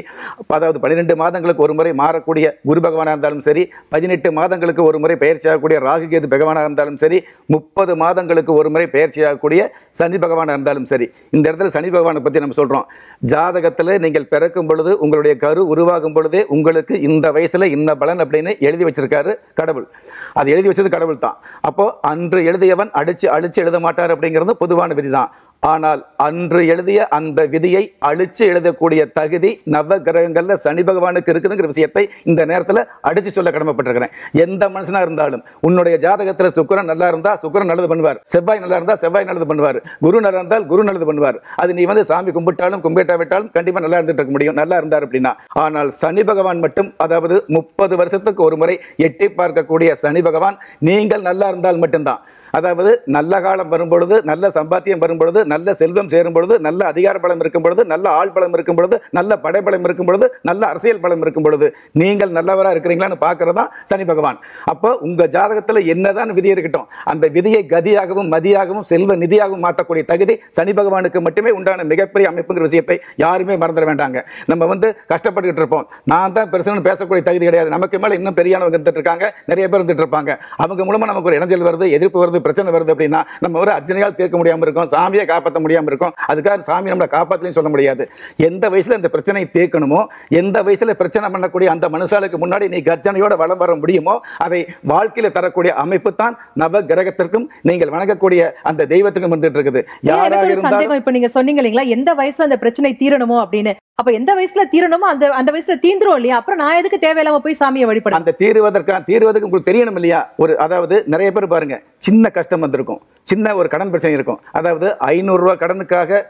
அதாவது பன்னிரெண்டு மாதங்களுக்கு ஒரு முறை மாறக்கூடிய குரு பகவானாக இருந்தாலும் சரி பதினெட்டு மாதங்களுக்கு ஒரு முறை பயிற்சி ஆகக்கூடிய ராகுகேது பகவானாக இருந்தாலும் சரி முப்பது மாதங்களுக்கு ஒரு முறை பயிற்சி ஆகக்கூடிய சனி பகவானாக இருந்தாலும் சரி. இந்த இடத்துல சனி பகவானை பற்றி நம்ம சொல்கிறோம் ஜாதகத்தில் நீங்கள் பிறக்கும் பொழுது உங்களுடைய கரு உருவாகும் பொழுதே உங்களுக்கு இந்த வயசில் இந்த பலன் அப்படின்னு எழுதி வச்சிருக்காரு. கடவுள். அது எழுதி வச்சது கடவுள் தான் அப்போ அன்று எழுதியவன் அடிச்சு அழிச்சு எழுத மாட்டார் அப்படிங்கிறது பொதுவான விதி தான் ஆனால் அன்று எழுதிய அந்த விதியை அழிச்சு எழுதக்கூடிய தகுதி நவ கிரகங்களில் சனி பகவானுக்கு இருக்குதுங்கிற விஷயத்தை இந்த நேரத்தில் அடிச்சு சொல்ல கடமைப்பட்டிருக்கிறேன். எந்த மனுஷனா இருந்தாலும் உன்னுடைய ஜாதகத்தில் சுக்கரன் நல்லா இருந்தா சுக்கிரன் நல்லது பண்ணுவார். செவ்வாய் நல்லா இருந்தா செவ்வாய் நல்லது பண்ணுவார். குரு நல்லா இருந்தால் குரு நல்லது பண்ணுவார். அது நீ வந்து சாமி கும்பிட்டாலும் கும்பிட்டாவிட்டாலும் கண்டிப்பாக நல்லா இருந்துட்டு இருக்க முடியும். நல்லா இருந்தார் அப்படின்னா. ஆனால் சனி பகவான் மட்டும் அதாவது முப்பது வருஷத்துக்கு ஒரு முறை எட்டி பார்க்கக்கூடிய சனி பகவான் நீங்கள் நல்லா இருந்தால் மட்டும்தான். அதாவது நல்ல காலம் வரும்பொழுது நல்ல சம்பாத்தியம் வரும்பொழுது நல்ல செல்வம் சேரும் பொழுது நல்ல அதிகார பலம் இருக்கும் பொழுது நல்ல ஆள் பலம் இருக்கும் பொழுது நல்ல படைபலம் இருக்கும் பொழுது நல்ல அரசியல் பலம் இருக்கும் பொழுது. நீங்கள் நல்லவராக இருக்கிறீங்களான்னு பார்க்கறதா சனி பகவான். அப்போ உங்கள் ஜாதகத்தில் என்னதான் விதி இருக்கட்டும் அந்த விதியை கதியாகவும் மதியாகவும் செல்வ நிதியாகவும் மாற்றக்கூடிய தகுதி சனி பகவானுக்கு மட்டுமே உண்டான மிகப்பெரிய அமைப்புங்கிற விஷயத்தை யாருமே மறந்துட வேண்டாங்க. நம்ம வந்து கஷ்டப்பட்டுக்கிட்டு இருப்போம். நான் தான் பெருசுன்னு பேசக்கூடிய தகுதி கிடையாது. நமக்கு மேலே இன்னும் பெரியானவங்க இருந்துட்டு இருக்காங்க. நிறைய பேர் இருந்துட்டு இருப்பாங்க. அவங்க மூலமாக நமக்கு ஒரு இணைஞ்சல் வருது எதிர்ப்பு வருது பிரச்சனை வருது அப்படின்னா நம்ம ஒரு அர்ச்சனையால் தீர்க்க முடியாம இருக்கோம் சாமியை காப்பாற்ற முடியாம இருக்கோம். அதுக்காக சாமி நம்மளை காப்பாற்றலையும் சொல்ல முடியாது. எந்த வயசுல இந்த பிரச்சனையை தீர்க்கணுமோ எந்த வயசுல பிரச்சனை பண்ணக்கூடிய அந்த மனுஷாலுக்கு முன்னாடி நீ கர்ஜனையோட வளம் வர முடியுமோ அதை வாழ்க்கையில தரக்கூடிய அமைப்பு தான் நவ கிரகத்திற்கும் நீங்கள் வணங்கக்கூடிய அந்த தெய்வத்துக்கும் இருந்துட்டு இருக்குது. யாராக இருந்தாலும் இப்ப நீங்க சொன்னீங்க இல்லைங்களா எந்த வயசுல அந்த பிரச்சனை தீரணுமோ அப்படின்னு. அப்ப எந்த வயசுல தீரணுமோ அந்த அந்த வயசுல தீந்துரும் இல்லையா? அப்புறம் நான் எதுக்கு தேவையில்லாம போய் சாமியை வழிபட அந்த தீர்வதற்கான தீர்வதற்கு உங்களுக்கு தெரியணும் இல்லையா? ஒரு அதாவது நிறைய பேர் பாருங்க சின்ன கஷ்டம் வந்திருக்கும். சின்ன ஒரு கடன் பிரச்சனை இருக்கும். அதாவது ஐநூறுரூவா கடனுக்காக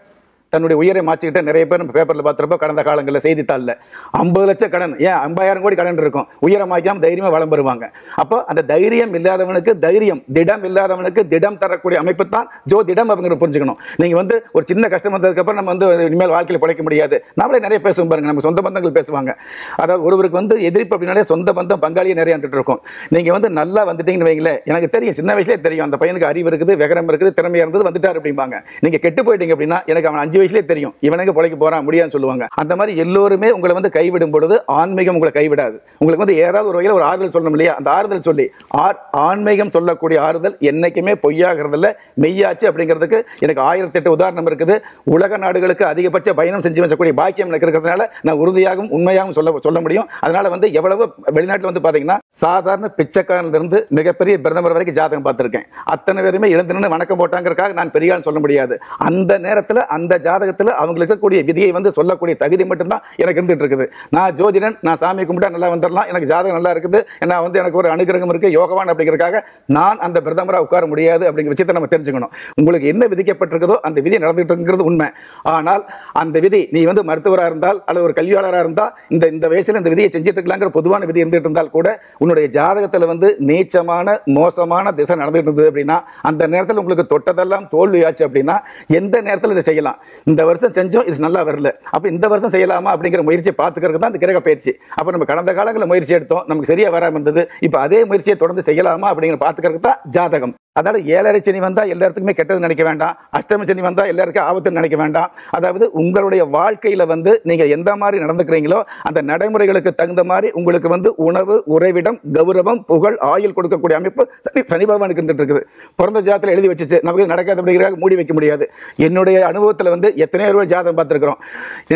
தன்னுடைய உயிரை மாற்றிக்கிட்ட நிறைய பேர் பேப்பரில் பார்த்துருப்போ கடந்த காலங்களில் செய்தித்தாளில். ஐம்பது லட்சம் கடன் ஏன் ஐம்பதாயிரம் கோடி கடன் இருக்கும். உயரம் மாய்க்காம தைரியமாக வளம் பெறுவாங்க. அப்போ அந்த தைரியம் இல்லாதவனுக்கு தைரியம் திடம் இல்லாதவனுக்கு திடம் தரக்கூடிய அமைப்பு தான் ஜோ திடம் அப்படிங்கிற புரிஞ்சுக்கணும். நீங்கள் வந்து ஒரு சின்ன கஷ்டம் வந்ததுக்கப்புறம் நம்ம வந்து இனிமேல் வாழ்க்கையில் பிழைக்க முடியாது. நம்மளே நிறைய பேசுவோம் பாருங்க. நம்ம சொந்த பந்தங்கள் பேசுவாங்க. அதாவது ஒருவருக்கு வந்து எதிர்ப்பு அப்படின்னாலே சொந்த பந்தம் பங்காளியே நிறைய வந்துட்டு இருக்கும். நீங்கள் வந்து நல்லா வந்துட்டீங்கன்னு வைங்களேன். எனக்கு தெரியும் சின்ன வயசுலேயே தெரியும். அந்த பையனுக்கு அறிவு இருக்குது விகரம் இருக்குது திறமையாக இருந்தது வந்துட்டார் அப்படிம்பாங்க. நீங்கள் கெட்டு போயிட்டீங்க அப்படின்னா எனக்கு அவன் அஞ்சு வயசுலேயே தெரியும். இவனுக்கு பிழைக்க போறான் முடியாதுன்னு சொல்லுவாங்க. அந்த மாதிரி எல்லோருமே உங்களை வந்து கைவிடும் பொழுது ஆன்மீகம் உங்களை கைவிடாது. உங்களுக்கு வந்து ஏதாவது ஒரு வகையில் ஒரு ஆறுதல் சொல்லணும் இல்லையா? அந்த ஆறுதல் சொல்லி ஆர் ஆன்மீகம் சொல்லக்கூடிய ஆறுதல் என்னைக்குமே பொய்யாகிறதில்ல. மெய்யாச்சு அப்படிங்கிறதுக்கு எனக்கு ஆயிரத்தி எட்டு உதாரணம் இருக்குது. உலக நாடுகளுக்கு அதிகபட்ச பயணம் செஞ்சு வச்சக்கூடிய பாக்கியம் எனக்கு இருக்கிறதுனால நான் உறுதியாகவும் உண்மையாகவும் சொல்ல சொல்ல முடியும். அதனால வந்து எவ்வளவு வெளிநாட்டில் வந்து பார்த்தீங்கன்னா சாதாரண பிச்சைக்காரன்லேருந்து மிகப்பெரிய பிரதமர் வரைக்கும் ஜாதகம் பார்த்துருக்கேன். அத்தனை பேருமே எழுந்து நின்று வணக்கம் போட்டாங்கிறக்காக நான் பெரிய சொல்ல முடியாது. அந்த நேரத்தில் அந்த ஜாதகத்தில் அவங்களுக்கு இருக்கக்கூடிய விதியை வந்து சொல்லக்கூடிய தகுதி மட்டும்தான் எனக்கு இருந்துட்டு இருக்குது. நான் ஜோதிடன் நான் சாமி கும்பிட்டா நல்லா வந்துடலாம் எனக்கு ஜாதகம் நல்லா இருக்குது நான் வந்து எனக்கு ஒரு அனுகிரகம் இருக்குது யோகவான் அப்படிங்கிறதுக்காக நான் அந்த பிரதமராக உட்கார முடியாது அப்படிங்கிற விஷயத்தை நம்ம தெரிஞ்சுக்கணும். உங்களுக்கு என்ன விதிக்கப்பட்டிருக்குதோ அந்த விதி நடந்துகிட்டு இருக்கிறது உண்மை. ஆனால் அந்த விதி நீ வந்து மருத்துவராக இருந்தால் அல்லது ஒரு கல்வியாளராக இருந்தால் இந்த இந்த வயசில் இந்த விதியை செஞ்சுட்டு இருக்கலாங்கிற பொதுவான விதி இருந்துகிட்டு இருந்தால் கூட உன்னுடைய ஜாதகத்தில் வந்து நீச்சமான மோசமான திசை நடந்துகிட்டு இருந்தது அப்படின்னா அந்த நேரத்தில் உங்களுக்கு தொட்டதெல்லாம் தோல்வியாச்சு அப்படின்னா எந்த நேரத்தில் இதை செய்யலாம்? இந்த வருஷம் செஞ்சோம் இது நல்லா வரல. அப்போ இந்த வருஷம் செய்யலாமா அப்படிங்கிற முயற்சியை பார்த்துக்கிறது தான் இந்த கிரக பயிற்சி. அப்போ நம்ம கடந்த காலங்களில் முயற்சி எடுத்தோம் நமக்கு சரியாக வராமல் இருந்தது இப்போ அதே முயற்சியை தொடர்ந்து செய்யலாமா அப்படிங்கிற பார்த்துக்கிறது தான் ஜாதகம். அதாவது ஏழரை சனி வந்தால் எல்லாத்துக்குமே கெட்டது நினைக்க வேண்டாம். அஷ்டம சனி வந்தால் எல்லாருக்கும் ஆபத்துன்னு நினைக்க வேண்டாம். அதாவது உங்களுடைய வாழ்க்கையில் வந்து நீங்கள் எந்த மாதிரி நடந்துக்கிறீங்களோ அந்த நடைமுறைகளுக்கு தகுந்த மாதிரி உங்களுக்கு வந்து உணவு உறைவிடம் கௌரவம் புகழ் ஆயுள் கொடுக்கக்கூடிய அமைப்பு சனி சனி பகவானுக்கு இருந்துட்டு இருக்குது. பிறந்த ஜாதத்தில் எழுதி வச்சுச்சு. நமக்கு நடக்காத அப்படிங்கிறாக மூடி வைக்க முடியாது. என்னுடைய அனுபவத்தில் வந்து எத்தனையோ ரூபாய் ஜாதகம் பார்த்துருக்குறோம்.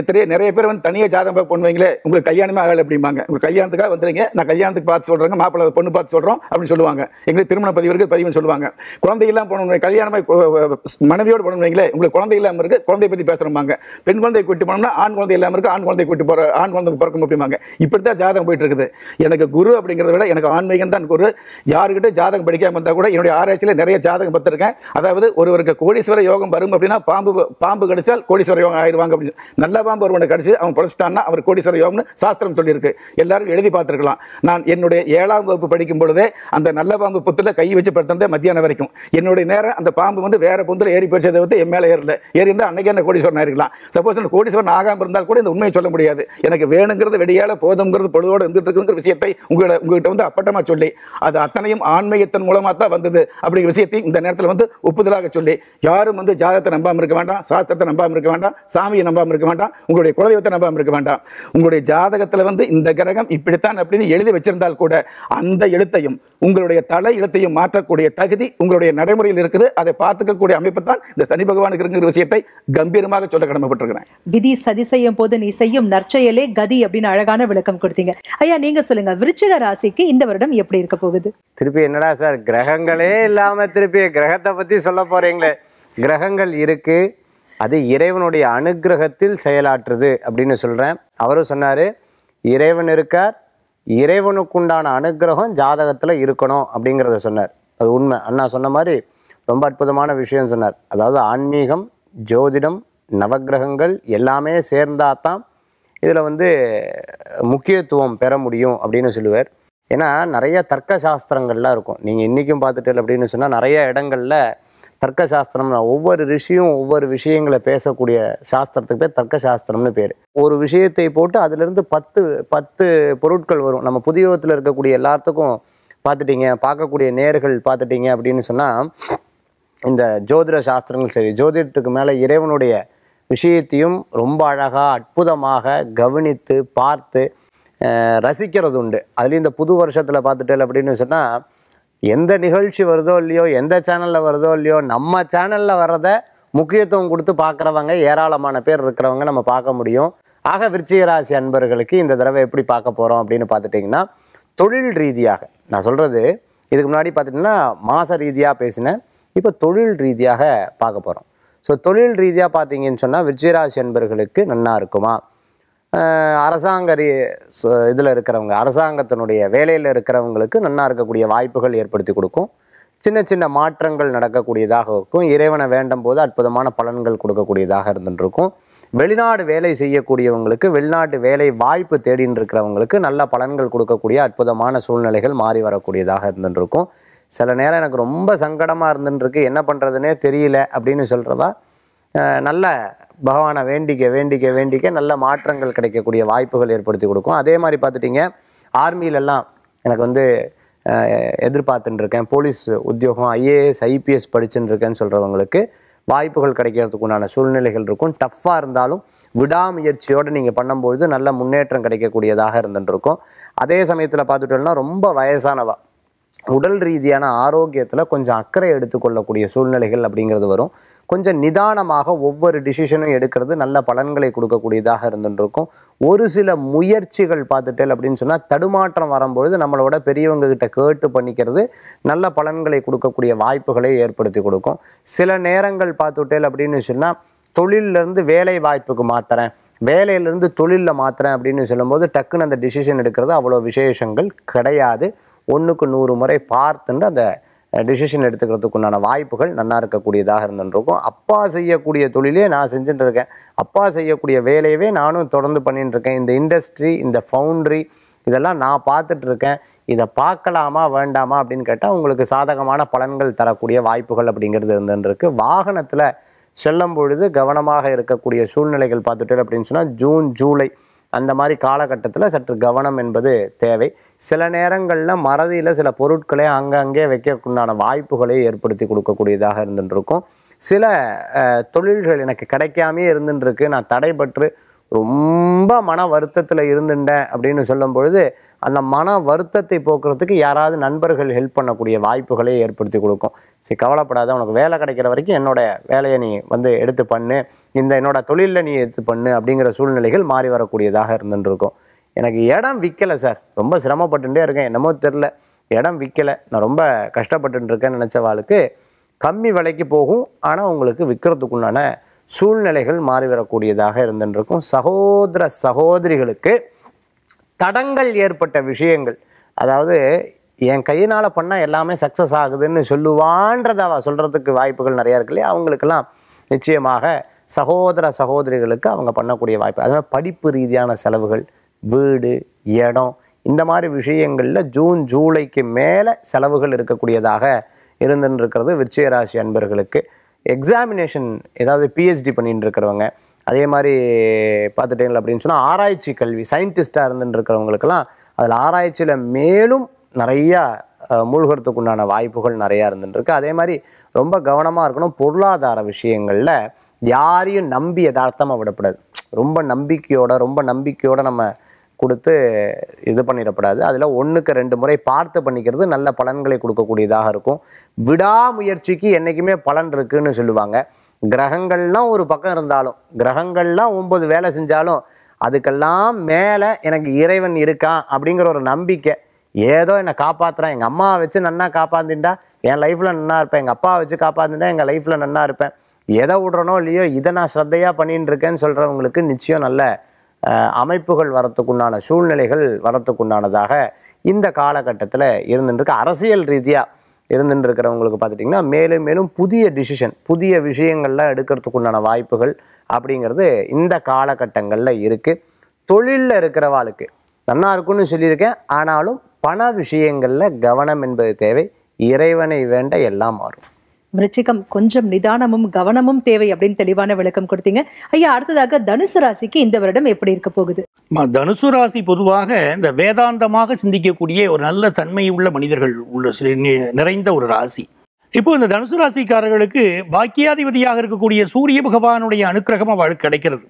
எத்தனையோ நிறைய பேர் வந்து தனியாக ஜாதகம் பார்க்க பண்ணுவீங்களே உங்களுக்கு கல்யாணமே ஆகலை அப்படிம்பாங்க. உங்களுக்கு கல்யாணத்துக்காக வந்துருங்க. நான் கல்யாணத்துக்கு பார்த்து சொல்கிறேங்க மாப்பிள்ளை பொண்ணு பார்த்து சொல்கிறோம் அப்படின்னு சொல்லுவாங்க. எங்களுக்கு திருமண பதிவு இருக்குது பதிவுன்னு சொல்லுவாங்க. குழந்தை இல்லாமல் போனவங்க கல்யாணமாக மனைவியோடு போனவங்களே உங்களுக்கு குழந்தை இல்லாமல் இருக்கு குழந்தைய பத்தி பேசுறோம்பாங்க. பெண் குழந்தை கூட்டி போனோம்னா ஆண் குழந்தை இல்லாம இருக்கு ஆண் குழந்தை கூட்டி போற ஆண் குழந்தை பிறக்க முடியுமாங்க. இப்படி தான் ஜாதகம் போயிட்டு இருக்குது எனக்கு குரு அப்படிங்கிறத விட எனக்கு ஆன்மீகம் தான் குரு. யாருக்கிட்ட ஜாதகம் படிக்காம இருந்தால் கூட என்னுடைய ஆராய்ச்சியில் நிறைய ஜாதகம் பார்த்திருக்கேன். அதாவது ஒருவருக்கு கோடீஸ்வர யோகம் வரும் அப்படின்னா பாம்பு பாம்பு கடிச்சால் கோடீஸ்வர யோகம் ஆயிடுவாங்க அப்படின்னு நல்ல பாம்பு ஒருவனை கடிச்சு அவன் பிடிச்சிட்டான்னா அவர் கோடீஸ்வர யோகம்னு சாஸ்திரம் சொல்லியிருக்கு. எல்லாரும் எழுதி பார்த்துருக்கலாம். நான் என்னுடைய ஏழாம் வகுப்பு படிக்கும் பொழுதே அந்த நல்ல பாம்பு புத்தில் கை வச்சு படுத்திருந்தேன். மத்தியானம் வரைக்கும். என்னுடைய நேரம் அந்த பாம்பு வந்து வேற பொந்தில் ஏறி போயிச்சதை வந்து என் மேலே ஏறல. ஏறி இருந்தால் அன்னைக்கு என்ன கோடீஸ்வரன் ஆயிருக்கலாம். சப்போஸ் அந்த கோடீஸ்வரன் ஆகாம இருந்தால் கூட இந்த உண்மையை சொல்ல முடியாது. எனக்கு வேணுங்கிறது வெடியால போதுங்கிறது பொழுதோடு இருந்துட்டு இருக்குங்கிற விஷயத்தை உங்களோட உங்ககிட்ட வந்து அப்பட்டமாக சொல்லி அது அத்தனையும் ஆன்மீகத்தின் மூலமாக தான் வந்தது அப்படிங்கிற விஷயத்தை இந்த நேரத்தில் வந்து ஒப்புதலாக சொல்லி யாரும் வந்து ஜாதகத்தை நம்பாமல் இருக்க வேண்டாம் சாஸ்திரத்தை நம்பாமல் இருக்க வேண்டாம் சாமியை நம்பாமல் இருக்க வேண்டாம் உங்களுடைய குலதெய்வத்தை நம்பாமல் இருக்க வேண்டாம். உங்களுடைய ஜாதகத்தில் வந்து இந்த கிரகம் இப்படித்தான் அப்படின்னு எழுதி வச்சிருந்தால் கூட அந்த எழுத்தையும் உங்களுடைய தலை எழுத்தையும் மாற்றக்கூடிய தகுதி உங்களுடைய நடைமுறையில் இருக்குது. அதை பார்த்துக்கக்கூடிய அமைப்பு தான் இந்த சனி பகவானுக்கு இருக்கிற விஷயத்தை கம்பீரமாக சொல்ல கடமைப்பட்டிருக்கிறேன். விதி சதி செய்யும் போது நீ செய்யும் நற்செயலே கதி அப்படின்னு அழகான விளக்கம் கொடுத்தீங்க. ஐயா நீங்க சொல்லுங்க விருச்சிக ராசிக்கு இந்த வருடம் எப்படி இருக்க போகுது? திருப்பி என்னடா சார் கிரகங்களே இல்லாம திருப்பி கிரகத்தை பத்தி சொல்ல போறீங்களே. கிரகங்கள் இருக்கு அது இறைவனுடைய அனுக்கிரகத்தில் செயலாற்றுது அப்படின்னு சொல்றேன். அவரும் சொன்னாரு இறைவன் இருக்கார் இறைவனுக்குண்டான அனுக்கிரகம் ஜாதகத்துல இருக்கணும் அப்படிங்கிறத சொன்னார். அது உண்மை. அண்ணா சொன்ன மாதிரி ரொம்ப அற்புதமான விஷயம் சொன்னார். அதாவது ஆன்மீகம் ஜோதிடம் நவக்கிரகங்கள் எல்லாமே சேர்ந்தாதான் இதில் வந்து முக்கியத்துவம் பெற முடியும் அப்படின்னு சொல்லுவார். ஏன்னா நிறைய தர்க்க சாஸ்திரங்கள்லாம் இருக்கும். நீங்கள் இன்றைக்கும் பார்த்துட்டு அப்படின்னு சொன்னால் நிறைய இடங்களில் தர்க்க சாஸ்திரம்னா ஒவ்வொரு ரிஷியும் ஒவ்வொரு விஷயங்களை பேசக்கூடிய சாஸ்திரத்துக்கு பேர் தர்க்க சாஸ்திரம்னு பேர். ஒரு விஷயத்தை போட்டு அதிலிருந்து பத்து பத்து பொருட்கள் வரும். நம்ம புதியோகத்தில் இருக்கக்கூடிய எல்லாத்துக்கும் பார்த்துட்டீங்க பார்க்கக்கூடிய நேர்கள் பார்த்துட்டீங்க அப்படின்னு சொன்னால் இந்த ஜோதிட சாஸ்திரங்கள் சரி ஜோதிடத்துக்கு மேலே இறைவனுடைய விஷயத்தையும் ரொம்ப அழகாக அற்புதமாக கவனித்து பார்த்து ரசிக்கிறது உண்டு. அதுலேயும் இந்த புது வருஷத்தில் பார்த்துட்டேன் அப்படின்னு சொன்னால் எந்த நிகழ்ச்சி வருதோ இல்லையோ எந்த சேனலில் வருதோ இல்லையோ நம்ம சேனலில் வர்றதை முக்கியத்துவம் கொடுத்து பார்க்குறவங்க ஏராளமான பேர் இருக்கிறவங்க நம்ம பார்க்க முடியும். ஆக விருச்சிகராசி அன்பர்களுக்கு இந்த தடவை எப்படி பார்க்க போகிறோம் அப்படின்னு பார்த்துட்டிங்கன்னா தொழில் ரீதியாக. நான் சொல்கிறது இதுக்கு முன்னாடி பார்த்துட்டிங்கன்னா மாத ரீதியாக பேசினேன் இப்போ தொழில் ரீதியாக பார்க்க போகிறோம் ஸோ தொழில் ரீதியாக பார்த்தீங்கன்னு சொன்னால் விஜயராஜ் என்பர்களுக்கு நன்னா இருக்குமா? அரசாங்க ரீ இதில் இருக்கிறவங்க அரசாங்கத்தினுடைய வேலையில் இருக்கிறவங்களுக்கு நன்னா இருக்கக்கூடிய வாய்ப்புகள் ஏற்படுத்தி கொடுக்கும். சின்ன சின்ன மாற்றங்கள் நடக்கக்கூடியதாக இருக்கும். இறைவனை வேண்டும் போது அற்புதமான பலன்கள் கொடுக்கக்கூடியதாக இருந்துருக்கும் வெளிநாடு வேலை செய்யக்கூடியவங்களுக்கு வெளிநாட்டு வேலை வாய்ப்பு தேடின்னு இருக்கிறவங்களுக்கு நல்ல பலன்கள் கொடுக்கக்கூடிய அற்புதமான சூழ்நிலைகள் மாறி வரக்கூடியதாக இருந்துருக்கும் சில நேரம் எனக்கு ரொம்ப சங்கடமாக இருந்துருக்கு என்ன பண்ணுறதுனே தெரியல அப்படின்னு சொல்கிறதா நல்ல பகவானை வேண்டிக்க வேண்டிக்க வேண்டிக்க நல்ல மாற்றங்கள் கிடைக்கக்கூடிய வாய்ப்புகள் ஏற்படுத்தி கொடுக்கும். அதே மாதிரி பார்த்துட்டிங்க ஆர்மியிலெல்லாம் எனக்கு வந்து எதிர்பார்த்துட்டுருக்கேன் போலீஸ் உத்தியோகம் ஐஏஎஸ் ஐபிஎஸ் படிச்சுட்டுருக்கேன்னு சொல்கிறவங்களுக்கு வாய்ப்புகள் கிடைக்கிறதுக்கு உண்டான சூழ்நிலைகள் இருக்கும். டஃப்பாக இருந்தாலும் விடாமுயற்சியோடு நீங்கள் பண்ணும்பொழுது நல்ல முன்னேற்றம் கிடைக்கக்கூடியதாக இருந்துருக்கும் அதே சமயத்தில் பார்த்துட்டோம்னா ரொம்ப வயசானவா. உடல் ரீதியான ஆரோக்கியத்தில் கொஞ்சம் அக்கறை எடுத்துக்கொள்ளக்கூடிய சூழ்நிலைகள் அப்படிங்கிறது வரும். கொஞ்சம் நிதானமாக ஒவ்வொரு டிசிஷனும் எடுக்கிறது நல்ல பலன்களை கொடுக்கக்கூடியதாக இருந்துருக்கும் இருக்கும் ஒரு சில முயற்சிகள் பார்த்துட்டேன் அப்படின்னு சொன்னால் தடுமாற்றம் வரும்பொழுது நம்மளோட பெரியவங்க கிட்ட கேட்டு பண்ணிக்கிறது நல்ல பலன்களை கொடுக்கக்கூடிய வாய்ப்புகளை ஏற்படுத்தி கொடுக்கும். சில நேரங்கள் பார்த்துட்டேல் அப்படின்னு சொன்னால் தொழிலிருந்து வேலை வாய்ப்புக்கு மாத்துறேன் வேலையிலேருந்து தொழிலில் மாத்துறேன் அப்படின்னு சொல்லும்போது டக்குன்னு அந்த டிசிஷன் எடுக்கிறது அவ்வளோ விசேஷங்கள் கிடையாது. ஒன்றுக்கு நூறு முறை பார்த்துட்டு அந்த டிசிஷன் எடுத்துக்கிறதுக்கு உண்டான வாய்ப்புகள் நல்லா இருக்கக்கூடியதாக இருந்துருக்கும். அப்பா செய்யக்கூடிய தொழிலே நான் செஞ்சுட்டு இருக்கேன் அப்பா செய்யக்கூடிய வேலையவே நானும் தொடர்ந்து பண்ணிட்டு இருக்கேன் இந்த இண்டஸ்ட்ரி இந்த ஃபவுண்ட்ரி இதெல்லாம் நான் பார்த்துட்டு இருக்கேன் இதை பார்க்கலாமா வேண்டாமா அப்படின்னு கேட்டால் உங்களுக்கு சாதகமான பலன்கள் தரக்கூடிய வாய்ப்புகள் அப்படிங்கிறது இருந்துருக்கு வாகனத்தில் செல்லும் பொழுது கவனமாக இருக்கக்கூடிய சூழ்நிலைகள் பார்த்துட்டு அப்படின்னு சொன்னால் ஜூன் ஜூலை அந்த மாதிரி காலகட்டத்தில் சற்று கவனம் என்பது தேவை. சில நேரங்களில் மறதியில் சில பொருட்களை அங்கங்கே வைக்கக்குண்டான வாய்ப்புகளை ஏற்படுத்தி கொடுக்கக்கூடியதாக இருந்துருக்கும் சில தொழில்கள் எனக்கு கிடைக்காமே இருந்துருக்கு நான் தடைபற்று ரொம்ப மன வருத்தத்தில் இருந்துட்டேன் அப்படின்னு சொல்லும் பொழுது அந்த மன வருத்தத்தை போக்குறதுக்கு யாராவது நண்பர்கள் ஹெல்ப் பண்ணக்கூடிய வாய்ப்புகளை ஏற்படுத்தி கொடுக்கும். சரி கவலைப்படாத உனக்கு வேலை கிடைக்கிற வரைக்கும் என்னோட வேலையை நீ வந்து எடுத்து பண்ணு. இந்த என்னோட தொழிலில் நீ எடுத்து பண்ணு அப்படிங்கிற சூழ்நிலைகள் மாறி வரக்கூடியதாக இருந்துருக்கும் இருக்கும் எனக்கு இடம் விற்கலை சார். ரொம்ப சிரமப்பட்டுட்டே இருக்கேன். என்னமோ தெரில இடம் விற்கலை நான் ரொம்ப கஷ்டப்பட்டுட்டு இருக்கேன்னு நினச்சவாளுக்கு கம்மி விலைக்கு போகும். ஆனால் உங்களுக்கு விற்கிறதுக்குண்டான சூழ்நிலைகள் மாறி வரக்கூடியதாக இருந்துருக்கும் இருக்கும். சகோதர சகோதரிகளுக்கு தடங்கள் ஏற்பட்ட விஷயங்கள். அதாவது என் கையினால் பண்ணால் எல்லாமே சக்ஸஸ் ஆகுதுன்னு சொல்லுவான்றதை சொல்கிறதுக்கு வாய்ப்புகள் நிறையா இருக்கு இல்லையா? அவங்களுக்கெல்லாம் நிச்சயமாக சகோதர சகோதரிகளுக்கு அவங்க பண்ணக்கூடிய வாய்ப்பு. அதனால் படிப்பு ரீதியான செலவுகள் வீடு இடம் இந்த மாதிரி விஷயங்களில் ஜூன் ஜூலைக்கு மேலே செலவுகள் இருக்கக்கூடியதாக இருந்துருக்கிறது இருக்கிறது விருச்சிக ராசி அன்பர்களுக்கு. எக்ஸாமினேஷன் ஏதாவது பிஹெச்டி பண்ணிட்டு இருக்கிறவங்க அதே மாதிரி பார்த்துட்டீங்களா அப்படின்னு சொன்னால் ஆராய்ச்சி கல்வி சயின்டிஸ்டாக இருந்துருக்கிறவங்களுக்கெல்லாம் அதில் ஆராய்ச்சியில் மேலும் நிறையா மூழ்கிறதுக்கு உண்டான வாய்ப்புகள் நிறையா இருந்துருக்கு அதே மாதிரி ரொம்ப கவனமாக இருக்கணும். பொருளாதார விஷயங்களில் யாரையும் நம்பி யதார்த்தமாக விடப்படாது ரொம்ப நம்பிக்கையோட ரொம்ப நம்பிக்கையோட நம்ம கொடுத்து இது பண்ணிடப்படாது. அதில் ஒன்றுக்கு ரெண்டு முறை பார்த்து பண்ணிக்கிறது நல்ல பலன்களை கொடுக்கக்கூடியதாக இருக்கும். விடாமுயற்சிக்கு என்றைக்குமே பலன் இருக்குன்னு சொல்லுவாங்க. கிரகங்கள்லாம் ஒரு பக்கம் இருந்தாலும் கிரகங்கள்லாம் ஒம்பது வேலை செஞ்சாலும் அதுக்கெல்லாம் மேலே எனக்கு இறைவன் இருக்கான் அப்படிங்கிற ஒரு நம்பிக்கை. ஏதோ என்னை காப்பாற்றுறேன் எங்கள் அம்மாவை வச்சு நன்னா காப்பாற்றிண்டா என் லைஃப்பில் நன்னா இருப்பேன். எங்கள் அப்பாவை வச்சு காப்பாற்றிண்டா எங்கள் லைஃப்பில் நன்னா இருப்பேன். எதை விடுறனோ இல்லையோ இதை நான் ஸ்ரத்தையாக பண்ணிட்டு இருக்கேன்னு சொல்கிறவங்களுக்கு நிச்சயம் நல்ல அமைப்புகள் வரத்துக்குண்டான சூழ்நிலைகள் வரத்துக்குண்டானதாக இந்த காலகட்டத்தில் இருந்துருக்கு அரசியல் ரீதியாக இருந்துட்டு இருக்கிறவங்களுக்கு பார்த்துட்டிங்கன்னா மேலும் மேலும் புதிய டிசிஷன் புதிய விஷயங்கள்லாம் எடுக்கிறதுக்குண்டான வாய்ப்புகள் அப்படிங்கிறது இந்த காலகட்டங்களில் இருக்குது தொழிலில் இருக்கிறவாளுக்கு நல்லா இருக்கும்னு சொல்லியிருக்கேன். ஆனாலும் பண விஷயங்களில் கவனம் என்பது தேவை. இறைவனை வேண்ட எல்லாம் மாறும். விருச்சிகம் கொஞ்சம் நிதானமும் கவனமும் தேவை அப்படின்னு தெளிவான விளக்கம் கொடுத்தீங்க. ஐயா அடுத்ததாக தனுசு ராசிக்கு இந்த வருடம் எப்படி இருக்க போகுது? தனுசு ராசி பொதுவாக இந்த வேதாந்தமாக சிந்திக்கக்கூடிய ஒரு நல்ல தன்மை உள்ள மனிதர்கள் உள்ள நிறைந்த ஒரு ராசி. இப்போ இந்த தனுசு ராசிக்காரர்களுக்கு பாக்கியாதிபதியாக இருக்கக்கூடிய சூரிய பகவானுடைய அனுக்கிரகம் அவளுக்கு கிடைக்கிறது.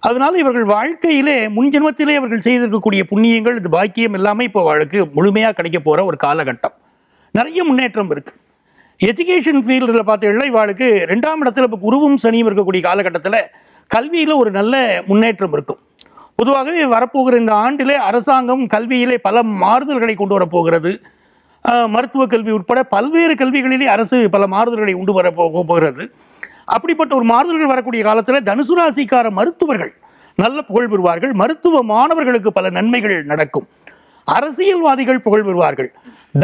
அதனால இவர்கள் வாழ்க்கையிலே முன்ஜென்மத்திலே அவர்கள் செய்திருக்கக்கூடிய புண்ணியங்கள் இந்த பாக்கியம் எல்லாமே இப்போ அவளுக்கு முழுமையாக கிடைக்க போற ஒரு காலகட்டம். நிறைய முன்னேற்றம் இருக்கு. எஜுகேஷன் ஃபீல்டில் பார்த்தீங்கன்னா இவாளுக்கு ரெண்டாம் இடத்துல இப்போ குருவும் சனியும் இருக்கக்கூடிய காலகட்டத்தில் கல்வியில் ஒரு நல்ல முன்னேற்றம் இருக்கும். பொதுவாகவே வரப்போகிற இந்த ஆண்டிலே அரசாங்கம் கல்வியிலே பல மாறுதல்களை கொண்டு வரப்போகிறது மருத்துவ கல்வி உட்பட பல்வேறு கல்விகளிலே அரசு பல மாறுதல்களை உண்டு வர போகிறது. அப்படிப்பட்ட ஒரு மாறுதல்கள் வரக்கூடிய காலத்தில் தனுசு ராசிக்கார மருத்துவர்கள் நல்ல புகழ் பெறுவார்கள். மருத்துவ மாணவர்களுக்கு பல நன்மைகள் நடக்கும். அரசியல்வாதிகள் புகழ் பெறுவார்கள்.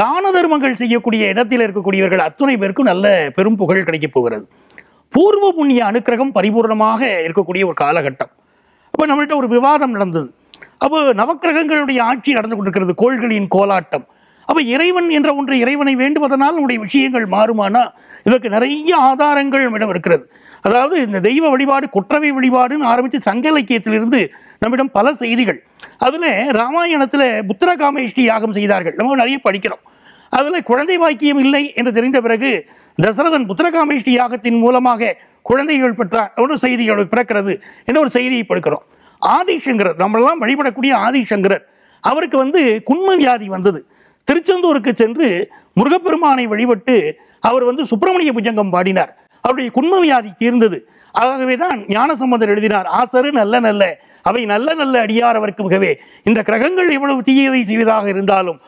தான தர்மங்கள் செய்யக்கூடிய இடத்தில் இருக்கக்கூடியவர்கள் அத்துணை பேருக்கும் நல்ல பெரும் புகழ் கிடைக்கப் போகிறது. பூர்வ புண்ணிய அனுக்கிரகம் பரிபூர்ணமாக இருக்கக்கூடிய ஒரு காலகட்டம். அப்போ நம்மள்ட்ட ஒரு விவாதம் நடந்தது. அப்போ நவக்கிரகங்களுடைய ஆட்சி நடந்து கொண்டிருக்கிறது கோள்களின் கோலாட்டம். அப்போ இறைவன் என்ற ஒன்று இறைவனை வேண்டுவதனால் நம்முடைய விஷயங்கள் மாறுமானா? இதற்கு நிறைய ஆதாரங்கள் நம்மிடம் இருக்கிறது. அதாவது இந்த தெய்வ வழிபாடு குற்றவை வழிபாடுன்னு ஆரம்பித்து சங்க இலக்கியத்திலிருந்து நம்மிடம் பல செய்திகள். அதில் ராமாயணத்தில் புத்திரகாமேஷ்டி யாகம் செய்தார்கள். நம்ம நிறைய படிக்கிறோம். அதில் குழந்தை வாக்கியம் இல்லை என்று தெரிந்த பிறகு தசரதன் புத்திரகாமேஷ்டி யாகத்தின் மூலமாக குழந்தைகள் பெற்றார். ஒரு செய்திகள் பிறக்கிறது என்ற ஒரு செய்தியை படுக்கிறோம். ஆதிசங்கரர் நம்மளெல்லாம் வழிபடக்கூடிய ஆதிசங்கரர் அவருக்கு வந்து குன்ம வியாதி வந்தது. திருச்செந்தூருக்கு சென்று முருகப்பெருமானை வழிபட்டு அவர் வந்து சுப்பிரமணிய புஜங்கம் பாடினார். அவருடைய குன்ம வியாதி தீர்ந்தது. ஆகவே தான் ஞானசம்பந்தர் எழுதினார் ஆசரு நல்ல நல்ல அவை நல்ல நல்ல அடியார் அவருக்கு மிகவே இந்த கிரகங்கள் எவ்வளவு தீயதை செய்வதாக இருந்தாலும்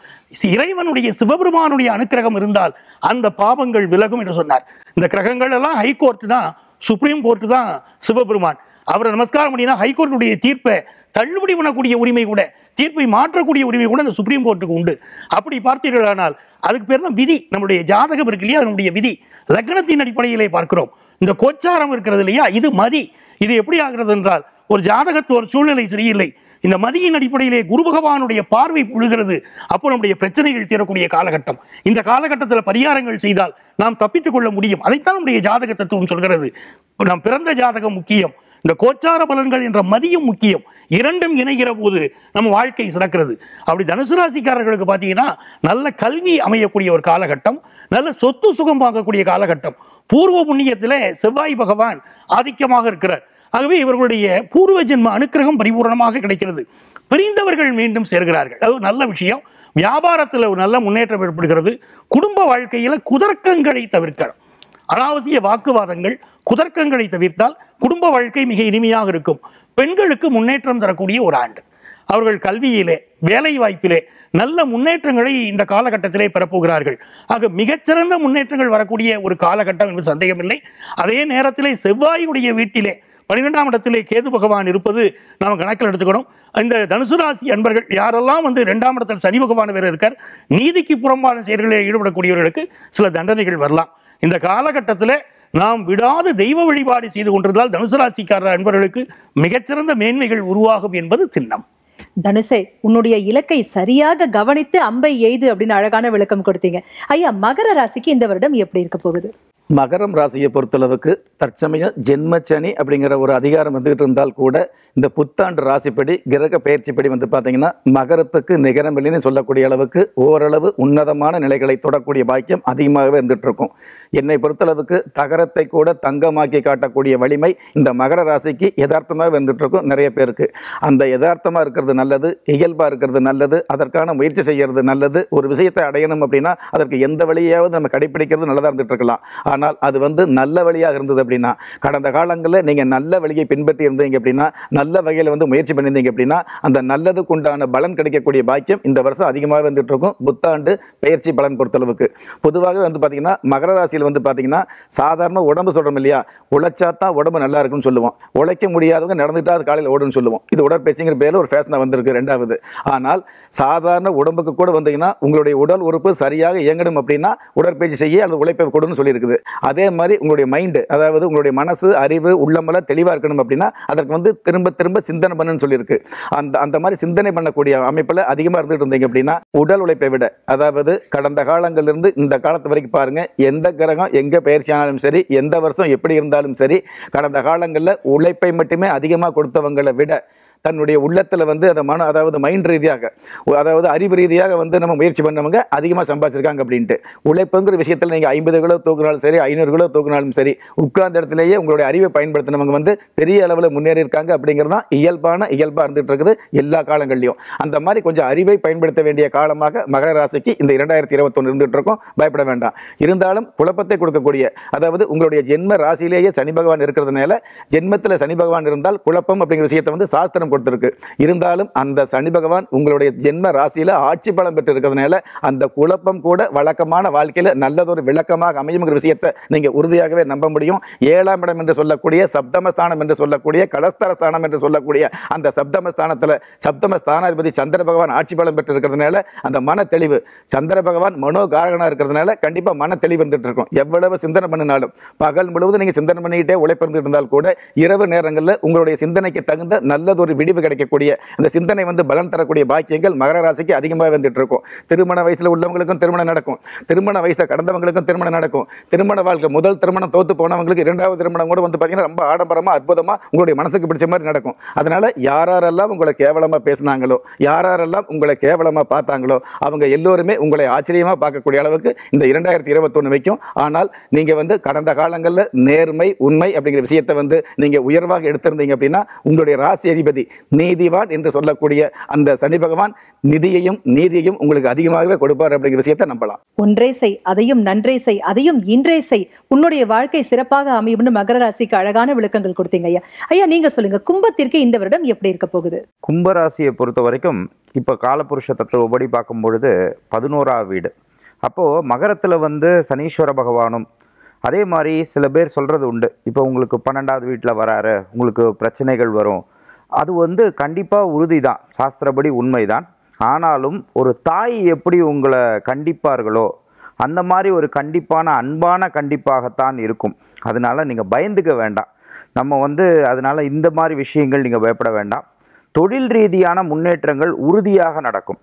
இறைவனுடைய சிவபெருமானுடைய அனுக்கிரகம் இருந்தால் அந்த பாவங்கள் விலகும் என்று சொன்னார். இந்த கிரகங்கள் எல்லாம் ஹைகோர்ட் தான் சுப்ரீம் கோர்ட் தான் சிவபெருமான். அவரை நமஸ்காரம் பண்ணினா ஹைகோர்ட்டுடைய தீர்ப்பை தள்ளுபடி பண்ணக்கூடிய உரிமை கூட தீர்ப்பை மாற்றக்கூடிய உரிமை கூட இந்த சுப்ரீம் கோர்ட்டுக்கு உண்டு. அப்படி பார்த்தீர்களானால் அதுக்கு பேர் தான் விதி. நம்முடைய ஜாதகம் இருக்கு இல்லையா? அதனுடைய விதி. லக்னத்தின் அடிப்படையிலே பார்க்கிறோம். இந்த கோச்சாரம் இருக்கிறது இல்லையா? இது மதி. இது எப்படி ஆகிறது என்றால் ஒரு ஜாதகத்து ஒரு சூழ்நிலை சரியில்லை. இந்த மதியின் அடிப்படையிலே குரு பகவானுடைய பார்வை விழுகிறது. அப்போ நம்முடைய பிரச்சனைகள் தீரக்கூடிய காலகட்டம். இந்த காலகட்டத்தில் பரிகாரங்கள் செய்தால் நாம் தப்பித்துக் கொள்ள முடியும். அதைத்தான் நம்முடைய ஜாதக தத்துவம் சொல்கிறது. நாம் பிறந்த ஜாதகம் முக்கியம். இந்த கோச்சார பலன்கள் என்ற மதியம் முக்கியம். இரண்டும் இணைகிற போது நம்ம வாழ்க்கை சிறக்கிறது. அப்படி தனுசு ராசிக்காரர்களுக்கு பார்த்தீங்கன்னா நல்ல கல்வி அமையக்கூடிய ஒரு காலகட்டம். நல்ல சொத்து சுகம் பார்க்கக்கூடிய காலகட்டம். பூர்வ புண்ணியத்திலே செவ்வாய் பகவான் ஆதிக்கமாக இருக்கிறார். ஆகவே இவர்களுடைய பூர்வ ஜென்ம அனுக்கிரகம் பரிபூரணமாக கிடைக்கிறது. பிரிந்தவர்கள் மீண்டும் சேர்கிறார்கள். அது நல்ல விஷயம். வியாபாரத்தில் ஒரு நல்ல முன்னேற்றம் ஏற்படுகிறது. குடும்ப வாழ்க்கையில் குதர்க்கங்களை தவிர்க்கணும். அனாவசிய வாக்குவாதங்கள் குதர்க்கங்களை தவிர்த்தால் குடும்ப வாழ்க்கை மிக இனிமையாக இருக்கும். பெண்களுக்கு முன்னேற்றம் தரக்கூடிய ஒரு ஆண்டு. அவர்கள் கல்வியிலே வேலை வாய்ப்பிலே நல்ல முன்னேற்றங்களை இந்த காலகட்டத்திலே பெறப்போகிறார்கள். ஆக மிகச்சிறந்த முன்னேற்றங்கள் வரக்கூடிய ஒரு காலகட்டம் என்று சந்தேகமில்லை. அதே நேரத்திலே செவ்வாயுடைய வீட்டிலே பன்னிரெண்டாம் இடத்திலே கேது பகவான் இருப்பது நாம் கணக்கில் எடுத்துக்கணும். இந்த தனுசு ராசி அன்பர்கள் யாரெல்லாம் வந்து இரண்டாம் இடத்தில் சனி பகவான் வேறு இருக்கார் நீதிக்கு புறம்பான செயல்களில் ஈடுபடக்கூடியவர்களுக்கு சில தண்டனைகள் வரலாம். இந்த காலகட்டத்தில் நாம் விடாது தெய்வ வழிபாடு செய்து கொண்டிருந்தால் தனுசு ராசிக்காரர் அன்பர்களுக்கு மிகச்சிறந்த மேன்மைகள் உருவாகும் என்பது திண்ணம். தனுசை உன்னுடைய இலக்கை சரியாக கவனித்து அம்பை எய்து அப்படின்னு அழகான விளக்கம் கொடுத்தீங்க. ஐயா மகர ராசிக்கு இந்த வருடம் எப்படி இருக்க போகுது? மகரம் ராசியை பொறுத்தளவுக்கு தற்சமயம் ஜென்மச்சனி அப்படிங்கிற ஒரு அதிகாரம் வந்துகிட்டு இருந்தால் கூட இந்த புத்தாண்டு ராசிப்படி கிரக பயிற்சிப்படி வந்து பார்த்தீங்கன்னா மகரத்துக்கு நிகரமில்லைன்னு சொல்லக்கூடிய அளவுக்கு ஓரளவு உன்னதமான நிலைகளை தொடக்கூடிய பாக்கியம் அதிகமாகவே இருந்துட்டு இருக்கும். என்னை பொறுத்தளவுக்கு தகரத்தை கூட தங்கமாக்கி காட்டக்கூடிய வலிமை இந்த மகர ராசிக்கு யதார்த்தமாக வந்துட்டு இருக்கும் நிறைய பேருக்கு. அந்த யதார்த்தமாக இருக்கிறது நல்லது இயல்பாக இருக்கிறது நல்லது அதற்கான முயற்சி செய்கிறது நல்லது ஒரு விஷயத்தை அடையணும் அப்படின்னா அதற்கு எந்த வழியாவது நம்ம கடைப்பிடிக்கிறது நல்லதாக இருந்துட்டு இருக்கலாம். ஆனால் அது வந்து நல்ல வழியாக இருந்தது அப்படின்னா கடந்த காலங்களில் நீங்கள் நல்ல வழியை பின்பற்றி இருந்தீங்க அப்படின்னா நல்ல வகையில் வந்து முயற்சி பண்ணியிருந்தீங்க அப்படின்னா அந்த நல்லதுக்கு உண்டான பலன் கிடைக்கக்கூடிய பாக்கியம் இந்த வருஷம் அதிகமாக வந்துட்டு இருக்கும் புத்தாண்டு பயிற்சி பலன் பொறுத்தளவுக்கு. பொதுவாகவே வந்து பார்த்தீங்கன்னா மகர ராசியில் வந்து பார்த்தீங்கன்னா சாதாரண உடம்பு சொல்கிறோம் இல்லையா? உழைச்சா தான் உடம்பு நல்லா இருக்கும்னு சொல்லுவோம். உழைக்க முடியாதவங்க நடந்துட்டா அது காலையில் ஓடுன்னு சொல்லுவோம். இது உடற்பயிற்சிங்கிற பேரில் ஒரு ஃபேஷனாக வந்திருக்கு ரெண்டாவது. ஆனால் சாதாரண உடம்புக்கு கூட வந்தீங்கன்னா உங்களுடைய உடல் உறுப்பு சரியாக இயங்கணும் அப்படின்னா உடற்பயிற்சி செய்ய அல்லது உழைப்பை கொடுன்னு சொல்லியிருக்குது. அதே மாதிரி உங்களுடைய மைண்டு அதாவது உங்களுடைய மனசு அறிவு உள்ளமெல்லாம் தெளிவாக இருக்கணும் அப்படின்னா அதற்கு வந்து திரும்ப திரும்ப சிந்தனை பண்ணுன்னு சொல்லியிருக்கு. அந்த அந்த மாதிரி சிந்தனை பண்ணக்கூடிய அமைப்பில் அதிகமாக இருந்துகிட்டு இருந்தீங்க அப்படின்னா உடல் உழைப்பை விட அதாவது கடந்த காலங்களிலிருந்து இந்த காலத்து வரைக்கும் பாருங்கள் எந்த கிரகம் எங்கே பயிற்சி ஆனாலும் சரி எந்த வருஷம் எப்படி இருந்தாலும் சரி கடந்த காலங்களில் உழைப்பை மட்டுமே அதிகமாக கொடுத்தவங்களை விட தன்னுடைய உள்ளத்தில் வந்து அதை மன அதாவது மைண்ட் ரீதியாக அதாவது அறிவு ரீதியாக வந்து நம்ம முயற்சி பண்ணவங்க அதிகமாக சம்பாதிச்சிருக்காங்க அப்படின்ட்டு. உழைப்புங்கிற விஷயத்தில் நீங்கள் ஐம்பது கிலோ தூக்குனாலும் சரி ஐநூறு கிலோ தூக்குனாலும் சரி உட்கார்ந்த இடத்துலையே உங்களுடைய அறிவை பயன்படுத்தினவங்க வந்து பெரிய அளவில் முன்னேறி இருக்காங்க அப்படிங்கிறது தான் இயல்பான இயல்பாக இருந்துகிட்டு இருக்குது எல்லா காலங்கள்லையும். அந்த மாதிரி கொஞ்சம் அறிவை பயன்படுத்த வேண்டிய காலமாக மகர ராசிக்கு இந்த இரண்டாயிரத்தி இருபத்தொன்று இருந்துகிட்டு இருக்கோம். பயப்பட வேண்டாம். இருந்தாலும் குழப்பத்தை கொடுக்கக்கூடிய அதாவது உங்களுடைய ஜென்ம ராசியிலேயே சனி பகவான் இருக்கிறதுனால ஜென்மத்தில் சனி பகவான் இருந்தால் குழப்பம் அப்படிங்கிற விஷயத்தை வந்து சாஸ்திரம் கொடுத்துருக்கு. இருந்தாலும் அந்த சனி பகவான் உங்களுடைய ஜென்ம ராசியில் ஆட்சி பலம் பெற்று இருக்கிறதுனால அந்த குழப்பம் கூட வழக்கமான வாழ்க்கையில நல்லதொரு விளக்கமாக அமையுங்கிற விஷயத்தை நீங்க உறுதியாகவே நம்ப முடியும். ஏழாம் இடம் என்று சொல்லக்கூடிய சப்தமஸ்தானம் என்று சொல்லக்கூடிய கலஸ்தர ஸ்தானம் என்று சொல்லக்கூடிய அந்த சப்தமஸ்தானத்தில் சப்தமஸ்தானாதிபதி சந்திர பகவான் ஆட்சி பலம் பெற்று இருக்கிறதுனால அந்த மன தெளிவு சந்திர பகவான் மனோகாரகனா இருக்கிறதுனால கண்டிப்பா மன தெளிவு இருந்துட்டு இருக்கும். எவ்வளவு சிந்தனை பண்ணினாலும் பகல் முழுவதும் நீங்க சிந்தனை பண்ணிக்கிட்டே உழைப்பிருந்துட்டு இருந்தால் கூட இரவு நேரங்களில் உங்களுடைய சிந்தனைக்கு தகுந்த நல்லதொரு விடிவு கிடைக்கக்கூடிய அந்த சிந்தனை வந்து பலன் தரக்கூடிய பாக்கியங்கள் மகர ராசிக்கு அதிகமாக வந்துட்டு இருக்கும் திருமண வயசில் உள்ளவங்களுக்கும் திருமணம் நடக்கும். திருமண வயசை கடந்தவங்களுக்கும் திருமணம் நடக்கும். திருமண வாழ்க்கை முதல் திருமணம் தோத்து போனவங்களுக்கு இரண்டாவது திருமணம் கூட வந்து பார்த்தீங்கன்னா ரொம்ப ஆடம்பரமாக அற்புதமாக உங்களுடைய மனசுக்கு பிடிச்ச மாதிரி நடக்கும். அதனால யாரெல்லாம் உங்களை கேவலமாக பேசினாங்களோ யாரெல்லாம் உங்களை கேவலமாக பார்த்தாங்களோ அவங்க எல்லோருமே உங்களை ஆச்சரியமாக பார்க்கக்கூடிய அளவுக்கு இந்த இரண்டாயிரத்தி இருபத்தொன்று வைக்கும். ஆனால் நீங்கள் வந்து கடந்த காலங்களில் நேர்மை உண்மை அப்படிங்கிற விஷயத்தை வந்து நீங்கள் உயர்வாக எடுத்திருந்தீங்க அப்படின்னா உங்களுடைய ராசி அதிபதி நீதிவான் என்று சொல்லக்கூடிய அந்த சனி பகவான் நிதியையும் நீதியையும் உங்களுக்கு அதிகமாகவே கொடுப்பார் அப்படிங்கிற விஷயத்தை நம்பலாம். ஒன்றே செய் அதையும் நன்றே செய் அதையும் இன்றே செய். உன்னுடைய வாழ்க்கை சிறப்பாக அமையும்னு மகர ராசிக்கு அழகான விளக்கங்கள் கொடுத்தீங்க ஐயா. ஐயா நீங்க சொல்லுங்க கும்பத்திற்கு இந்த வருடம் எப்படி இருக்க போகுது? கும்பராசியை பொறுத்த வரைக்கும் இப்போ காலபுருஷ தத்துவப்படி பார்க்கும் பொழுது பதினோராவது வீடு. அப்போது மகரத்தில் வந்து சனீஸ்வர பகவானும் அதே மாதிரி சில பேர் சொல்கிறது உண்டு. இப்போ உங்களுக்கு பன்னெண்டாவது வீட்டில் வராரு உங்களுக்கு பிரச்சனைகள் வரும் அது வந்து கண்டிப்பாக உறுதி தான் சாஸ்திரப்படி உண்மைதான். ஆனாலும் ஒரு தாய் எப்படி உங்களை கண்டிப்பார்களோ அந்த மாதிரி ஒரு கண்டிப்பான அன்பான கண்டிப்பாகத்தான் இருக்கும். அதனால நீங்கள் பயந்துக்க வேண்டாம். நம்ம வந்து அதனால இந்த மாதிரி விஷயங்கள் நீங்கள் பயப்பட வேண்டாம். தொழில் ரீதியான முன்னேற்றங்கள் உறுதியாக நடக்கும்.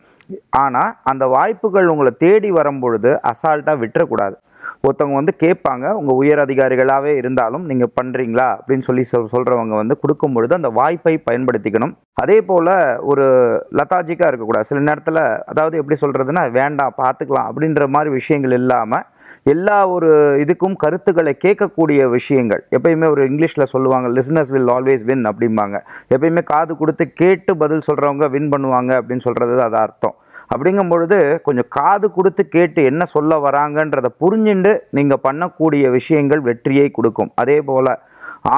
ஆனால் அந்த வாய்ப்புகள் உங்களை தேடி வரும்பொழுது அசால்ட்டாக விட்டுறக்கூடாது. ஒருத்தவங்க வந்து கேட்பாங்க உங்கள் உயர் அதிகாரிகளாகவே இருந்தாலும் நீங்கள் பண்ணுறீங்களா அப்படின்னு சொல்லி சொல் சொல்கிறவங்க வந்து கொடுக்கும் பொழுது அந்த வாய்ப்பை பயன்படுத்திக்கணும். அதே போல் ஒரு லத்தாஜிக்காக இருக்கக்கூடாது. சில நேரத்தில் அதாவது எப்படி சொல்கிறதுனா வேண்டாம் பார்த்துக்கலாம் அப்படின்ற மாதிரி விஷயங்கள் இல்லாமல் எல்லா ஒரு இதுக்கும் கருத்துக்களை கேட்கக்கூடிய விஷயங்கள். எப்பயுமே ஒரு இங்கிலீஷில் சொல்லுவாங்க லிஸ்னஸ் வில் ஆல்வேஸ் வின் அப்படிம்பாங்க. எப்பயுமே காது கொடுத்து கேட்டு பதில் சொல்கிறவங்க வின் பண்ணுவாங்க அப்படின்னு சொல்கிறது அது அர்த்தம். அப்படிங்கும் பொழுது கொஞ்சம் காது கொடுத்து கேட்டு என்ன சொல்ல வராங்கன்றதை புரிஞ்சுண்டு நீங்கள் பண்ணக்கூடிய விஷயங்கள் வெற்றியை கொடுக்கும். அதே போல்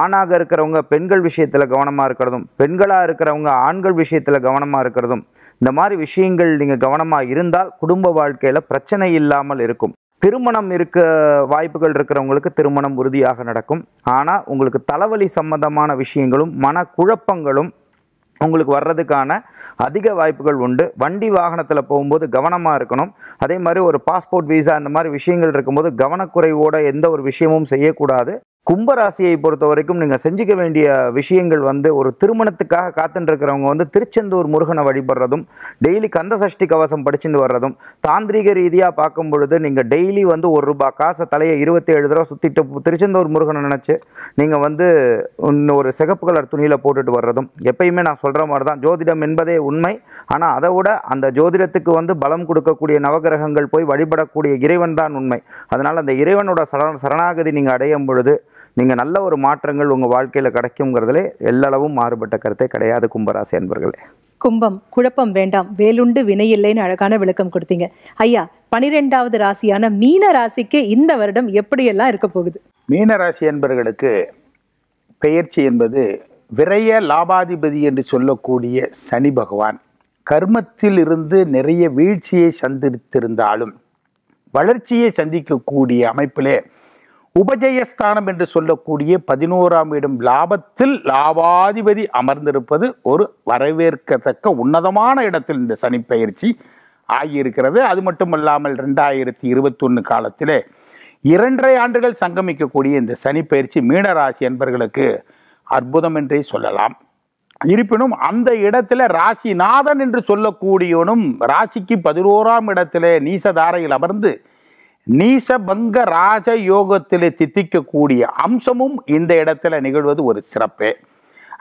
ஆணாக இருக்கிறவங்க பெண்கள் விஷயத்தில் கவனமாக இருக்கிறதும் பெண்களாக இருக்கிறவங்க ஆண்கள் விஷயத்தில் கவனமாக இருக்கிறதும் இந்த மாதிரி விஷயங்கள் நீங்கள் கவனமாக இருந்தால் குடும்ப வாழ்க்கையில் பிரச்சனை இல்லாமல் இருக்கும். திருமணம் இருக்க வாய்ப்புகள் இருக்கிறவங்களுக்கு திருமணம் உறுதியாக நடக்கும். ஆனால் உங்களுக்கு தலைவலி சம்பந்தமான விஷயங்களும் மனக்குழப்பங்களும் உங்களுக்கு வர்றதுக்கான அதிக வாய்ப்புகள் உண்டு. வண்டி வாகனத்தில் போகும்போது கவனமாக இருக்கணும். அதே மாதிரி ஒரு பாஸ்போர்ட் வீசா இந்த மாதிரி விஷயங்கள் இருக்கும்போது கவனக்குறைவோடு எந்த ஒரு விஷயமும் செய்யக்கூடாது. கும்பராசியை பொறுத்த வரைக்கும் நீங்கள் செஞ்சுக்க வேண்டிய விஷயங்கள் வந்து ஒரு திருமணத்துக்காக காத்துட்டுருக்கிறவங்க வந்து திருச்செந்தூர் முருகனை வழிபடுறதும் டெய்லி கந்த சஷ்டி கவசம் படிச்சுட்டு வர்றதும் தாந்திரிக ரீதியாக பார்க்கும் பொழுது நீங்கள் டெய்லி வந்து ஒரு ரூபாய் காசை தலையை இருபத்தேழு தடவை சுற்றிட்டு திருச்செந்தூர் முருகனை நினச்சி நீங்கள் வந்து இன்னும் ஒரு சிகப்பு கலர் துணியில் போட்டுட்டு வர்றதும் எப்பயுமே நான் சொல்கிற மாதிரி தான் ஜோதிடம் என்பதே உண்மை. ஆனால் அதை விட அந்த ஜோதிடத்துக்கு வந்து பலம் கொடுக்கக்கூடிய நவகிரகங்கள் போய் வழிபடக்கூடிய இறைவன் தான் உண்மை. அதனால் அந்த இறைவனோட சரண சரணாகதி நீங்கள் அடையும் பொழுது நீங்கள் நல்ல ஒரு மாற்றங்கள் உங்கள் வாழ்க்கையில் கிடைக்குங்கிறதுல எல்லளவும் மாறுபட்ட கருத்தே கிடையாது கும்பராசி என்பர்களே கும்பம் குழப்பம் வேண்டாம். வேலுண்டு வினையில்லைன்னு அழகான விளக்கம் கொடுத்தீங்க. ஐயா பனிரெண்டாவது ராசியான மீன ராசிக்கு இந்த வருடம் எப்படியெல்லாம் இருக்க போகுது? மீனராசி என்பவர்களுக்கு பெயர்ச்சி என்பது விரய லாபாதிபதி என்று சொல்லக்கூடிய சனி பகவான் கர்மத்தில் இருந்து நிறைய வீழ்ச்சியை சந்தித்திருந்தாலும் வளர்ச்சியை சந்திக்கக்கூடிய அமைப்பிலே உபஜயஸ்தானம் என்று சொல்லக்கூடிய பதினோராம் இடம் லாபத்தில் லாபாதிபதி அமர்ந்திருப்பது ஒரு வரவேற்கத்தக்க உன்னதமான இடத்தில் இந்த சனி பயிற்சி ஆகியிருக்கிறது. அது மட்டுமல்லாமல் ரெண்டாயிரத்தி இருபத்தொன்று காலத்திலே இரண்டரை ஆண்டுகள் சங்கமிக்கக்கூடிய இந்த சனி பயிற்சி மீனராசி என்பர்களுக்கு அற்புதம் என்றே சொல்லலாம். இருப்பினும் அந்த இடத்துல ராசிநாதன் என்று சொல்லக்கூடியவனும் ராசிக்கு பதினோராம் இடத்திலே நீசதாரையில் அமர்ந்து நீசபங்க ராஜ யோகத்திலே தித்திக்கக்கூடிய அம்சமும் இந்த இடத்துல நிகழ்வது ஒரு சிறப்பே.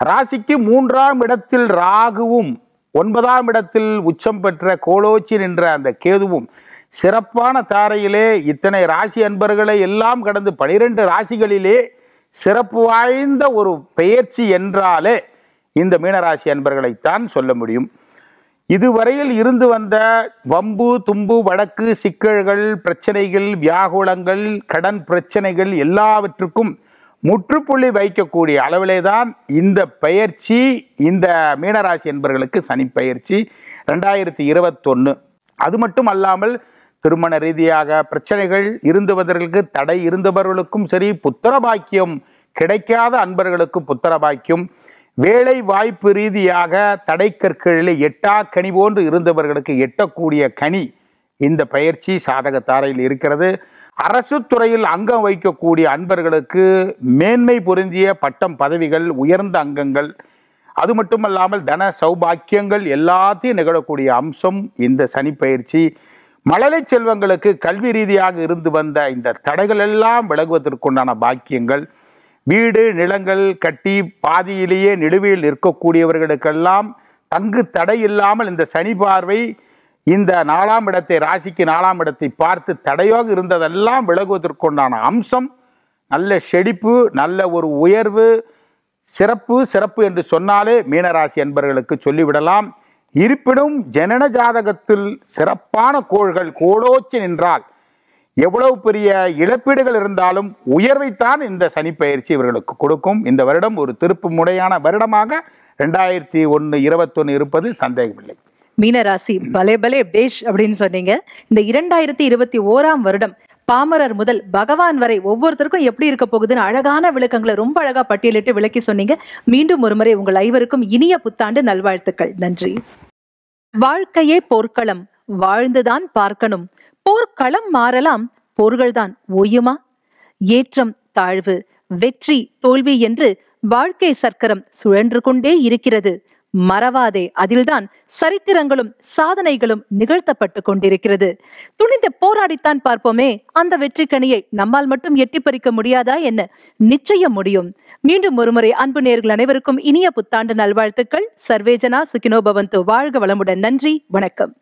ராசிக்கு மூன்றாம் இடத்தில் ராகுவும் ஒன்பதாம் இடத்தில் உச்சம் பெற்ற கோலோச்சி நின்ற அந்த கேதுவும் சிறப்பான தாரையிலே இத்தனை ராசி அன்பர்களை எல்லாம் கடந்து பனிரெண்டு ராசிகளிலே சிறப்பு வாய்ந்த ஒரு பெயர்ச்சி என்றாலே இந்த மீனராசி அன்பர்களைத்தான் சொல்ல முடியும். இதுவரையில் இருந்து வந்த வம்பு தும்பு வழக்கு சிக்கல்கள் பிரச்சனைகள் வியாகுலங்கள் கடன் பிரச்சனைகள் எல்லாவற்றுக்கும் முற்றுப்புள்ளி வைக்கக்கூடிய அளவிலே தான் இந்த பயிற்சி இந்த மீனராசி என்பவர்களுக்கு சனி பயிற்சி ரெண்டாயிரத்தி இருபத்தொன்று அது மட்டும் அல்லாமல் திருமண ரீதியாக பிரச்சனைகள் இருந்தவர்களுக்கு தடை இருந்தவர்களுக்கும் சரி புத்திர பாக்கியம் கிடைக்காத அன்பர்களுக்கு புத்திர பாக்கியம் வேலை வாய்ப்பு ரீதியாக தடைக்கற்களில் எட்டா கனி போன்று இருந்தவர்களுக்கு எட்டக்கூடிய கனி இந்த பயிற்சி சாதகத்தாரையில் இருக்கிறது. அரசு துறையில் அங்கம் வைக்கக்கூடிய அன்பர்களுக்கு மேன்மை பொருந்திய பட்டம் பதவிகள் உயர்ந்த அங்கங்கள் அது மட்டுமல்லாமல் தன சௌபாக்கியங்கள் எல்லாத்தையும் நிகழக்கூடிய அம்சம் இந்த சனி பயிற்சி. மழலை செல்வங்களுக்கு கல்வி ரீதியாக இருந்து வந்த இந்த தடைகள் எல்லாம் விலகுவதற்குண்டான பாக்கியங்கள். வீடு நிலங்கள் கட்டி பாதியிலேயே நிலுவையில் இருக்கக்கூடியவர்களுக்கெல்லாம் தங்கு தடை இல்லாமல் இந்த சனி பார்வை இந்த நாலாம் இடத்தை ராசிக்கு நாலாம் இடத்தை பார்த்து தடையாக இருந்ததெல்லாம் விலகுவதற்குண்டான அம்சம் நல்ல செழிப்பு நல்ல ஒரு உயர்வு சிறப்பு சிறப்பு என்று சொன்னாலே மீனராசி என்பவர்களுக்கு சொல்லிவிடலாம். இருப்பினும் ஜனன ஜாதகத்தில் சிறப்பான கோள்கள் கோடோச்சி நின்றால் எவ்வளவு பெரிய இழப்பீடுகள் இருந்தாலும் உயர்வைத்தான் இந்த சனிப்பயிற்சி இவர்களுக்கு கொடுக்கும். இந்த வருடம் ஒரு திருப்பு முறையான வருடமாக ரெண்டாயிரத்தி ஒன்று இருபத்தொன்று இருப்பது சந்தேகமில்லை. மீனராசி பலே பலே பேஷ் அப்படின்னு சொன்னீங்க. இந்த இரண்டாயிரத்தி இருபத்தி ஓராம் வருடம் பாமரர் முதல் பகவான் வரை ஒவ்வொருத்தருக்கும் எப்படி இருக்க போகுதுன்னு அழகான விளக்கங்களை ரொம்ப அழகா பட்டியலிட்டு விளக்கி சொன்னீங்க. மீண்டும் ஒருமுறை உங்கள் ஐவருக்கும் இனிய புத்தாண்டு நல்வாழ்த்துக்கள். நன்றி. வாழ்க்கையே போர்க்களம். வாழ்ந்துதான் பார்க்கணும். போர்க்களம் மாறலாம் போர்கள்தான் ஓயுமா? ஏற்றம் தாழ்வு வெற்றி தோல்வி என்று வாழ்க்கை சர்க்கரம் சுழன்று கொண்டே இருக்கிறது. மறவாதே அதில்தான் சரித்திரங்களும் சாதனைகளும் நிகழ்த்தப்பட்டு கொண்டிருக்கிறது. துணிந்து போராடித்தான் பார்ப்போமே அந்த வெற்றி கணியை நம்மால் மட்டும் எட்டி பறிக்க முடியாதா என்ன? நிச்சயம் முடியும். மீண்டும் ஒருமுறை அன்பு நேர்கள் அனைவருக்கும் இனிய புத்தாண்டு நல்வாழ்த்துக்கள். சர்வேஜனா சுகினோபவந்து வாழ்க வளமுடன். நன்றி வணக்கம்.